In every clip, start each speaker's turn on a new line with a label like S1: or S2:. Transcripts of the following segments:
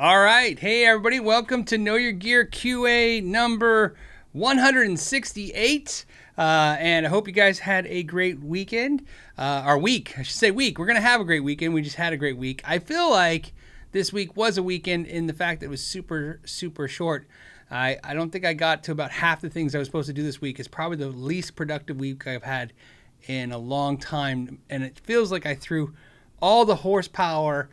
S1: All right. Hey, everybody. Welcome to Know Your Gear QA number 168. Uh, and I hope you guys had a great weekend. Uh, our week, I should say week. We're going to have a great weekend. We just had a great week. I feel like this week was a weekend in the fact that it was super, super short. I, I don't think I got to about half the things I was supposed to do this week. It's probably the least productive week I've had in a long time. And it feels like I threw all the horsepower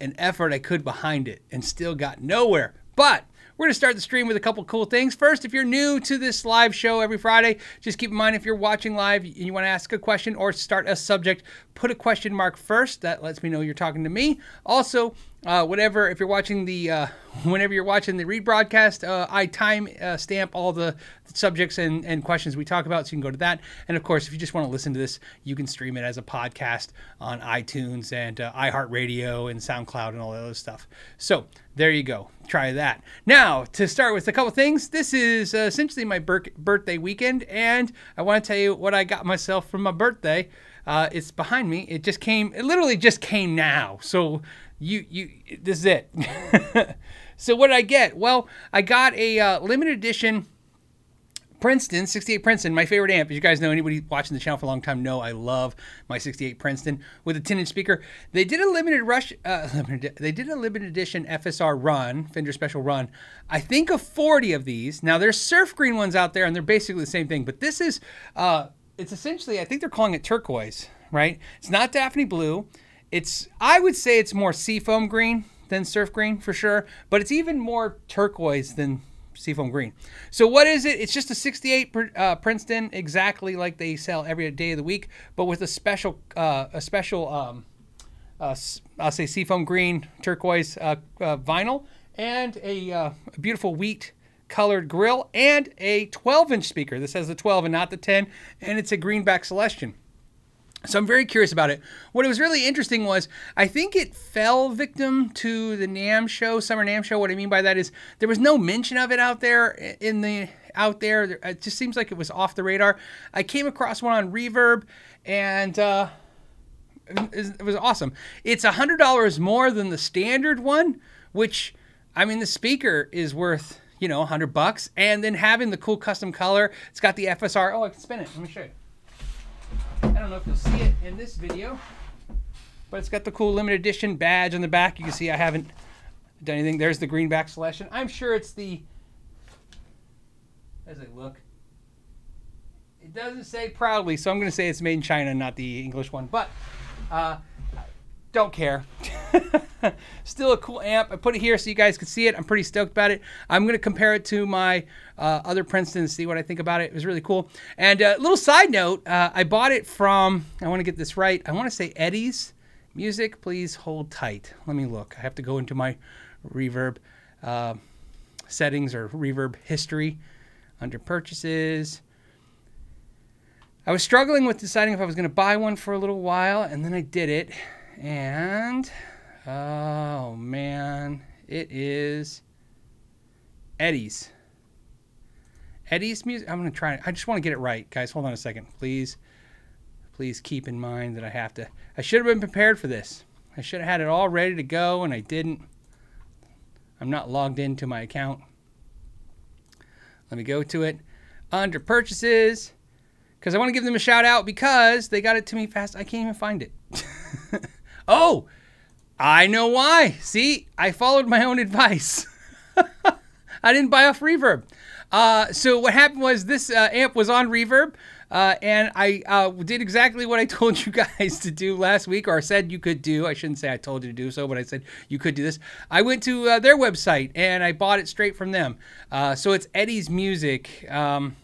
S1: and effort I could behind it and still got nowhere. But we're going to start the stream with a couple cool things. First, if you're new to this live show every Friday, just keep in mind if you're watching live and you want to ask a question or start a subject, put a question mark first. That lets me know you're talking to me. Also, uh, whatever, if you're watching the, uh, whenever you're watching the rebroadcast, uh, I time uh, stamp all the subjects and, and questions we talk about, so you can go to that. And of course, if you just want to listen to this, you can stream it as a podcast on iTunes and uh, iHeartRadio and SoundCloud and all that other stuff. So there you go. Try that. Now, to start with a couple things, this is uh, essentially my bir- birthday weekend, and I want to tell you what I got myself for my birthday. Uh, it's behind me. It just came. It literally just came now. So you you this is it. so what did I get? Well, I got a uh, limited edition Princeton 68 Princeton, my favorite amp. As you guys know, anybody watching the channel for a long time know I love my 68 Princeton with a 10-inch speaker. They did a limited rush, uh, limited, they did a limited edition FSR run, Fender Special run. I think of 40 of these. Now there's surf green ones out there, and they're basically the same thing. But this is, uh, it's essentially, I think they're calling it turquoise, right? It's not Daphne blue. It's I would say it's more seafoam green than surf green for sure, but it's even more turquoise than seafoam green. So what is it? It's just a 68 uh, Princeton, exactly like they sell every day of the week, but with a special uh, a special um, uh, I'll say seafoam green turquoise uh, uh, vinyl and a, uh, a beautiful wheat colored grill and a 12 inch speaker. This has the 12 and not the 10, and it's a greenback Celestion. So I'm very curious about it. What was really interesting was I think it fell victim to the NAMM show, Summer NAMM show. What I mean by that is there was no mention of it out there in the out there. It just seems like it was off the radar. I came across one on Reverb, and uh, it was awesome. It's a hundred dollars more than the standard one, which I mean the speaker is worth you know a hundred bucks, and then having the cool custom color. It's got the FSR. Oh, I can spin it. Let me show you. Don't know if you'll see it in this video, but it's got the cool limited edition badge on the back. You can see I haven't done anything. There's the greenback Celestion. I'm sure it's the, as I look, it doesn't say proudly, so I'm going to say it's made in China, not the English one. But uh, don't care. Still a cool amp. I put it here so you guys can see it. I'm pretty stoked about it. I'm going to compare it to my uh, other Princeton and see what I think about it. It was really cool. And a uh, little side note, uh, I bought it from, I want to get this right. I want to say Eddie's Music. Please hold tight. Let me look. I have to go into my reverb uh, settings or reverb history under purchases. I was struggling with deciding if I was going to buy one for a little while, and then I did it and oh man, it is Eddie's. Eddie's music. I'm gonna try. I just want to get it right, guys. Hold on a second, please. Please keep in mind that I have to. I should have been prepared for this. I should have had it all ready to go, and I didn't. I'm not logged into my account. Let me go to it under purchases because I want to give them a shout out because they got it to me fast. I can't even find it. Oh, I know why. See, I followed my own advice. I didn't buy off reverb. Uh, so what happened was this uh, amp was on reverb. Uh, and I uh, did exactly what I told you guys to do last week, or said you could do. I shouldn't say I told you to do so, but I said you could do this. I went to uh, their website and I bought it straight from them. Uh, so it's Eddie's Music. Um,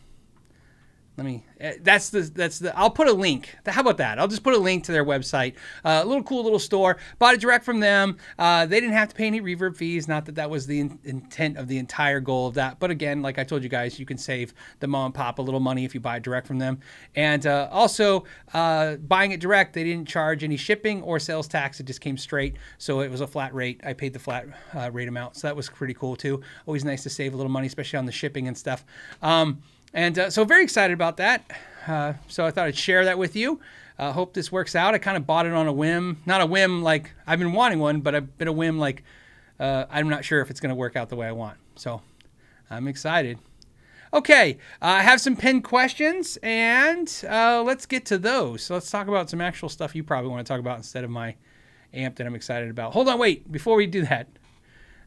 S1: let me. Eh, that's the. That's the. I'll put a link. How about that? I'll just put a link to their website. Uh, a little cool little store. Bought it direct from them. Uh, they didn't have to pay any reverb fees. Not that that was the in- intent of the entire goal of that. But again, like I told you guys, you can save the mom and pop a little money if you buy it direct from them. And uh, also, uh, buying it direct, they didn't charge any shipping or sales tax. It just came straight, so it was a flat rate. I paid the flat uh, rate amount, so that was pretty cool too. Always nice to save a little money, especially on the shipping and stuff. Um, and uh, so, very excited about that. Uh, so, I thought I'd share that with you. Uh, hope this works out. I kind of bought it on a whim. Not a whim like I've been wanting one, but I've been a whim like uh, I'm not sure if it's going to work out the way I want. So I'm excited. Okay, uh, I have some pinned questions, and uh, let's get to those. So let's talk about some actual stuff you probably want to talk about instead of my amp that I'm excited about. Hold on, wait. Before we do that,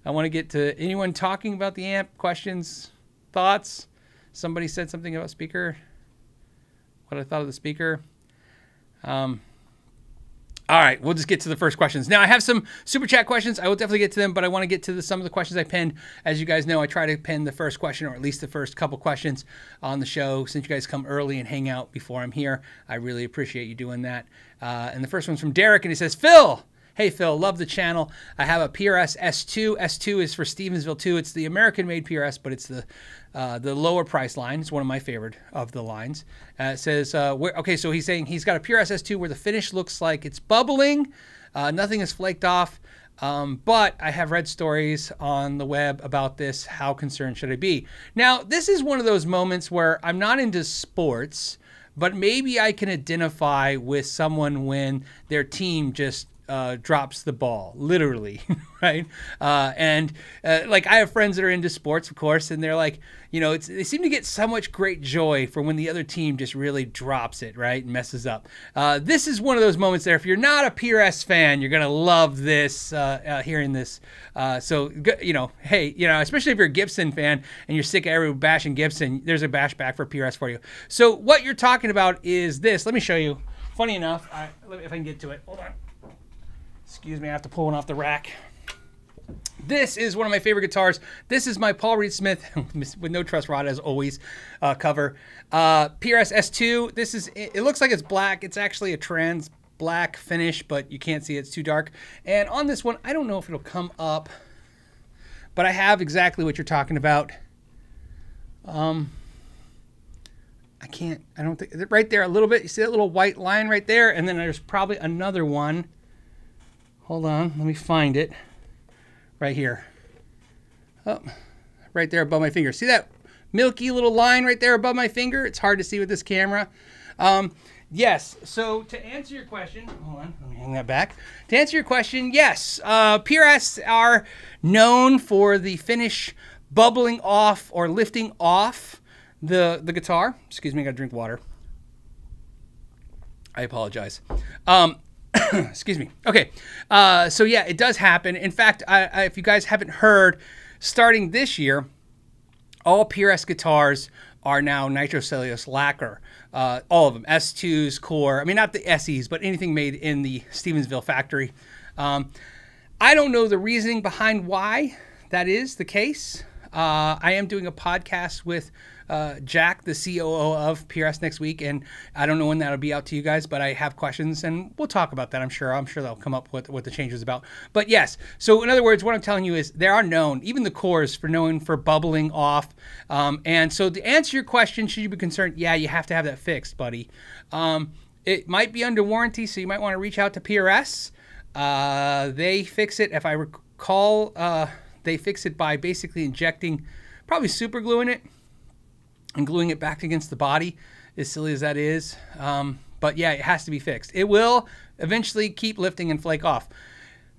S1: I want to get to anyone talking about the amp, questions, thoughts. Somebody said something about speaker. What I thought of the speaker. Um, all right, we'll just get to the first questions. Now, I have some super chat questions. I will definitely get to them, but I want to get to the, some of the questions I pinned. As you guys know, I try to pin the first question or at least the first couple questions on the show. Since you guys come early and hang out before I'm here, I really appreciate you doing that. Uh, and the first one's from Derek, and he says, Phil, Hey Phil, love the channel. I have a PRS S2. S2 is for Stevensville too. It's the American-made PRS, but it's the uh, the lower price line. is one of my favorite of the lines. Uh, it says, uh, okay, so he's saying he's got a PRS S2 where the finish looks like it's bubbling, uh, nothing is flaked off. Um, but I have read stories on the web about this. How concerned should I be? Now, this is one of those moments where I'm not into sports, but maybe I can identify with someone when their team just uh, drops the ball, literally, right? Uh, and uh, like I have friends that are into sports, of course, and they're like, you know, they seem to get so much great joy from when the other team just really drops it, right, and messes up. Uh, this is one of those moments there. If you're not a PRS fan, you're gonna love this, uh, uh, hearing this. so you know, hey, you know, especially if you're a Gibson fan and you're sick of everyone bashing Gibson, there's a bash back for PRS for you. So what you're talking about is this. Let me show you. Funny enough, I, if I can get to it. Hold on. Excuse me, I have to pull one off the rack. This is one of my favorite guitars. This is my Paul Reed Smith with no truss rod as always uh, cover. Uh, PRS S2. This is. It looks like it's black. It's actually a trans black finish, but you can't see it. it's too dark. And on this one, I don't know if it'll come up, but I have exactly what you're talking about. Um, I can't. I don't think right there a little bit. You see that little white line right there, and then there's probably another one Hold on, let me find it. Right here. Oh, right there above my finger. See that milky little line right there above my finger? It's hard to see with this camera. Um, yes, so to answer your question, hold on, let me hang that back. To answer your question, yes, uh, PRS are known for the finish bubbling off or lifting off the, the guitar. Excuse me, I gotta drink water. I apologize. Um, Excuse me. Okay. Uh, so, yeah, it does happen. In fact, I, I, if you guys haven't heard, starting this year, all PRS guitars are now nitrocellulose lacquer. Uh, all of them, S2s, Core. I mean, not the SEs, but anything made in the Stevensville factory. Um, I don't know the reasoning behind why that is the case. Uh, I am doing a podcast with uh, Jack, the COO of PRS, next week, and I don't know when that'll be out to you guys, but I have questions, and we'll talk about that. I'm sure. I'm sure they'll come up with what the change is about. But yes, so in other words, what I'm telling you is there are known, even the cores, for known for bubbling off. Um, and so to answer your question, should you be concerned? Yeah, you have to have that fixed, buddy. Um, it might be under warranty, so you might want to reach out to PRS. Uh, they fix it. If I recall, uh, they fix it by basically injecting probably super glue in it and gluing it back against the body, as silly as that is. Um, but yeah, it has to be fixed. It will eventually keep lifting and flake off.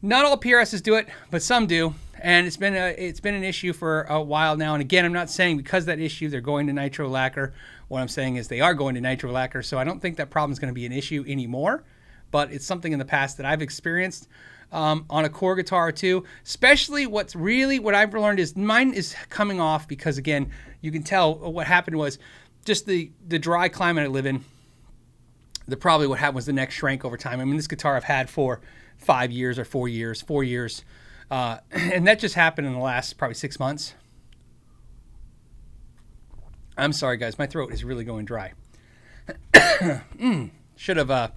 S1: Not all PRSs do it, but some do, and it's been a it's been an issue for a while now. And again, I'm not saying because that issue they're going to nitro lacquer. What I'm saying is they are going to nitro lacquer, so I don't think that problem is going to be an issue anymore. But it's something in the past that I've experienced um, on a core guitar two. Especially what's really what I've learned is mine is coming off because again, you can tell what happened was just the the dry climate I live in. The probably what happened was the neck shrank over time. I mean, this guitar I've had for five years or four years, four years, uh, and that just happened in the last probably six months. I'm sorry, guys, my throat is really going dry. mm, should have uh,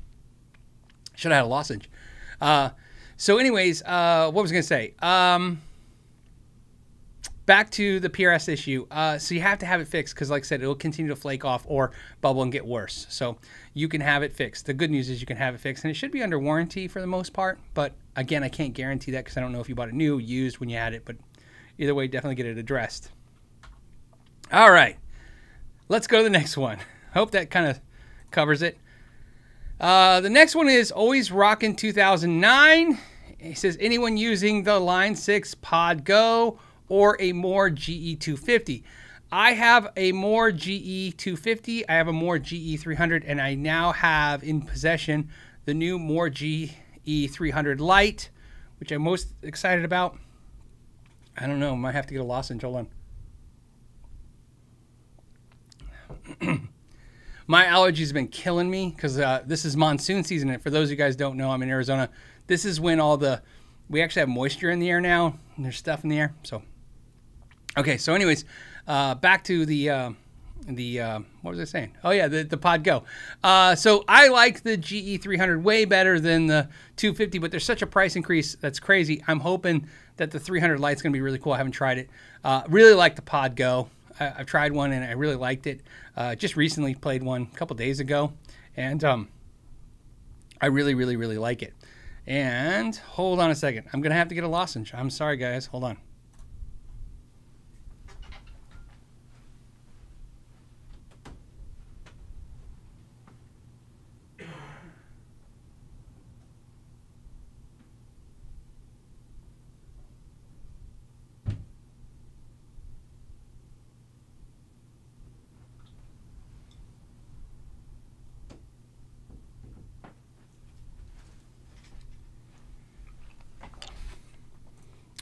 S1: should have had a lozenge. Uh, so, anyways, uh, what was I going to say? Um, back to the PRS issue. Uh, so you have to have it fixed because, like I said, it'll continue to flake off or bubble and get worse. So you can have it fixed. The good news is you can have it fixed, and it should be under warranty for the most part. But again, I can't guarantee that because I don't know if you bought it new, used when you had it. But either way, definitely get it addressed. All right, let's go to the next one. Hope that kind of covers it. Uh, the next one is always rocking 2009 he says, anyone using the Line 6 Pod Go or a Mooer GE 250? I have a Mooer GE 250. I have a Mooer GE 300, and I now have in possession the new Mooer GE 300 Lite, which I'm most excited about. I don't know. Might have to get a lozenge. Hold on. My allergies have been killing me because uh, this is monsoon season. And for those of you guys don't know, I'm in Arizona. This is when all the we actually have moisture in the air now. And there's stuff in the air. So, okay. So, anyways, uh, back to the uh, the uh, what was I saying? Oh yeah, the the Pod Go. Uh, so I like the GE 300 way better than the 250, but there's such a price increase that's crazy. I'm hoping that the 300 light's gonna be really cool. I haven't tried it. Uh, really like the Pod Go. I, have tried one and I really liked it. Uh, just recently played one a couple days ago, and um, I really, really, really like it. And hold on a second. I'm gonna have to get a lozenge. I'm sorry, guys. Hold on.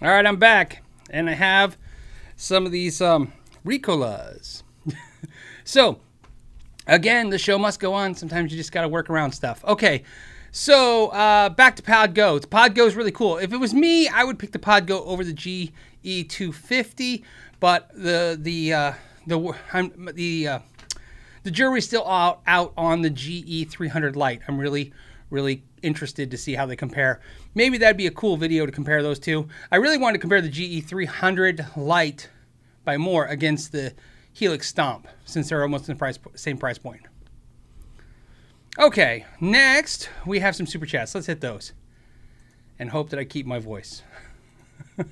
S1: All right, I'm back, and I have some of these um, Ricolas. so, again, the show must go on. Sometimes you just got to work around stuff. Okay, so uh, back to Pod Go. Pod Go is really cool. If it was me, I would pick the Pod Go over the GE250, but the the uh, the I'm, the uh, the jury's still out out on the GE300 Lite. I'm really really interested to see how they compare. Maybe that'd be a cool video to compare those two. I really wanted to compare the GE300 Lite by Mooer against the Helix Stomp since they're almost in the price, same price point. Okay, next we have some super chats. Let's hit those and hope that I keep my voice. All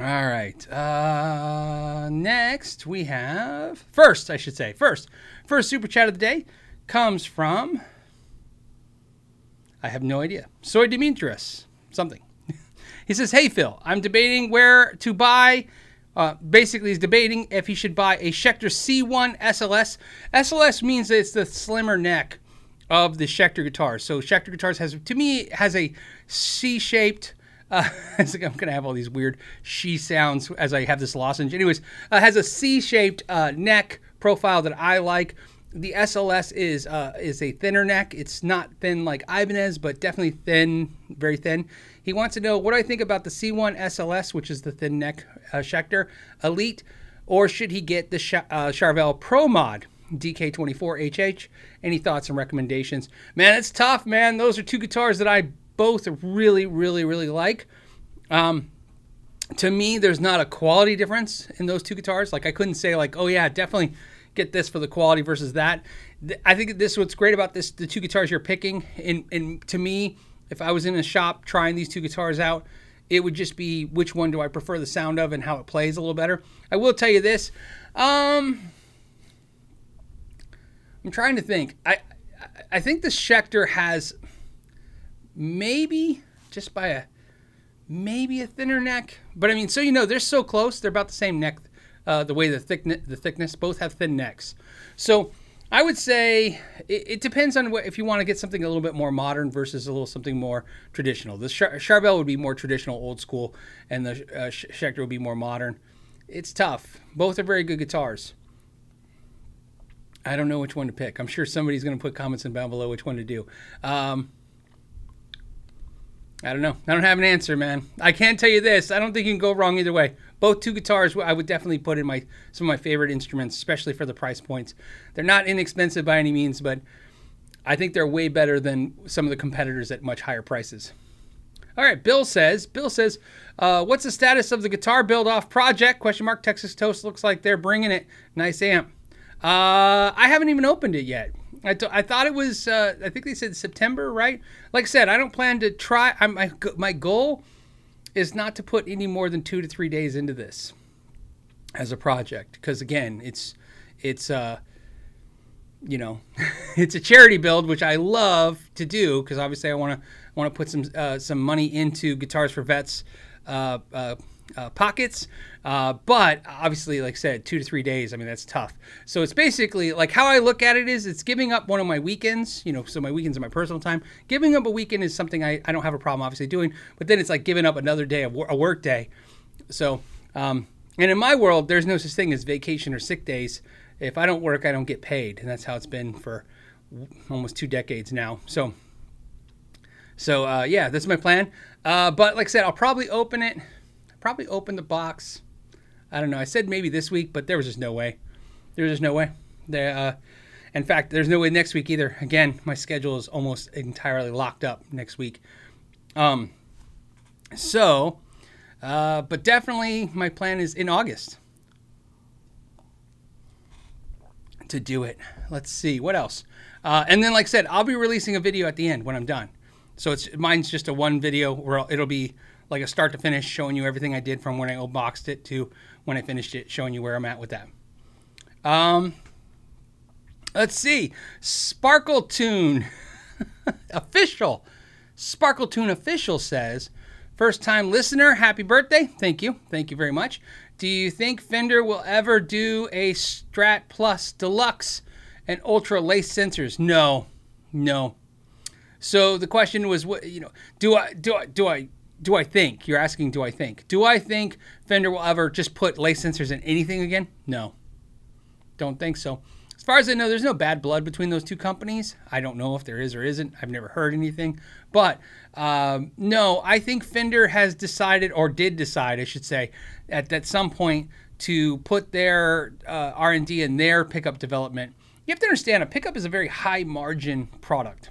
S1: right. Uh, next we have first, I should say first, first super chat of the day comes from, I have no idea, Soy Demetrius, something. he says, Hey, Phil, I'm debating where to buy. Uh, basically, he's debating if he should buy a Schecter C1 SLS. SLS means that it's the slimmer neck of the Schecter guitars. So Schecter guitars has, to me, has a C-shaped. Uh, I'm gonna have all these weird she sounds as I have this lozenge. Anyways, uh, has a C-shaped uh, neck profile that I like the SLS is uh, is a thinner neck. It's not thin like Ibanez, but definitely thin, very thin. He wants to know what do I think about the C1 SLS, which is the thin neck uh, Schecter Elite, or should he get the uh, Charvel Pro Mod DK24HH? Any thoughts and recommendations? Man, it's tough, man. Those are two guitars that I both really, really, really like. Um, to me, there's not a quality difference in those two guitars. Like I couldn't say like, oh yeah, definitely get this for the quality versus that. I think this what's great about this the two guitars you're picking. And and to me, if I was in a shop trying these two guitars out, it would just be which one do I prefer the sound of and how it plays a little better. I will tell you this. Um, I'm trying to think. I I think the Schecter has maybe just by a maybe a thinner neck, but I mean, so you know, they're so close. They're about the same neck uh, the way the thickness, the thickness, both have thin necks. So I would say it, it depends on what, if you want to get something a little bit more modern versus a little something more traditional. The Char- Charvel would be more traditional, old school, and the uh, Schecter would be more modern. It's tough. Both are very good guitars. I don't know which one to pick. I'm sure somebody's going to put comments in down below which one to do. Um, I don't know. I don't have an answer, man. I can't tell you this. I don't think you can go wrong either way. Both two guitars, I would definitely put in my some of my favorite instruments, especially for the price points. They're not inexpensive by any means, but I think they're way better than some of the competitors at much higher prices. All right, Bill says. Bill says, uh, "What's the status of the guitar build off project?" Question mark. Texas Toast looks like they're bringing it. Nice amp. Uh, I haven't even opened it yet. I, I thought it was. Uh, I think they said September, right? Like I said, I don't plan to try. I'm, my my goal is not to put any more than two to three days into this as a project because again, it's it's uh you know, it's a charity build, which I love to do because obviously I want to want to put some uh, some money into Guitars for Vets uh, uh, uh pockets. Uh, but obviously, like I said, two to three days. I mean, that's tough. So it's basically like how I look at it is it's giving up one of my weekends. You know, so my weekends are my personal time. Giving up a weekend is something I, I don't have a problem obviously doing. But then it's like giving up another day of a work day. So um, and in my world, there's no such thing as vacation or sick days if I don't work, I don't get paid, and that's how it's been for almost two decades now. So, so uh, yeah, that's my plan. Uh, but like I said, I'll probably open it. Probably open the box. I don't know. I said maybe this week, but there was just no way. There was just no way. There, uh, in fact, there's no way next week either. Again, my schedule is almost entirely locked up next week. Um, so, uh, but definitely my plan is in August. to do it. Let's see what else. Uh, and then, like I said, I'll be releasing a video at the end when I'm done. So it's mine's just a one video where it'll be like a start to finish, showing you everything I did from when I unboxed it to when I finished it, showing you where I'm at with that. Um, let's see, Sparkle Tune official. Sparkle Tune official says, first time listener, happy birthday. Thank you, thank you very much. Do you think Fender will ever do a Strat Plus Deluxe and Ultra lace sensors? No, no. So the question was, what you know, do I do I do I do I think you're asking? Do I think? Do I think Fender will ever just put lace sensors in anything again? No, don't think so. As far as I know, there's no bad blood between those two companies. I don't know if there is or isn't. I've never heard anything. But um, no, I think Fender has decided, or did decide, I should say, at, at some point to put their uh, R&D in their pickup development. You have to understand a pickup is a very high margin product.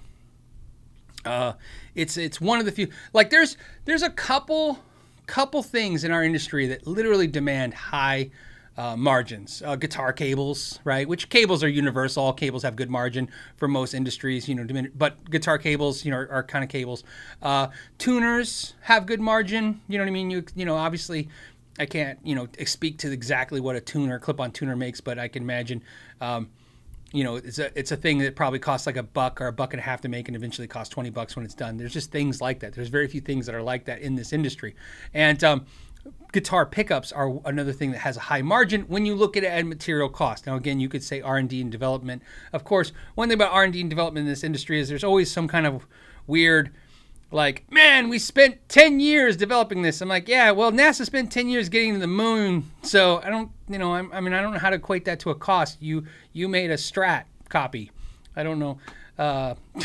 S1: Uh, it's it's one of the few like there's there's a couple couple things in our industry that literally demand high uh, margins. Uh, guitar cables, right? Which cables are universal. All cables have good margin for most industries, you know. But guitar cables, you know, are, are kind of cables. Uh, tuners have good margin. You know what I mean? You you know, obviously, I can't you know speak to exactly what a tuner, clip-on tuner makes, but I can imagine. Um, you know, it's a it's a thing that probably costs like a buck or a buck and a half to make, and eventually costs twenty bucks when it's done. There's just things like that. There's very few things that are like that in this industry, and um, guitar pickups are another thing that has a high margin when you look at it at material cost. Now, again, you could say R&D and development. Of course, one thing about R&D and development in this industry is there's always some kind of weird, like, man, we spent 10 years developing this. I'm like, yeah, well, NASA spent 10 years getting to the moon. So I don't, you know, I, I mean, I don't know how to equate that to a cost. You you made a Strat copy. I don't know. Uh,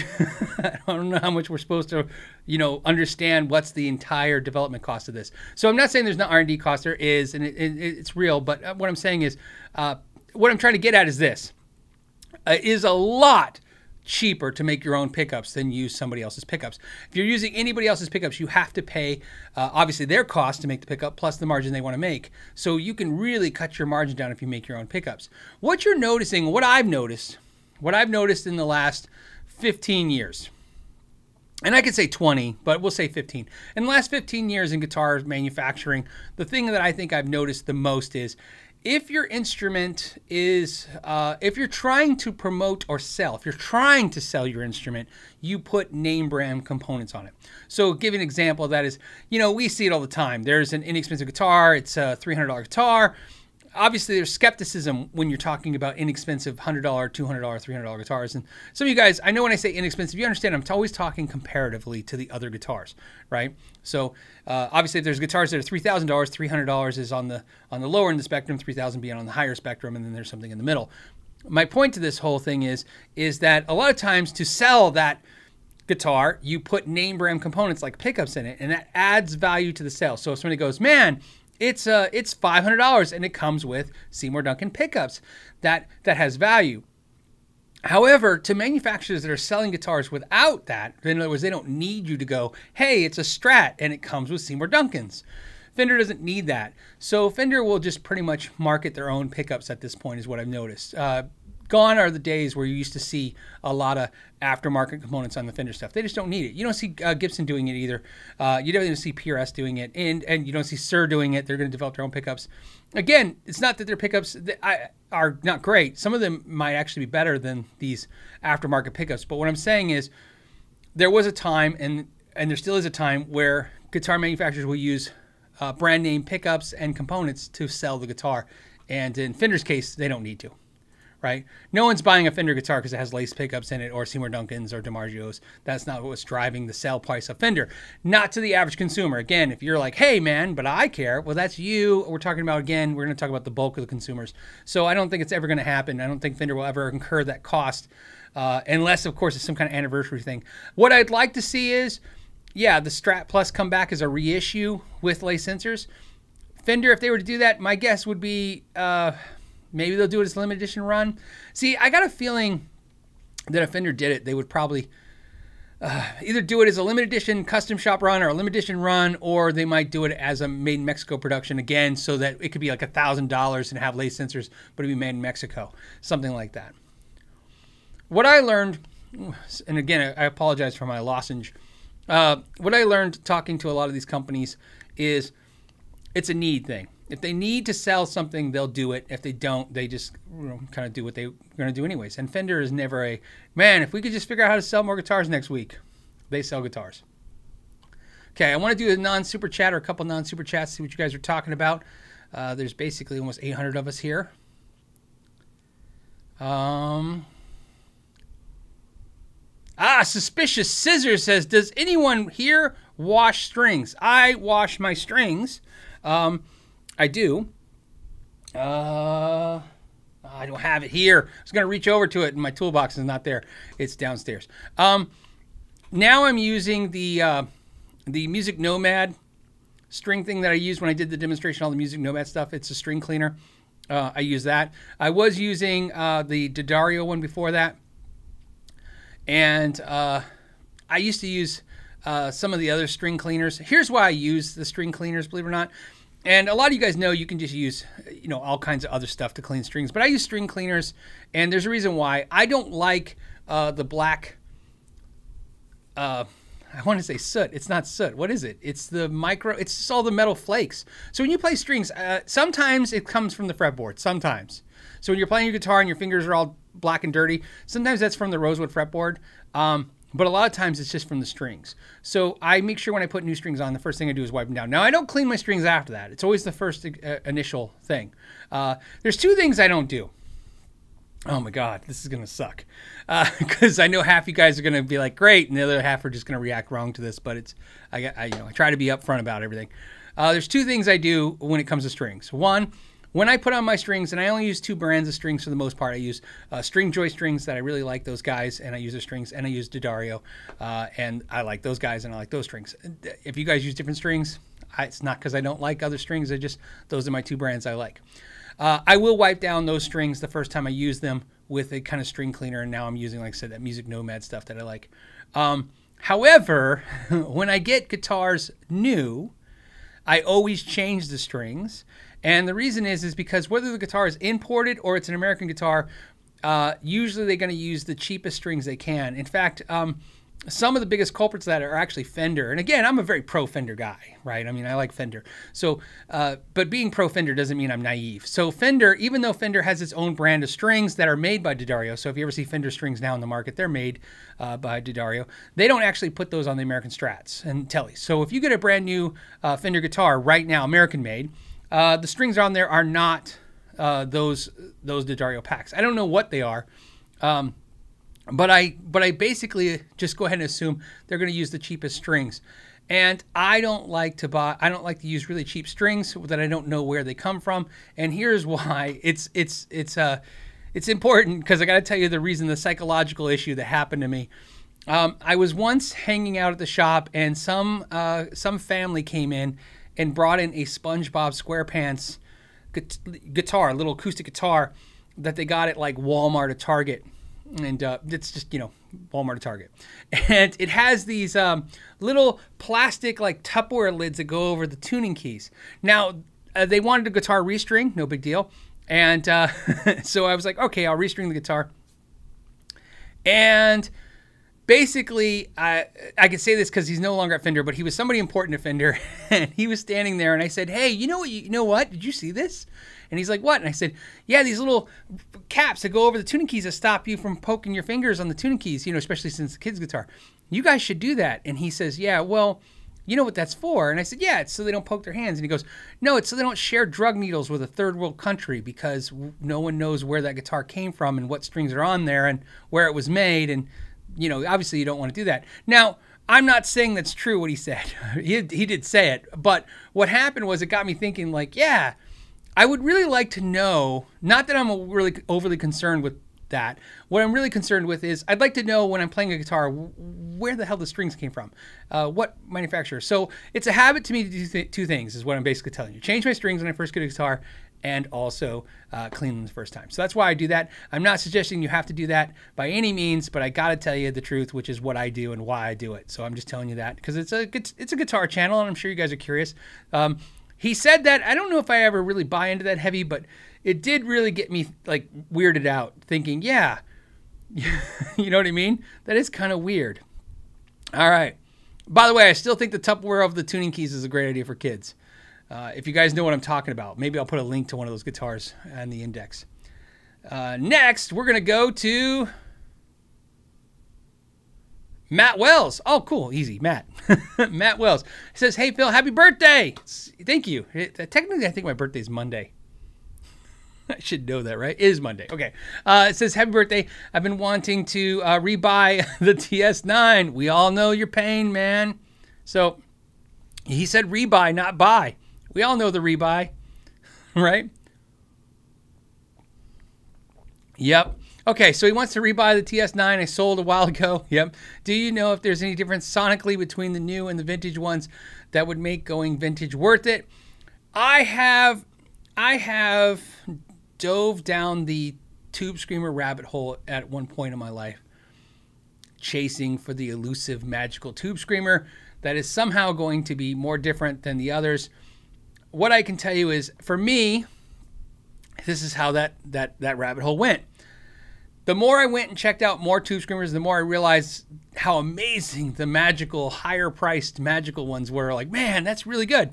S1: I don't know how much we're supposed to, you know, understand what's the entire development cost of this. So I'm not saying there's no R&D cost. There is, and it, it, it's real. But uh, what I'm saying is, uh, what I'm trying to get at is this: uh, is a lot cheaper to make your own pickups than use somebody else's pickups. If you're using anybody else's pickups, you have to pay uh, obviously their cost to make the pickup plus the margin they want to make. So you can really cut your margin down if you make your own pickups. What you're noticing, what I've noticed what I've noticed in the last 15 years, and I could say 20, but we'll say 15. In the last 15 years in guitar manufacturing, the thing that I think I've noticed the most is if your instrument is, uh, if you're trying to promote or sell, if you're trying to sell your instrument, you put name brand components on it. So, give an example of that is, you know, we see it all the time. There's an inexpensive guitar, it's a $300 guitar obviously there's skepticism when you're talking about inexpensive $100 $200 $300 guitars. And some of you guys i know when i say inexpensive you understand i'm always talking comparatively to the other guitars right? So uh, obviously if there's guitars that are $3000 $300 is on the on the lower end of the spectrum 3000 being on the higher spectrum and then there's something in the middle. My point to this whole thing is is that a lot of times to sell that guitar you put name brand components like pickups in it and that adds value to the sale. So if somebody goes man it's uh it's five hundred dollars and it comes with Seymour Duncan pickups. That that has value. However, to manufacturers that are selling guitars without that, in other words, they don't need you to go, hey, it's a Strat and it comes with Seymour Duncans. Fender doesn't need that. So Fender will just pretty much market their own pickups at this point, is what I've noticed. Uh, Gone are the days where you used to see a lot of aftermarket components on the Fender stuff. They just don't need it. You don't see uh, Gibson doing it either. Uh, you don't even see PRS doing it, and and you don't see Suhr doing it. They're going to develop their own pickups. Again, it's not that their pickups are not great. Some of them might actually be better than these aftermarket pickups. But what I'm saying is, there was a time, and and there still is a time where guitar manufacturers will use uh, brand name pickups and components to sell the guitar. And in Fender's case, they don't need to, right? No one's buying a Fender guitar because it has lace pickups in it or Seymour Duncan's or DiMarzio's. That's not what's driving the sale price of Fender. Not to the average consumer. Again, if you're like, hey, man, but I care, well, that's you. We're talking about, again, we're going to talk about the bulk of the consumers. So I don't think it's ever going to happen. I don't think Fender will ever incur that cost. Uh, unless, of course, it's some kind of anniversary thing. What I'd like to see is yeah, the Strat Plus come back as a reissue with lace sensors. Fender, if they were to do that, my guess would be uh, maybe they'll do it as a limited edition run. See, I got a feeling that if Fender did it, they would probably uh, either do it as a limited edition custom shop run or a limited edition run, or they might do it as a made in Mexico production again, so that it could be like a thousand dollars and have lace sensors, but it'd be made in Mexico, something like that. What I learned, and again, I apologize for my lozenge uh, what I learned talking to a lot of these companies is it's a need thing. If they need to sell something, they'll do it. If they don't, they just you know, kind of do what they're going to do anyways. And Fender is never a man. If we could just figure out how to sell more guitars next week, they sell guitars. Okay, I want to do a non super chat or a couple non super chats, see what you guys are talking about. Uh, there's basically almost 800 of us here. Um, Ah, Suspicious Scissors says, Does anyone here wash strings? I wash my strings. Um, I do. Uh, I don't have it here. I was going to reach over to it, and my toolbox is not there. It's downstairs. Um, now I'm using the uh, the Music Nomad string thing that I used when I did the demonstration, all the Music Nomad stuff. It's a string cleaner. Uh, I use that. I was using uh, the D'Addario one before that and uh, I used to use uh, some of the other string cleaners. Here's why I use the string cleaners, believe it or not. And a lot of you guys know you can just use, you know, all kinds of other stuff to clean strings, but I use string cleaners, and there's a reason why. I don't like uh, the black. Uh, I want to say soot. It's not soot. What is it? It's the micro. It's just all the metal flakes. So when you play strings, uh, sometimes it comes from the fretboard. Sometimes. So when you're playing your guitar and your fingers are all black and dirty. Sometimes that's from the rosewood fretboard, um, but a lot of times it's just from the strings. So I make sure when I put new strings on, the first thing I do is wipe them down. Now I don't clean my strings after that. It's always the first uh, initial thing. Uh, there's two things I don't do. Oh my God, this is gonna suck because uh, I know half you guys are gonna be like, "Great," and the other half are just gonna react wrong to this. But it's I, I you know I try to be upfront about everything. Uh, there's two things I do when it comes to strings. One, when I put on my strings, and I only use two brands of strings for the most part, I use uh, Stringjoy strings that I really like those guys, and I use their strings, and I use D'Addario, uh, and I like those guys, and I like those strings. If you guys use different strings, I, it's not because I don't like other strings. I just those are my two brands I like. Uh, I will wipe down those strings the first time I use them with a kind of string cleaner, and now I'm using, like I said, that Music Nomad stuff that I like. Um, however, when I get guitars new, I always change the strings and the reason is is because whether the guitar is imported or it's an American guitar, uh, usually they're going to use the cheapest strings they can. In fact, um, some of the biggest culprits that are actually Fender. And again, I'm a very pro Fender guy, right? I mean, I like Fender. So, uh, but being pro Fender doesn't mean I'm naive. So Fender, even though Fender has its own brand of strings that are made by D'Addario, so if you ever see Fender strings now in the market, they're made uh, by D'Addario. They don't actually put those on the American Strats and Tellys. So if you get a brand new uh, Fender guitar right now, American made, uh, the strings on there are not uh, those those D'Addario packs. I don't know what they are, um, but I but I basically just go ahead and assume they're going to use the cheapest strings. And I don't like to buy. I don't like to use really cheap strings that I don't know where they come from. And here's why. It's it's it's uh it's important because I got to tell you the reason, the psychological issue that happened to me. Um, I was once hanging out at the shop, and some uh, some family came in and brought in a SpongeBob SquarePants guitar, a little acoustic guitar that they got at like Walmart or Target. And uh, it's just, you know, Walmart or Target. And it has these um, little plastic like Tupperware lids that go over the tuning keys. Now, uh, they wanted a guitar restring, no big deal. And uh, so I was like, okay, I'll restring the guitar. And basically, I I could say this because he's no longer at Fender, but he was somebody important at Fender, and he was standing there, and I said, "Hey, you know what? You, know what? Did you see this?" And he's like, "What?" And I said, "Yeah, these little caps that go over the tuning keys that stop you from poking your fingers on the tuning keys. You know, especially since the kid's guitar. You guys should do that." And he says, "Yeah, well." You know what that's for? And I said, Yeah, it's so they don't poke their hands. And he goes, No, it's so they don't share drug needles with a third world country because no one knows where that guitar came from and what strings are on there and where it was made. And you know, obviously you don't want to do that. Now, I'm not saying that's true what he said. he, he did say it, but what happened was it got me thinking like, yeah, I would really like to know, not that I'm really overly concerned with that. What I'm really concerned with is I'd like to know when I'm playing a guitar where the hell the strings came from, uh, what manufacturer. So it's a habit to me to do th- two things, is what I'm basically telling you. Change my strings when I first get a guitar, and also uh, clean them the first time. So that's why I do that. I'm not suggesting you have to do that by any means, but I got to tell you the truth, which is what I do and why I do it. So I'm just telling you that because it's a it's a guitar channel, and I'm sure you guys are curious. Um, he said that I don't know if I ever really buy into that heavy, but it did really get me like weirded out, thinking, yeah, you know what I mean? That is kind of weird. All right. By the way, I still think the Tupperware of the tuning keys is a great idea for kids. Uh, if you guys know what I'm talking about, maybe I'll put a link to one of those guitars on the index. Uh, next, we're going to go to Matt Wells. Oh, cool. Easy. Matt. Matt Wells says, Hey, Phil, happy birthday. Thank you. It, technically, I think my birthday is Monday. I should know that, right? It is Monday. Okay. Uh, it says, Happy birthday. I've been wanting to uh, rebuy the TS9. We all know your pain, man. So he said rebuy, not buy. We all know the rebuy, right? Yep. Okay, so he wants to rebuy the TS9 I sold a while ago. Yep. Do you know if there's any difference sonically between the new and the vintage ones that would make going vintage worth it? I have I have dove down the tube screamer rabbit hole at one point in my life chasing for the elusive magical tube screamer that is somehow going to be more different than the others what I can tell you is, for me, this is how that that that rabbit hole went. The more I went and checked out more tube screamers, the more I realized how amazing the magical, higher priced magical ones were. Like, man, that's really good.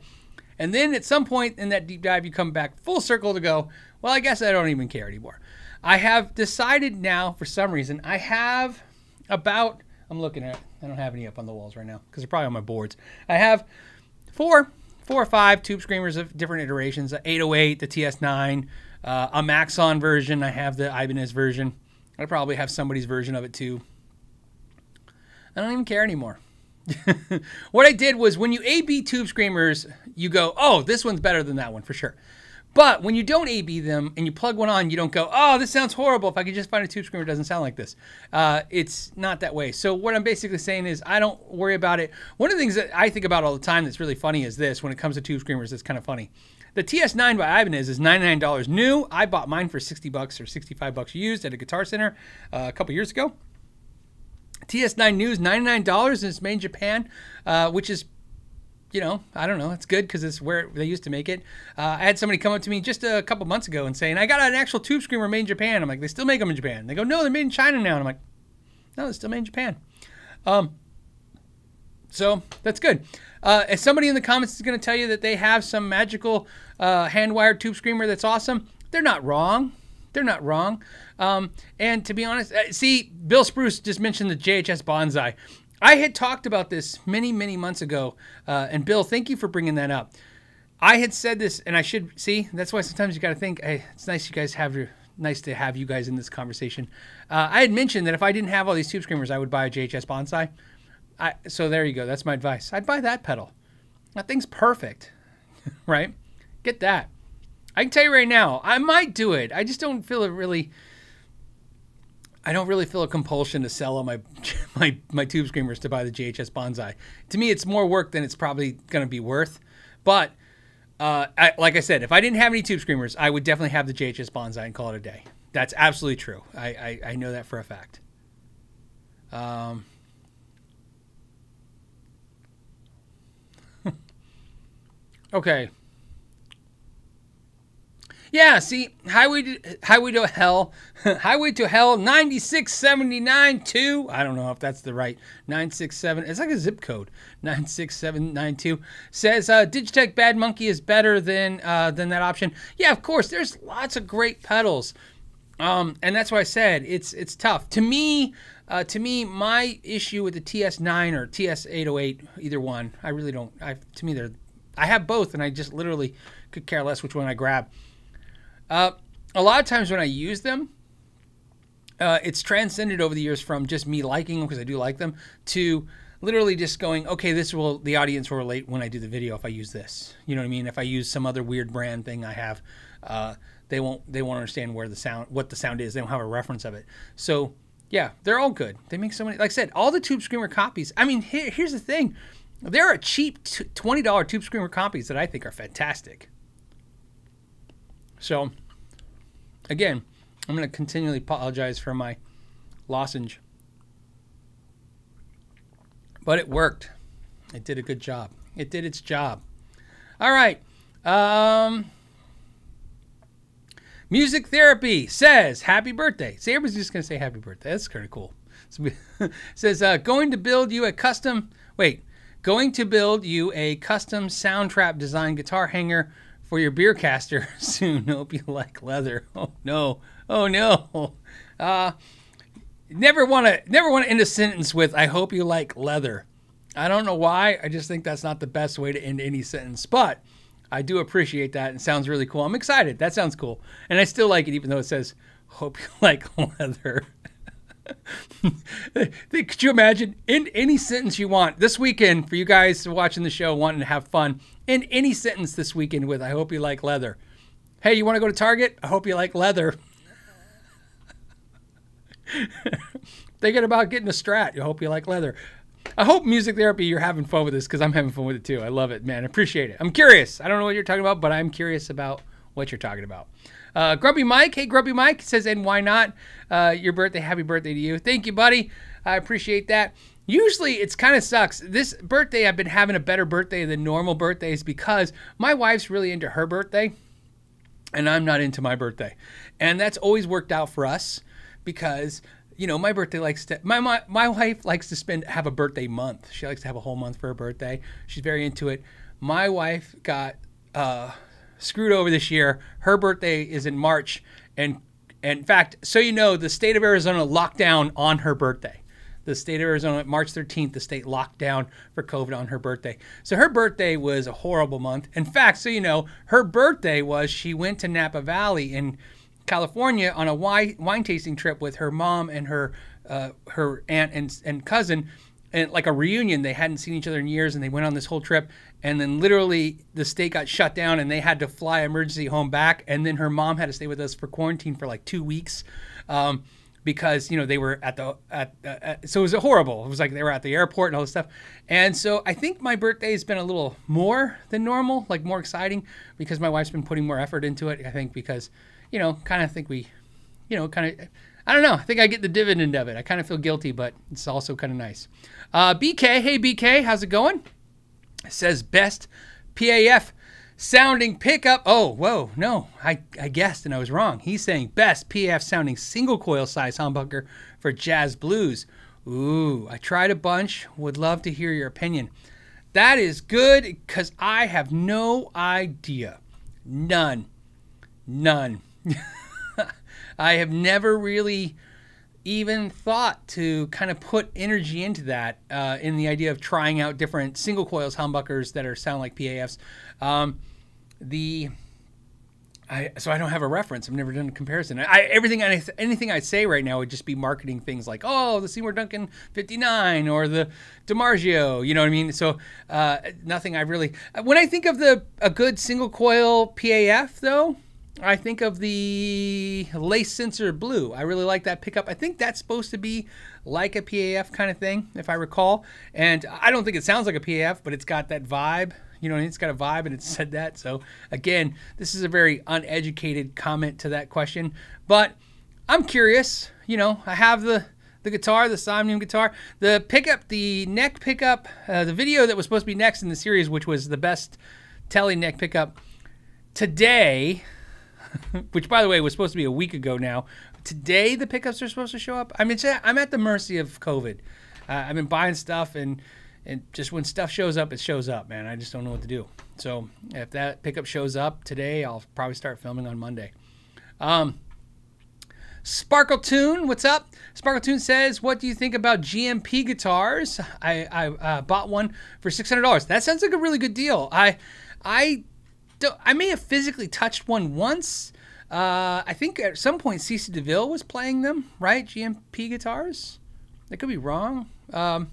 S1: And then at some point in that deep dive, you come back full circle to go, well, I guess I don't even care anymore. I have decided now, for some reason, I have about, I'm looking at, I don't have any up on the walls right now because they're probably on my boards. I have four four or five tube screamers of different iterations: the 808, the TS9, uh, a Maxon version. I have the Ibanez version. I probably have somebody's version of it too. I don't even care anymore. what I did was when you A/B tube screamers, you go, "Oh, this one's better than that one for sure." But when you don't A/B them and you plug one on, you don't go, "Oh, this sounds horrible." If I could just find a tube screamer, it doesn't sound like this. Uh, it's not that way. So what I'm basically saying is, I don't worry about it. One of the things that I think about all the time that's really funny is this: when it comes to tube screamers, it's kind of funny. The TS9 by Ibanez is $99 new. I bought mine for 60 bucks or 65 bucks used at a Guitar Center uh, a couple years ago. TS9 new is $99 and it's made in Japan, uh, which is you know, I don't know. It's good because it's where they used to make it. Uh, I had somebody come up to me just a couple months ago and saying, I got an actual tube screamer made in Japan. I'm like, they still make them in Japan. They go, no, they're made in China now. And I'm like, no, they're still made in Japan. Um, so that's good. Uh, if somebody in the comments is going to tell you that they have some magical uh, hand wired tube screamer that's awesome, they're not wrong. They're not wrong. Um, and to be honest, uh, see, Bill Spruce just mentioned the JHS Bonsai. I had talked about this many, many months ago, uh, and Bill, thank you for bringing that up. I had said this, and I should see. That's why sometimes you got to think. Hey, it's nice you guys have your nice to have you guys in this conversation. Uh, I had mentioned that if I didn't have all these tube screamers, I would buy a JHS bonsai. I, so there you go. That's my advice. I'd buy that pedal. That thing's perfect, right? Get that. I can tell you right now, I might do it. I just don't feel it really I don't really feel a compulsion to sell all my my my tube screamers to buy the JHS Bonsai. To me, it's more work than it's probably going to be worth. But uh, I, like I said, if I didn't have any tube screamers, I would definitely have the JHS Bonsai and call it a day. That's absolutely true. I, I, I know that for a fact. Um, okay. Yeah, see, highway to, highway to hell, highway to hell, ninety six seventy nine two. I don't know if that's the right nine six seven. It's like a zip code nine six seven nine two says uh, Digitech Bad Monkey is better than uh, than that option. Yeah, of course. There's lots of great pedals, um, and that's why I said it's it's tough to me. Uh, to me, my issue with the TS9 or TS808, either one, I really don't. I to me, they're I have both, and I just literally could care less which one I grab. Uh, a lot of times when I use them, uh, it's transcended over the years from just me liking them because I do like them to literally just going, okay, this will the audience will relate when I do the video if I use this. You know what I mean? If I use some other weird brand thing I have, uh, they won't they won't understand where the sound what the sound is. They don't have a reference of it. So yeah, they're all good. They make so many. Like I said, all the Tube Screamer copies. I mean, here, here's the thing: there are cheap twenty dollar Tube Screamer copies that I think are fantastic. So, again, I'm going to continually apologize for my lozenge. But it worked. It did a good job. It did its job. All right. Um, music therapy says happy birthday. See, everybody's just going to say happy birthday. That's kind of cool. says uh, going to build you a custom. Wait, going to build you a custom Soundtrap design guitar hanger for your beer caster soon. Hope you like leather. Oh no. Oh no. Uh, never want to never want to end a sentence with I hope you like leather. I don't know why. I just think that's not the best way to end any sentence, but I do appreciate that and sounds really cool. I'm excited. That sounds cool. And I still like it even though it says hope you like leather. Could you imagine in any sentence you want this weekend for you guys watching the show wanting to have fun in any sentence this weekend with I hope you like leather. Hey, you want to go to Target? I hope you like leather. Thinking about getting a strat. I hope you like leather. I hope music therapy you're having fun with this because I'm having fun with it too. I love it, man. I appreciate it. I'm curious. I don't know what you're talking about, but I'm curious about what you're talking about. Uh, Grumpy Mike, hey Grumpy Mike says, and why not? Uh, your birthday, happy birthday to you. Thank you, buddy. I appreciate that. Usually it's kind of sucks. This birthday, I've been having a better birthday than normal birthdays because my wife's really into her birthday and I'm not into my birthday. And that's always worked out for us because you know, my birthday likes to my, my my wife likes to spend have a birthday month. She likes to have a whole month for her birthday. She's very into it. My wife got uh, screwed over this year. Her birthday is in March, and, and in fact, so you know, the state of Arizona locked down on her birthday. The state of Arizona, March 13th, the state locked down for COVID on her birthday. So her birthday was a horrible month. In fact, so you know, her birthday was she went to Napa Valley in California on a wine, tasting trip with her mom and her uh, her aunt and, and cousin and like a reunion. They hadn't seen each other in years, and they went on this whole trip. And then literally, the state got shut down, and they had to fly emergency home back. And then her mom had to stay with us for quarantine for like two weeks. Um, because you know they were at the at, uh, at, so it was horrible. It was like they were at the airport and all this stuff. And so I think my birthday has been a little more than normal, like more exciting because my wife's been putting more effort into it. I think because you know, kind of think we, you know, kind of I don't know. I think I get the dividend of it. I kind of feel guilty, but it's also kind of nice. Uh, BK, hey BK, how's it going? It says best PAF sounding pickup. Oh, whoa, no, I, I guessed and I was wrong. He's saying best PF sounding single coil size humbucker for jazz blues. Ooh, I tried a bunch. Would love to hear your opinion. That is good because I have no idea. None. None. I have never really even thought to kind of put energy into that uh, in the idea of trying out different single coils humbuckers that are sound like PAFs. Um, the I, so I don't have a reference. I've never done a comparison. I, everything, anything I say right now would just be marketing things like, oh, the Seymour Duncan 59 or the DiMarzio. You know what I mean? So uh, nothing I really. When I think of the a good single coil PAF though, I think of the lace sensor blue. I really like that pickup. I think that's supposed to be like a PAF kind of thing, if I recall. And I don't think it sounds like a PAF, but it's got that vibe. You know, it's got a vibe and it said that. So, again, this is a very uneducated comment to that question. But I'm curious. You know, I have the the guitar, the Somnium guitar, the pickup, the neck pickup, uh, the video that was supposed to be next in the series, which was the best Tele neck pickup. Today, which by the way was supposed to be a week ago now. Today the pickups are supposed to show up. I mean, I'm at the mercy of COVID. Uh, I've been buying stuff and and just when stuff shows up, it shows up, man. I just don't know what to do. So if that pickup shows up today, I'll probably start filming on Monday. Um, Sparkle Tune, what's up? Sparkle Tune says, "What do you think about GMP guitars? I, I uh, bought one for six hundred dollars. That sounds like a really good deal. I, I, I may have physically touched one once. Uh, I think at some point CC DeVille was playing them, right? GMP guitars. That could be wrong. Um,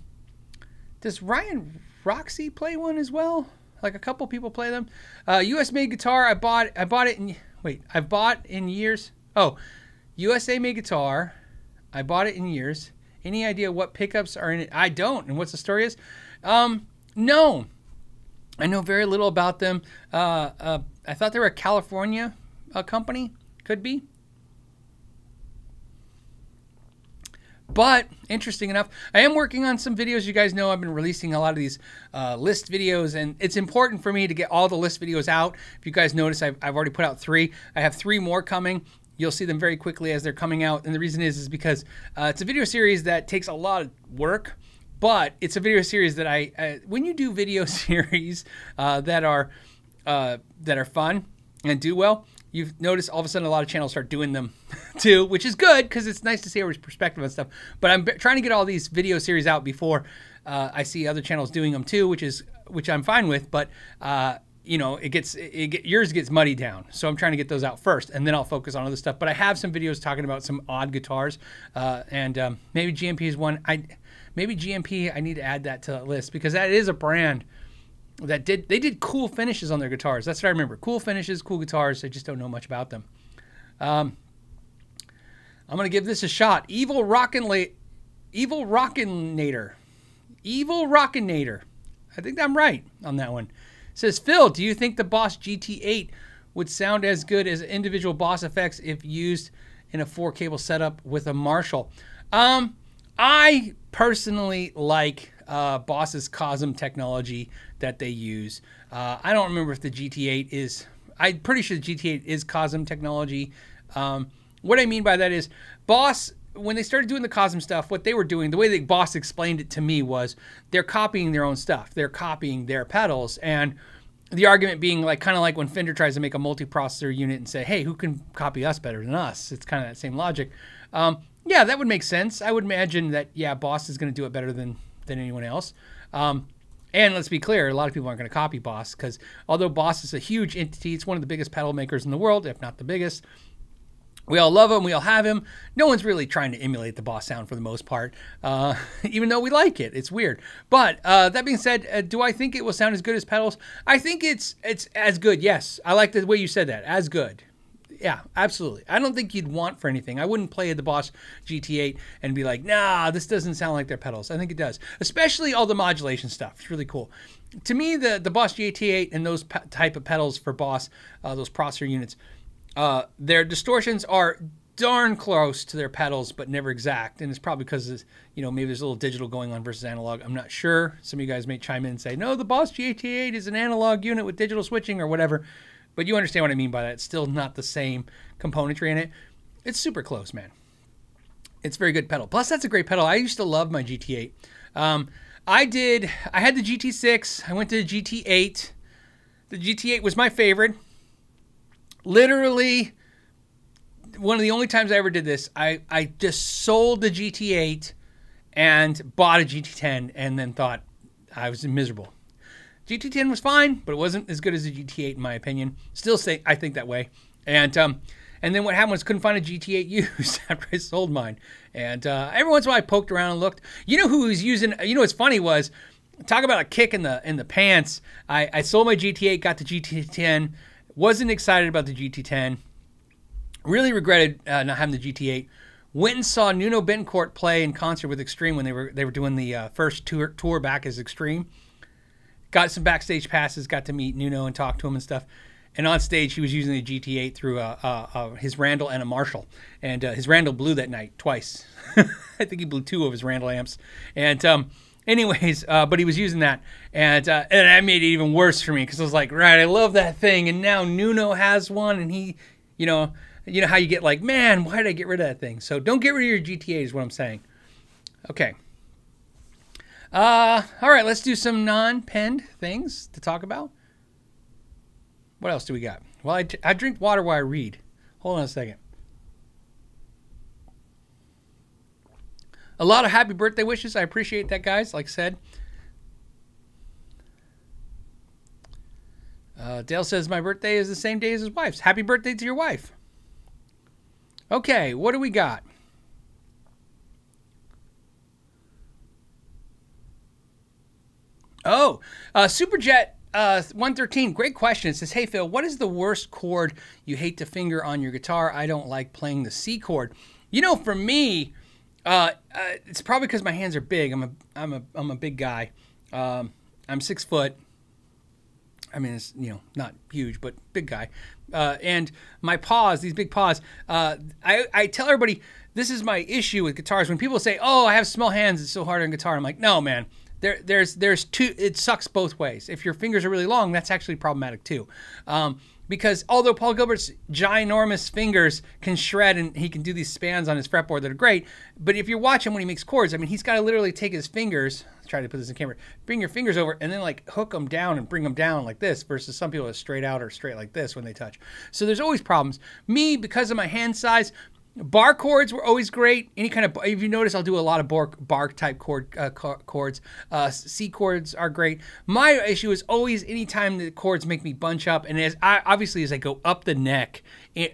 S1: does Ryan Roxie play one as well? Like a couple people play them. Uh, U.S. made guitar. I bought. I bought it in. Wait, I bought in years. Oh, USA made guitar. I bought it in years. Any idea what pickups are in it? I don't. And what's the story is? Um, no. I know very little about them. Uh, uh, I thought they were a California uh, company. Could be. But interesting enough, I am working on some videos. You guys know I've been releasing a lot of these uh, list videos, and it's important for me to get all the list videos out. If you guys notice, I've, I've already put out three. I have three more coming. You'll see them very quickly as they're coming out. And the reason is, is because uh, it's a video series that takes a lot of work, but it's a video series that I, uh, when you do video series uh, that are uh, that are fun and do well, you've noticed all of a sudden a lot of channels start doing them too, which is good because it's nice to see everybody's perspective and stuff. But I'm trying to get all these video series out before uh, I see other channels doing them too, which is which I'm fine with. But uh, you know, it gets it get, yours gets muddy down. So I'm trying to get those out first, and then I'll focus on other stuff. But I have some videos talking about some odd guitars, uh, and um, maybe GMP is one. I maybe GMP I need to add that to the list because that is a brand that did they did cool finishes on their guitars. That's what I remember. Cool finishes, cool guitars. I just don't know much about them. Um, I'm gonna give this a shot. Evil Rockin' Evil Rockinator. Evil Rockinator. I think I'm right on that one says Phil, do you think the Boss GT8 would sound as good as individual Boss effects if used in a four cable setup with a Marshall? Um, I personally like uh, Boss's Cosm technology that they use. Uh, I don't remember if the GT8 is. I'm pretty sure the GT8 is Cosm technology. Um, what I mean by that is Boss when they started doing the Cosm stuff, what they were doing, the way that boss explained it to me was they're copying their own stuff. They're copying their pedals. And the argument being like kind of like when Fender tries to make a multi-processor unit and say, hey, who can copy us better than us? It's kind of that same logic. Um, yeah, that would make sense. I would imagine that, yeah, Boss is going to do it better than, than anyone else. Um, and let's be clear, a lot of people aren't going to copy Boss because although Boss is a huge entity, it's one of the biggest pedal makers in the world, if not the biggest. We all love him. We all have him. No one's really trying to emulate the boss sound for the most part, uh, even though we like it. It's weird. But uh, that being said, uh, do I think it will sound as good as pedals? I think it's it's as good. Yes, I like the way you said that. As good. Yeah, absolutely. I don't think you'd want for anything. I wouldn't play the Boss GT8 and be like, nah, this doesn't sound like their pedals. I think it does, especially all the modulation stuff. It's really cool. To me, the the Boss GT8 and those type of pedals for Boss, uh, those processor units uh, their distortions are darn close to their pedals, but never exact. And it's probably because you know maybe there's a little digital going on versus analog. I'm not sure. Some of you guys may chime in and say, no, the Boss GT8 is an analog unit with digital switching or whatever. But you understand what I mean by that. It's still not the same componentry in it. It's super close, man. It's very good pedal. Plus, that's a great pedal. I used to love my GT8. Um, I did. I had the GT6. I went to the GT8. The GT8 was my favorite literally one of the only times I ever did this, I, I just sold the GT8 and bought a GT10 and then thought I was miserable. GT10 was fine, but it wasn't as good as the GT8 in my opinion. Still say I think that way. And um, and then what happened was couldn't find a GT8 used after I sold mine. And uh, every once in a while I poked around and looked. You know who was using? You know what's funny was talk about a kick in the in the pants. I, I sold my GT8, got the GT10 wasn't excited about the GT10. Really regretted uh, not having the GT8. Went and saw Nuno Bettencourt play in concert with Extreme when they were they were doing the uh, first tour tour back as Extreme. Got some backstage passes. Got to meet Nuno and talk to him and stuff. And on stage, he was using the GT8 through uh, uh, uh, his Randall and a Marshall. And uh, his Randall blew that night twice. I think he blew two of his Randall amps. And um, Anyways, uh, but he was using that, and uh, and that made it even worse for me because I was like, right, I love that thing, and now Nuno has one, and he You know, you know how you get like, man, why did I get rid of that thing? So don't get rid of your GT8 is what I'm saying. Okay. Uh, all right, let's do some non-penned things to talk about. What else do we got? Well, I, I drink water while I read. Hold on a second. A lot of happy birthday wishes. I appreciate that, guys. Like I said. Uh, Dale says, My birthday is the same day as his wife's. Happy birthday to your wife. Okay, what do we got? Oh, uh, Superjet uh, 113, great question. It says, Hey, Phil, what is the worst chord you hate to finger on your guitar? I don't like playing the C chord. You know, for me, uh, uh, it's probably because my hands are big. I'm a, I'm a, I'm a big guy. Um, I'm six foot. I mean, it's you know not huge, but big guy. Uh, and my paws, these big paws. Uh, I, I tell everybody this is my issue with guitars. When people say, "Oh, I have small hands, it's so hard on guitar," I'm like, "No, man." There, there's, there's two. It sucks both ways. If your fingers are really long, that's actually problematic too. Um, because although Paul Gilbert's ginormous fingers can shred and he can do these spans on his fretboard that are great, but if you watch him when he makes chords, I mean, he's got to literally take his fingers, try to put this in camera, bring your fingers over and then like hook them down and bring them down like this versus some people are straight out or straight like this when they touch. So there's always problems. Me, because of my hand size, Bar chords were always great. Any kind of, if you notice, I'll do a lot of bar, bar type chord uh, chords. Uh, C chords are great. My issue is always anytime the chords make me bunch up, and as I, obviously as I go up the neck,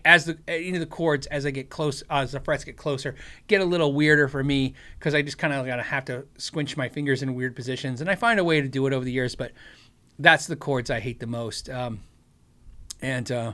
S1: as the into the chords as I get close, uh, as the frets get closer, get a little weirder for me because I just kind of gotta have to squinch my fingers in weird positions, and I find a way to do it over the years, but that's the chords I hate the most. Um, and uh,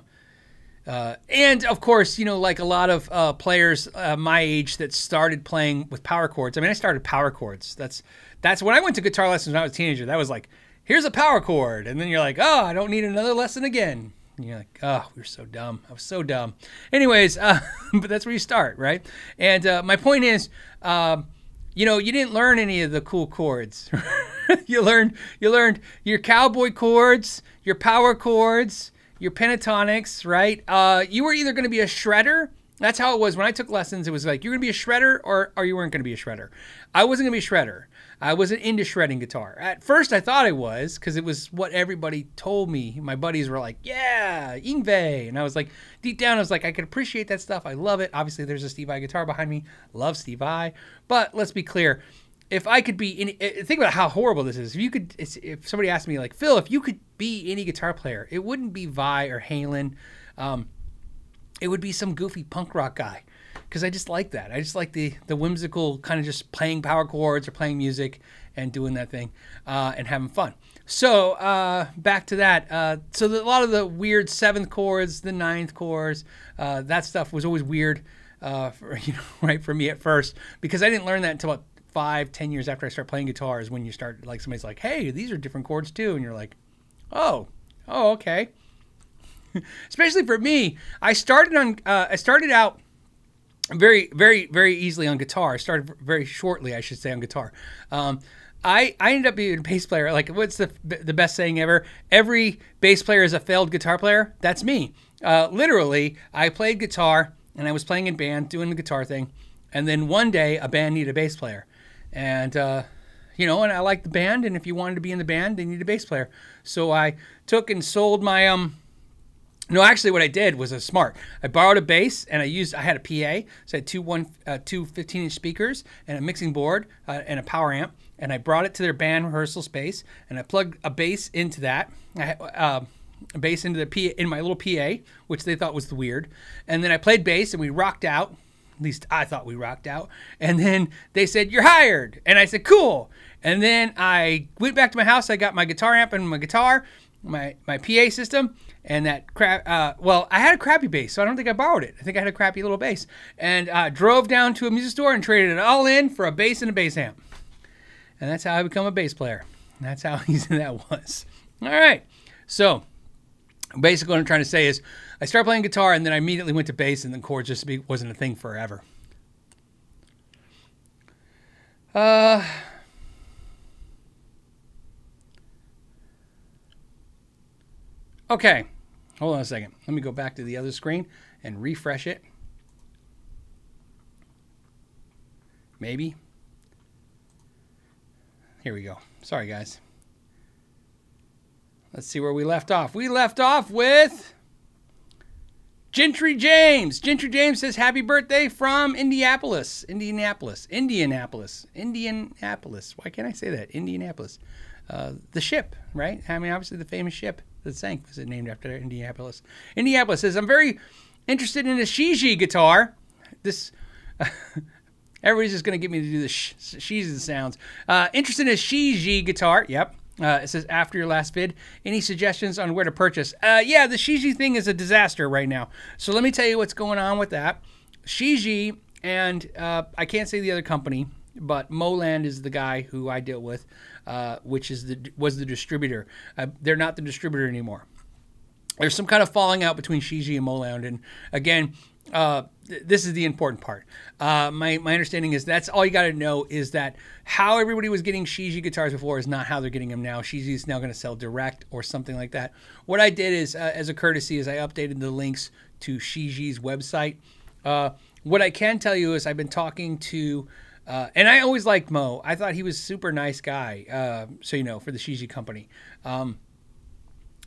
S1: uh, and of course, you know, like a lot of uh, players uh, my age that started playing with power chords. I mean, I started power chords. That's that's when I went to guitar lessons when I was a teenager. That was like, here's a power chord, and then you're like, oh, I don't need another lesson again. And you're like, oh, we are so dumb. I was so dumb. Anyways, uh, but that's where you start, right? And uh, my point is, um, you know, you didn't learn any of the cool chords. you learned you learned your cowboy chords, your power chords your pentatonics, right? Uh, you were either going to be a shredder. That's how it was when I took lessons. It was like you're going to be a shredder or, or you weren't going to be a shredder. I wasn't going to be a shredder. I wasn't into shredding guitar. At first, I thought I was because it was what everybody told me. My buddies were like, "Yeah, Yngwie," and I was like, deep down, I was like, I could appreciate that stuff. I love it. Obviously, there's a Steve Vai guitar behind me. Love Steve Vai, but let's be clear if I could be any, eh, think about how horrible this is. If you could, if somebody asked me like Phil, if you could be any guitar player, it wouldn't be Vai or Halen. Um, it would be some goofy punk rock guy because I just like that. I just like the the whimsical kind of just playing power chords or playing music and doing that thing uh, and having fun. So uh, back to that. Uh, so the, a lot of the weird seventh chords, the ninth chords, uh, that stuff was always weird. Uh, for, you know, right for me at first because I didn't learn that until about five, ten years after I start playing guitar is when you start like somebody's like, "Hey, these are different chords too," and you're like, "Oh, oh, okay." Especially for me, I started on uh, I started out very, very, very easily on guitar. I started very shortly, I should say, on guitar. Um, I, I ended up being a bass player. Like, what's the the best saying ever? Every bass player is a failed guitar player. That's me. Uh, literally, I played guitar and I was playing in band, doing the guitar thing, and then one day a band needed a bass player, and uh, you know, and I like the band. And if you wanted to be in the band, they need a bass player. So I took and sold my um. No, actually, what I did was a smart. I borrowed a bass and I used. I had a PA, so I had two one uh, two 15 inch speakers and a mixing board uh, and a power amp. And I brought it to their band rehearsal space and I plugged a bass into that. I, uh, a bass into the PA in my little PA, which they thought was weird. And then I played bass and we rocked out at least I thought we rocked out. And then they said, You're hired. And I said, Cool. And then I went back to my house. I got my guitar amp and my guitar, my, my PA system, and that crap. Uh, well, I had a crappy bass, so I don't think I borrowed it. I think I had a crappy little bass. And uh, drove down to a music store and traded it all in for a bass and a bass amp. And that's how I become a bass player. That's how easy that was. All right. So basically, what I'm trying to say is I started playing guitar and then I immediately went to bass and then chords just wasn't a thing forever. Uh, okay. Hold on a second. Let me go back to the other screen and refresh it. Maybe. Here we go. Sorry, guys. Let's see where we left off. We left off with Gentry James. Gentry James says happy birthday from Indianapolis. Indianapolis. Indianapolis. Indianapolis. Why can't I say that? Indianapolis. Uh, the ship, right? I mean, obviously the famous ship that sank was it named after Indianapolis. Indianapolis says I'm very interested in a Shiji guitar. This everybody's just gonna get me to do the sh- Shiji sounds. Uh, interested in a Shiji guitar. Yep. Uh, it says after your last bid. any suggestions on where to purchase? Uh, yeah, the Shiji thing is a disaster right now. So let me tell you what's going on with that. Shiji and uh, I can't say the other company, but Moland is the guy who I deal with uh, which is the was the distributor. Uh, they're not the distributor anymore. There's some kind of falling out between Shiji and Moland, and again, uh, th- this is the important part. Uh, my my understanding is that's all you got to know is that how everybody was getting Shiji guitars before is not how they're getting them now. Shiji is now going to sell direct or something like that. What I did is, uh, as a courtesy, is I updated the links to Shiji's website. Uh, what I can tell you is I've been talking to uh, and I always liked Mo. I thought he was super nice guy. Uh, so you know, for the Shiji company, um,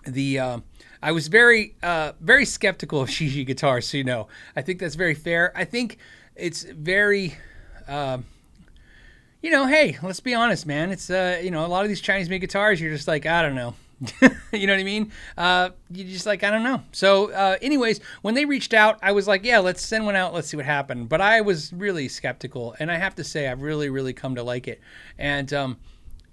S1: the uh, I was very uh, very skeptical of Shiji guitars. So you know, I think that's very fair. I think it's very. Um, you know, hey, let's be honest, man. It's uh, you know, a lot of these Chinese made guitars, you're just like, I don't know. you know what I mean? Uh, you just like I don't know. So, uh, anyways, when they reached out, I was like, yeah, let's send one out. Let's see what happened. But I was really skeptical, and I have to say, I've really, really come to like it. And um,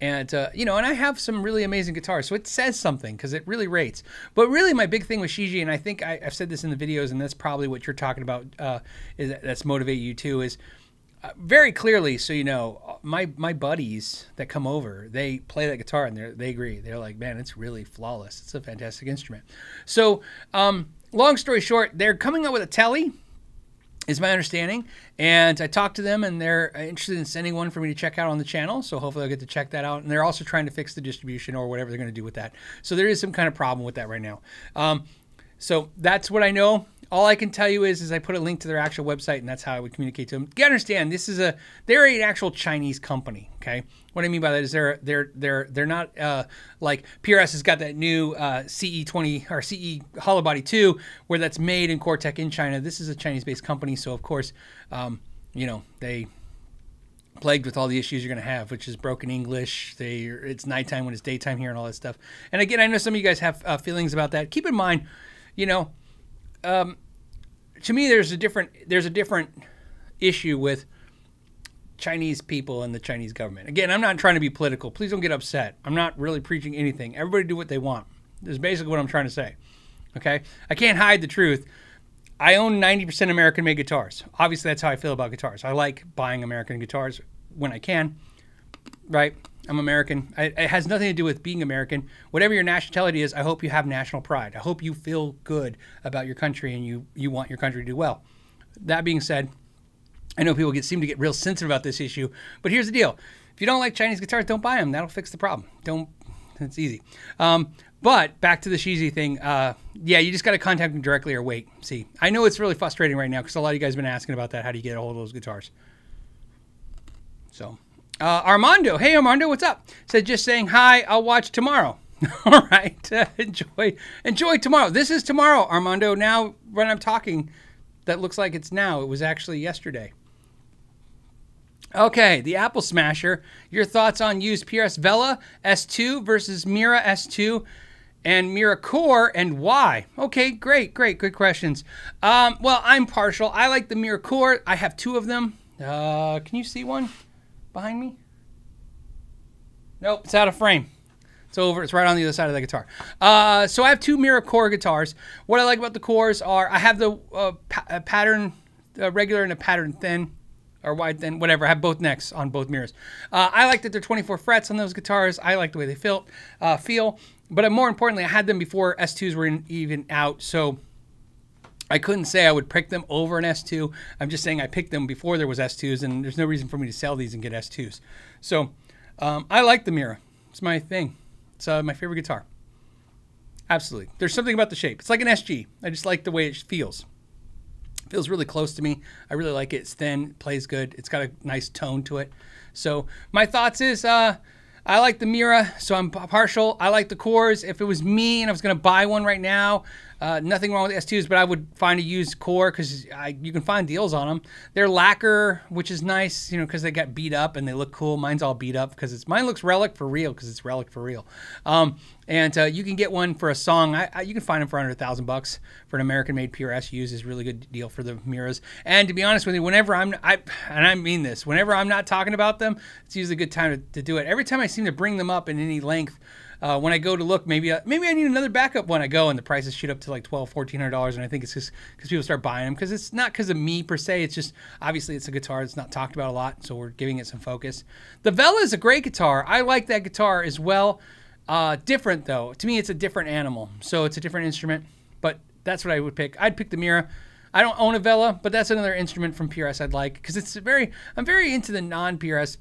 S1: and uh, you know, and I have some really amazing guitars, so it says something because it really rates. But really, my big thing with Shiji, and I think I, have said this in the videos, and that's probably what you're talking about. Uh, is that's motivate you too? Is uh, very clearly, so you know, my my buddies that come over, they play that guitar and they they agree. They're like, man, it's really flawless. It's a fantastic instrument. So, um, long story short, they're coming up with a telly, is my understanding. And I talked to them, and they're interested in sending one for me to check out on the channel. So hopefully, I'll get to check that out. And they're also trying to fix the distribution or whatever they're going to do with that. So there is some kind of problem with that right now. Um, so that's what I know all I can tell you is, is I put a link to their actual website, and that's how I would communicate to them. You understand, this is a they're an actual Chinese company. Okay, what I mean by that is they're they're they're they're not uh, like PRS has got that new uh, CE20 or SE hollow body two, where that's made in Cor-Tek in China. This is a Chinese-based company, so of course, um, you know they plagued with all the issues you're going to have, which is broken English. They it's nighttime when it's daytime here, and all that stuff. And again, I know some of you guys have uh, feelings about that. Keep in mind, you know um, to me, there's a different there's a different issue with Chinese people and the Chinese government. Again, I'm not trying to be political. Please don't get upset. I'm not really preaching anything. Everybody do what they want. This is basically what I'm trying to say. Okay, I can't hide the truth. I own 90% American made guitars. Obviously, that's how I feel about guitars. I like buying American guitars when I can, right? I'm American. I, it has nothing to do with being American. Whatever your nationality is, I hope you have national pride. I hope you feel good about your country and you, you want your country to do well. That being said, I know people get seem to get real sensitive about this issue, but here's the deal: if you don't like Chinese guitars, don't buy them. That'll fix the problem. Don't. It's easy. Um, but back to the Shiji thing. Uh, yeah, you just got to contact them directly or wait. See, I know it's really frustrating right now because a lot of you guys have been asking about that. How do you get a hold of those guitars? So uh, Armando, hey Armando, what's up? Said just saying hi. I'll watch tomorrow. All right, uh, enjoy enjoy tomorrow. This is tomorrow, Armando. Now when I'm talking, that looks like it's now. It was actually yesterday. Okay, the Apple Smasher. Your thoughts on used PRS Vela S2 versus Mira S2 and Mira Core and why? Okay, great, great, good questions. Um, well, I'm partial. I like the Mira Core. I have two of them. Uh, can you see one? Behind me? Nope, it's out of frame. It's over. It's right on the other side of the guitar. Uh, so I have two Mira Core guitars. What I like about the cores are I have the uh, pa- pattern uh, regular and a pattern thin or wide thin, whatever. I have both necks on both Miras. Uh, I like that they're 24 frets on those guitars. I like the way they feel. Uh, feel. But more importantly, I had them before S2s were in, even out. So I couldn't say I would pick them over an S2. I'm just saying I picked them before there was S2s, and there's no reason for me to sell these and get S2s. So um, I like the Mira. It's my thing. It's uh, my favorite guitar. Absolutely. There's something about the shape. It's like an SG. I just like the way it feels. It feels really close to me. I really like it. It's thin, plays good. It's got a nice tone to it. So my thoughts is uh, I like the Mira, so I'm partial. I like the cores. If it was me and I was going to buy one right now, uh, nothing wrong with S2s, but I would find a used core because you can find deals on them. They're lacquer, which is nice, you know, because they got beat up and they look cool. Mine's all beat up because it's mine looks relic for real because it's relic for real. Um, and uh, you can get one for a song. I, I, you can find them for under a thousand bucks for an American-made PRS. Use is really good deal for the Miras. And to be honest with you, whenever I'm, I and I mean this, whenever I'm not talking about them, it's usually a good time to, to do it. Every time I seem to bring them up in any length uh, when I go to look, maybe uh, maybe I need another backup when I go, and the prices shoot up to like twelve, fourteen hundred dollars, and I think it's just because people start buying them because it's not because of me per se. It's just obviously it's a guitar that's not talked about a lot, so we're giving it some focus. The Vela is a great guitar. I like that guitar as well. Uh, different though. To me, it's a different animal, so it's a different instrument. But that's what I would pick. I'd pick the Mira. I don't own a Vela, but that's another instrument from PRS I'd like because it's very. I'm very into the non-PRS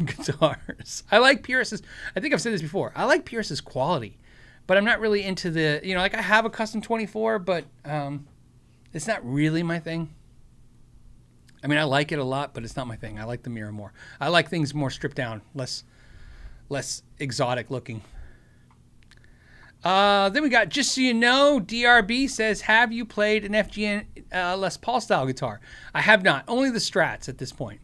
S1: guitars. I like Pierce's. I think I've said this before. I like Pierce's quality, but I'm not really into the. You know, like I have a custom 24, but um, it's not really my thing. I mean, I like it a lot, but it's not my thing. I like the Mira more. I like things more stripped down, less, less exotic looking. Uh, then we got just so you know, DRB says, "Have you played an FGN uh, Les Paul style guitar?" I have not. Only the Strats at this point.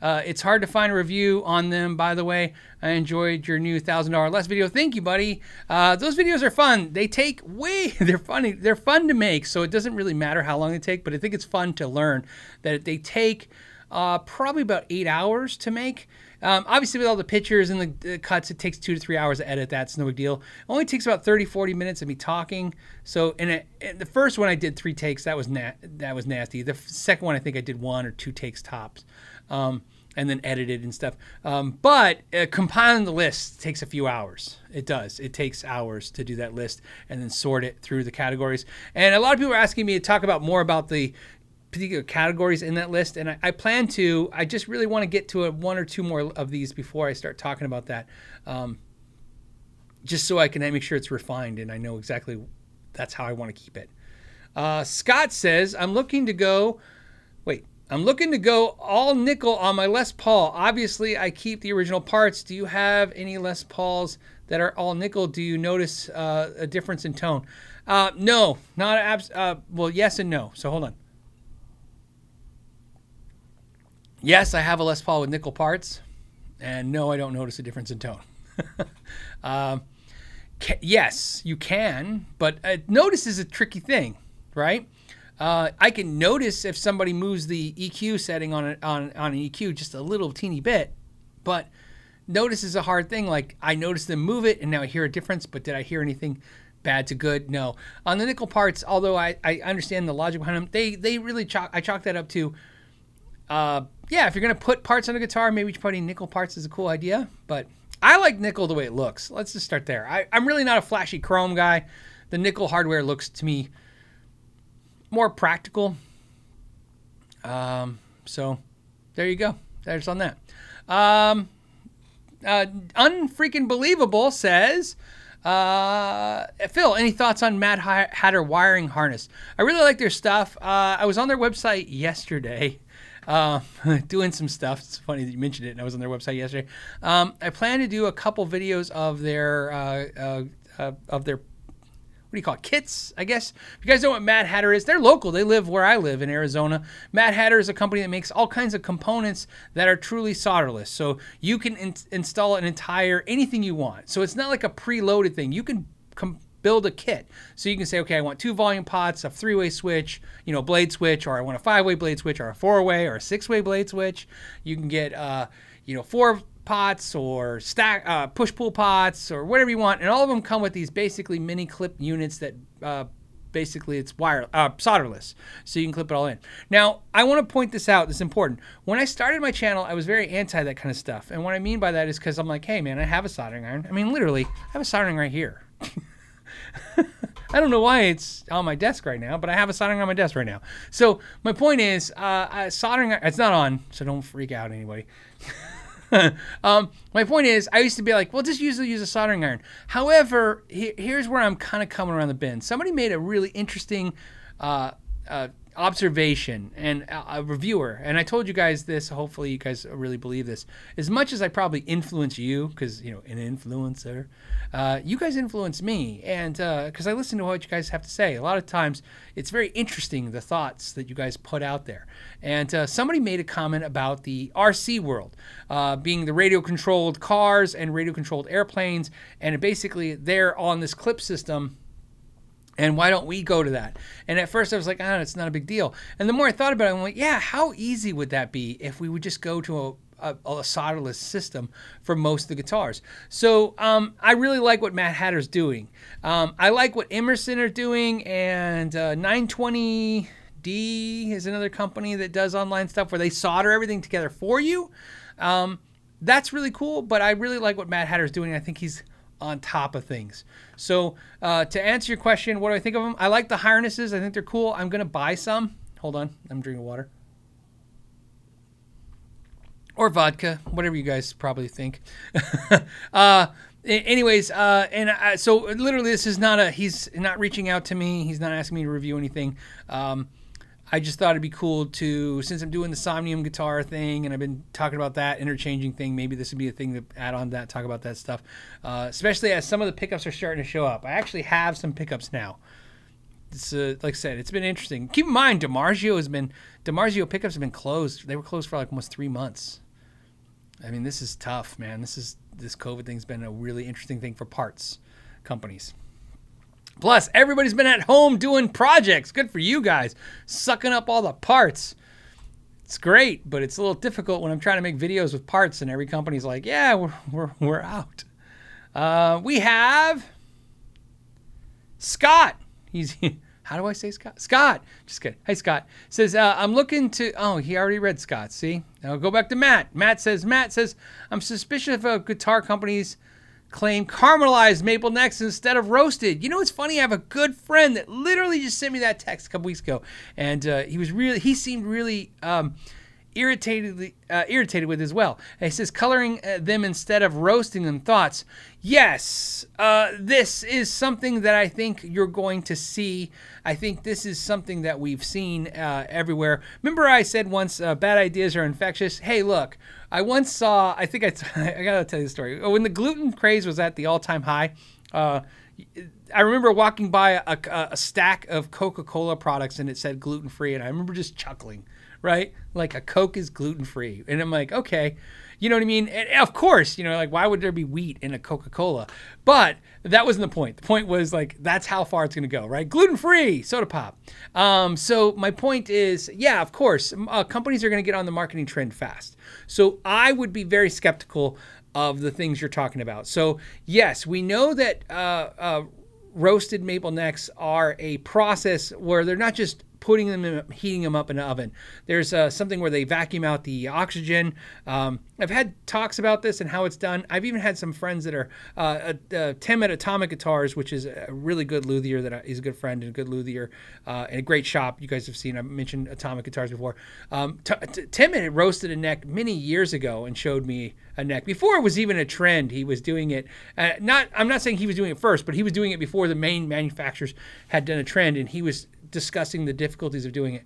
S1: Uh, it's hard to find a review on them, by the way. I enjoyed your new thousand dollar less video. Thank you, buddy. Uh, those videos are fun. They take way. They're funny. They're fun to make, so it doesn't really matter how long they take. But I think it's fun to learn that they take uh, probably about eight hours to make. Um, obviously, with all the pictures and the, the, cuts, it takes two to three hours to edit. That's no big deal. It only takes about 30, 40 minutes of me talking. So, in, a, in the first one, I did three takes. That was na- that was nasty. The second one, I think I did one or two takes tops um, and then edited and stuff. Um, but uh, compiling the list takes a few hours. It does. It takes hours to do that list and then sort it through the categories. And a lot of people are asking me to talk about more about the particular categories in that list, and I, I plan to. I just really want to get to a, one or two more of these before I start talking about that, um, just so I can make sure it's refined and I know exactly that's how I want to keep it. Uh, Scott says, "I'm looking to go." Wait, I'm looking to go all nickel on my Les Paul. Obviously, I keep the original parts. Do you have any Les Pauls that are all nickel? Do you notice uh, a difference in tone? Uh, no, not abs- uh, well, yes and no. So hold on. Yes, I have a Les Paul with nickel parts, and no, I don't notice a difference in tone. um, yes, you can, but uh, notice is a tricky thing, right? Uh, I can notice if somebody moves the EQ setting on, a, on, on an EQ just a little teeny bit, but notice is a hard thing. Like I noticed them move it and now I hear a difference, but did I hear anything bad to good? No. On the nickel parts, although I, I understand the logic behind them, they, they really chalk, I chalk that up to, uh, yeah, if you're going to put parts on a guitar, maybe putting nickel parts is a cool idea, but I like nickel the way it looks. Let's just start there. I, I'm really not a flashy chrome guy. The nickel hardware looks to me more practical. Um, so there you go. There's on that. Um, uh, unfreaking believable says, uh, Phil, any thoughts on Mad Hatter wiring harness? I really like their stuff. Uh, I was on their website yesterday. Uh, doing some stuff. It's funny that you mentioned it. And I was on their website yesterday. Um, I plan to do a couple videos of their uh, uh, uh of their what do you call it? Kits, I guess. If you guys know what Mad Hatter is, they're local. They live where I live in Arizona. Mad Hatter is a company that makes all kinds of components that are truly solderless. So you can in- install an entire anything you want. So it's not like a preloaded thing. You can build a kit. So you can say, okay, I want two volume pots, a three-way switch, you know, blade switch, or I want a five-way blade switch, or a four-way, or a six-way blade switch. You can get, uh, you know, four pots or stack uh, push pull pots or whatever you want, and all of them come with these basically mini clip units that uh, basically it's wire uh, solderless, so you can clip it all in. Now, I want to point this out. It's important. When I started my channel, I was very anti that kind of stuff, and what I mean by that is because I'm like, hey man, I have a soldering iron. I mean, literally, I have a soldering right here. I don't know why it's on my desk right now, but I have a soldering on my desk right now. So my point is, uh, soldering it's not on, so don't freak out anybody. um, my point is, I used to be like, well, just usually use a soldering iron. However, he, here's where I'm kind of coming around the bend. Somebody made a really interesting uh, uh, observation and a reviewer and i told you guys this hopefully you guys really believe this as much as i probably influence you because you know an influencer uh, you guys influence me and because uh, i listen to what you guys have to say. A lot of times it's very interesting the thoughts that you guys put out there. And uh, somebody made a comment about the rc world uh, being the radio controlled cars and radio controlled airplanes and basically they're on this clip system and why don't we go to that? And at first I was like, ah, it's not a big deal. And the more I thought about it, I'm like, yeah, how easy would that be if we would just go to a a, a, solderless system for most of the guitars. So um, I really like what Mad Hatter's doing. Um, I like what Emerson are doing, and uh, 920D is another company that does online stuff where they solder everything together for you. Um, that's really cool, but I really like what Mad Hatter's doing. I think he's on top of things. So uh, to answer your question, what do I think of them? I like the harnesses. I think they're cool. I'm gonna buy some. Hold on, I'm drinking water. Or vodka, whatever you guys probably think. uh, anyways, uh, and I, so literally, this is not a. He's not reaching out to me. He's not asking me to review anything. Um, I just thought it'd be cool to, since I'm doing the Somnium guitar thing and I've been talking about that interchanging thing, maybe this would be a thing to add on to that, talk about that stuff. Uh, especially as some of the pickups are starting to show up. I actually have some pickups now. It's uh, like I said, it's been interesting. Keep in mind, DiMarzio has been DiMarzio pickups have been closed. They were closed for like almost three months. I mean, this is tough, man. This is this COVID thing's been a really interesting thing for parts companies. Plus, everybody's been at home doing projects. Good for you guys, sucking up all the parts. It's great, but it's a little difficult when I'm trying to make videos with parts and every company's like, yeah, we're, we're, we're out. Uh, we have Scott. He's how do I say Scott? Scott. Just kidding. Hey Scott says uh, I'm looking to. Oh, he already read Scott. See, now go back to Matt. Matt says Matt says I'm suspicious of guitar companies claim caramelized maple necks instead of roasted. You know, it's funny. I have a good friend that literally just sent me that text a couple weeks ago, and uh, he was really he seemed really um, irritated uh, irritated with as well. He says coloring uh, them instead of roasting them. Thoughts? Yes, uh, this is something that I think you're going to see. I think this is something that we've seen uh, everywhere. Remember, I said once, uh, bad ideas are infectious. Hey, look, I once saw. I think I, t- I gotta tell you the story. When the gluten craze was at the all-time high. Uh, I remember walking by a, a, a stack of Coca Cola products and it said gluten free, and I remember just chuckling right? Like a Coke is gluten free. And I'm like, okay. You know what I mean? And of course, you know, like why would there be wheat in a Coca Cola? But that wasn't the point. The point was like that's how far it's going to go, right? Gluten free soda pop. Um, so my point is, yeah, of course, uh, companies are going to get on the marketing trend fast. So I would be very skeptical of the things you're talking about. So yes, we know that uh, uh, roasted maple necks are a process where they're not just putting them in, heating them up in an oven. There's uh, something where they vacuum out the oxygen. Um, I've had talks about this and how it's done. I've even had some friends that are uh, uh, Tim at Atomic Guitars, which is a really good luthier that is a good friend and a good luthier uh, and a great shop. You guys have seen. I mentioned Atomic Guitars before. Um, Tim had roasted a neck many years ago and showed me a neck before it was even a trend. He was doing it. Uh, not I'm not saying he was doing it first, but he was doing it before the main manufacturers had done a trend, and he was discussing the difficulties of doing it.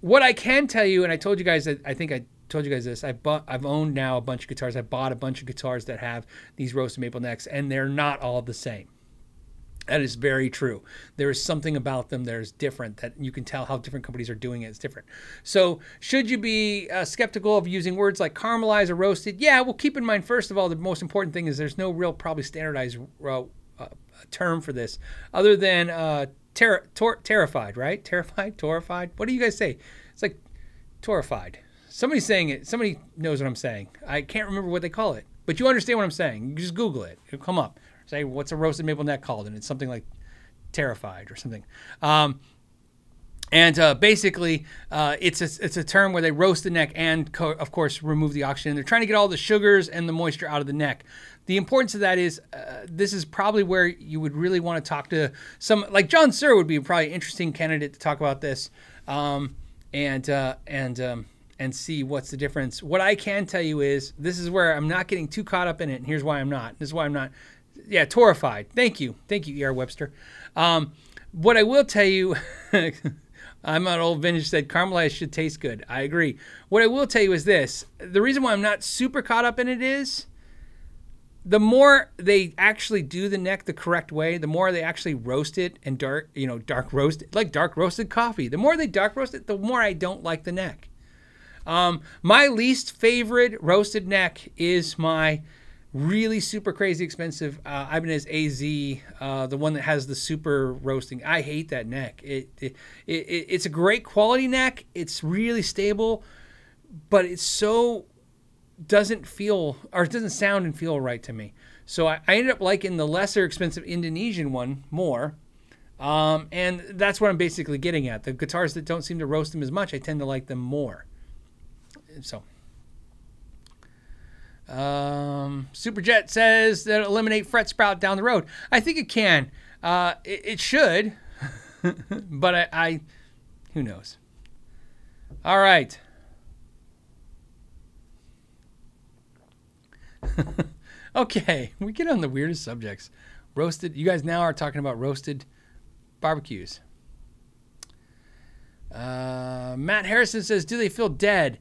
S1: What I can tell you, and I told you guys that I think I told you guys this. I've bought, I've owned now a bunch of guitars. I bought a bunch of guitars that have these roasted maple necks, and they're not all the same. That is very true. There is something about them that is different that you can tell how different companies are doing it. It's different. So, should you be uh, skeptical of using words like caramelized or roasted? Yeah, well, keep in mind, first of all, the most important thing is there's no real, probably standardized uh, uh, term for this other than uh, ter- tor- terrified, right? Terrified, terrified. What do you guys say? It's like terrified. Somebody's saying it. Somebody knows what I'm saying. I can't remember what they call it, but you understand what I'm saying. You just Google it. It'll come up. Say what's a roasted maple neck called, and it's something like terrified or something. Um, and uh, basically, uh, it's a, it's a term where they roast the neck and, co- of course, remove the oxygen. They're trying to get all the sugars and the moisture out of the neck the importance of that is uh, this is probably where you would really want to talk to some like John Suhr would be a probably an interesting candidate to talk about this. Um, and uh, and um, and see what's the difference. What I can tell you is this is where I'm not getting too caught up in it, and here's why I'm not. This is why I'm not. Yeah, torrefied. Thank you, thank you, E.R. Webster. Um, what I will tell you, I'm an old vintage said caramelized should taste good. I agree. What I will tell you is this: the reason why I'm not super caught up in it is the more they actually do the neck the correct way, the more they actually roast it and dark, you know, dark roast like dark roasted coffee. The more they dark roast it, the more I don't like the neck. Um, my least favorite roasted neck is my really super crazy expensive uh, Ibanez AZ, uh, the one that has the super roasting. I hate that neck. It, it, it it's a great quality neck. It's really stable, but it's so doesn't feel or it doesn't sound and feel right to me. So I, I ended up liking the lesser expensive Indonesian one more. Um, and that's what I'm basically getting at. The guitars that don't seem to roast them as much, I tend to like them more. So, um, Superjet says that eliminate fret sprout down the road. I think it can. Uh, it, it should, but I, I, who knows? All right. okay, we get on the weirdest subjects. Roasted. You guys now are talking about roasted barbecues. Uh, Matt Harrison says, "Do they feel dead?"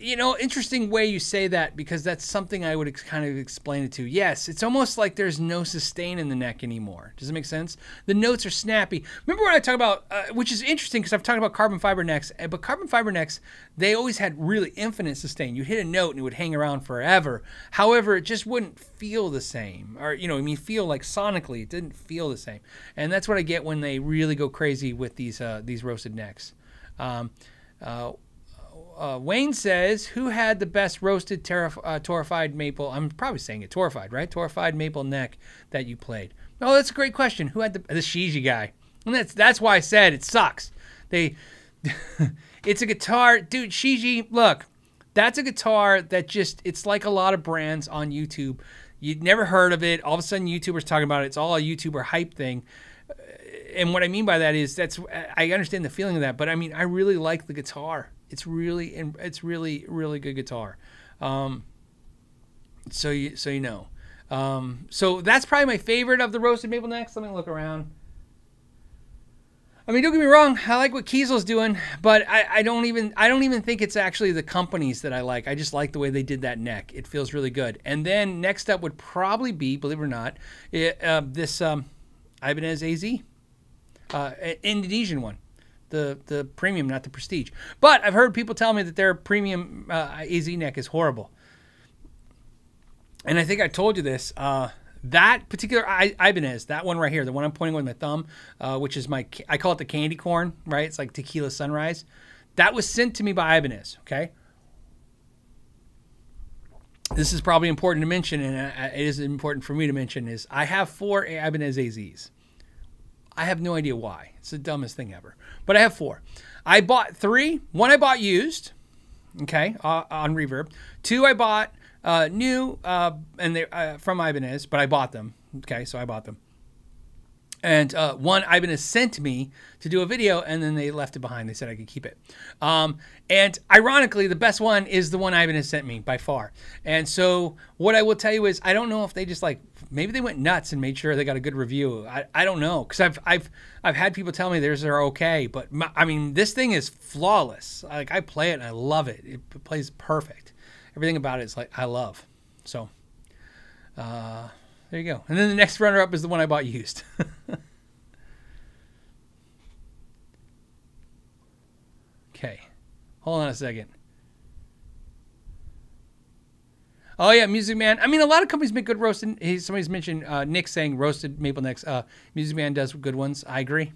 S1: You know, interesting way you say that because that's something I would kind of explain it to. Yes, it's almost like there's no sustain in the neck anymore. Does it make sense? The notes are snappy. Remember when I talk about, uh, which is interesting because I've talked about carbon fiber necks, eh, but carbon fiber necks, they always had really infinite sustain. You hit a note and it would hang around forever. However, it just wouldn't feel the same. Or, you know, I mean, feel like sonically, it didn't feel the same. And that's what I get when they really go crazy with these, uh, these roasted necks. Um, uh, uh, Wayne says, "Who had the best roasted terif- uh, torrefied maple? I'm probably saying it torrefied, right? Torrefied maple neck that you played." Oh, that's a great question. Who had the the Shijie guy? And that's that's why I said it sucks. They, it's a guitar, dude. Shijie, look, that's a guitar that just it's like a lot of brands on YouTube. You'd never heard of it. All of a sudden, YouTubers talking about it. It's all a YouTuber hype thing. And what I mean by that is that's I understand the feeling of that, but I mean I really like the guitar. It's really it's really really good guitar. Um, so you so you know. Um, so that's probably my favorite of the roasted maple necks. Let me look around. I mean, don't get me wrong. I like what Kiesel's doing, but I, I don't even I don't even think it's actually the companies that I like. I just like the way they did that neck. It feels really good. And then next up would probably be, believe it or not, it, uh, this um, Ibanez AZ, uh, Indonesian one the the premium, not the prestige. But I've heard people tell me that their premium uh, AZ neck is horrible. And I think I told you this. Uh, that particular I- Ibanez, that one right here, the one I'm pointing with my thumb, uh, which is my I call it the candy corn, right? It's like tequila sunrise. That was sent to me by Ibanez. Okay. This is probably important to mention, and uh, it is important for me to mention. Is I have four Ibanez AZs. I have no idea why. It's the dumbest thing ever. But I have four. I bought three. One I bought used, okay, uh, on Reverb. Two I bought uh, new, uh, and they uh, from Ibanez, but I bought them. Okay, so I bought them. And uh, one Ibanez sent me to do a video, and then they left it behind. They said I could keep it. Um, and ironically, the best one is the one Ibanez sent me by far. And so, what I will tell you is, I don't know if they just like maybe they went nuts and made sure they got a good review. I, I don't know because I've I've I've had people tell me theirs are okay, but my, I mean this thing is flawless. Like I play it and I love it. It plays perfect. Everything about it is like I love. So. Uh, there you go. And then the next runner up is the one I bought used. okay. Hold on a second. Oh yeah, Music Man. I mean, a lot of companies make good roasted. Somebody's mentioned uh, Nick saying roasted maple necks. Uh, Music Man does good ones. I agree.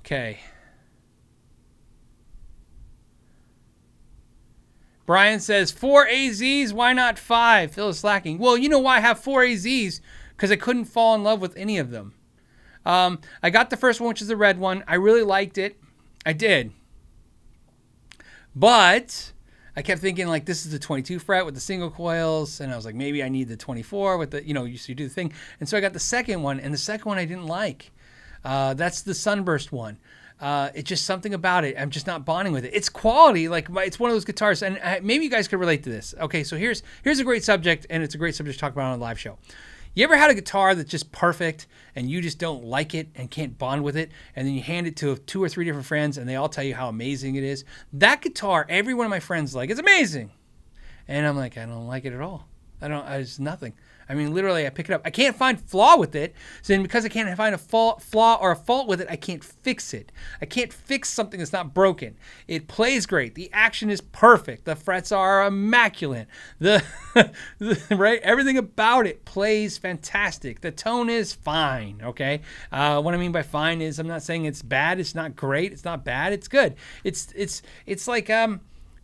S1: Okay. Brian says four AZs. Why not five? Phil is slacking. Well, you know why I have four AZs? Because I couldn't fall in love with any of them. Um, I got the first one, which is the red one. I really liked it. I did. But I kept thinking like this is the 22 fret with the single coils, and I was like maybe I need the 24 with the you know you, do the thing. And so I got the second one, and the second one I didn't like. Uh, that's the sunburst one. Uh, it's just something about it. I'm just not bonding with it. It's quality, like my, it's one of those guitars, and uh, maybe you guys could relate to this. Okay, so here's here's a great subject, and it's a great subject to talk about on a live show. You ever had a guitar that's just perfect and you just don't like it and can't bond with it, and then you hand it to two or three different friends and they all tell you how amazing it is? That guitar, every one of my friends like, it's amazing, and I'm like, I don't like it at all. I don't. It's nothing. I mean, literally, I pick it up. I can't find flaw with it. So then, because I can't find a flaw or a fault with it, I can't fix it. I can't fix something that's not broken. It plays great. The action is perfect. The frets are immaculate. The, the right everything about it plays fantastic. The tone is fine. Okay. Uh, what I mean by fine is I'm not saying it's bad. It's not great. It's not bad. It's good. It's it's it's like um,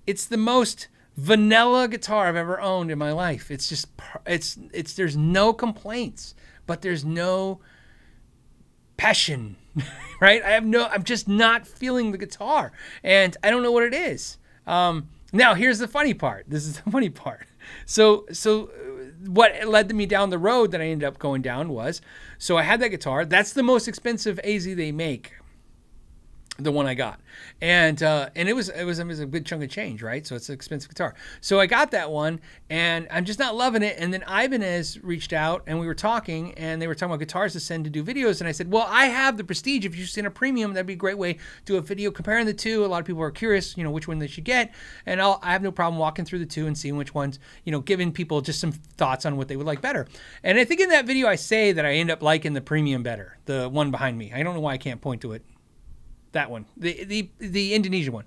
S1: it's the most vanilla guitar I've ever owned in my life. It's just it's it's there's no complaints, but there's no passion, right? I have no I'm just not feeling the guitar, and I don't know what it is. Um, now here's the funny part. This is the funny part. So so uh, what led me down the road that I ended up going down was so I had that guitar. That's the most expensive AZ they make the one I got, and uh, and it was, it was it was a good chunk of change, right? So it's an expensive guitar. So I got that one, and I'm just not loving it. And then Ibanez reached out, and we were talking, and they were talking about guitars to send to do videos, and I said, well, I have the Prestige. If you send a premium, that'd be a great way to do a video comparing the two. A lot of people are curious, you know, which one they should get, and I'll, I have no problem walking through the two and seeing which ones, you know, giving people just some thoughts on what they would like better. And I think in that video I say that I end up liking the premium better, the one behind me. I don't know why I can't point to it that one, the the the Indonesian one,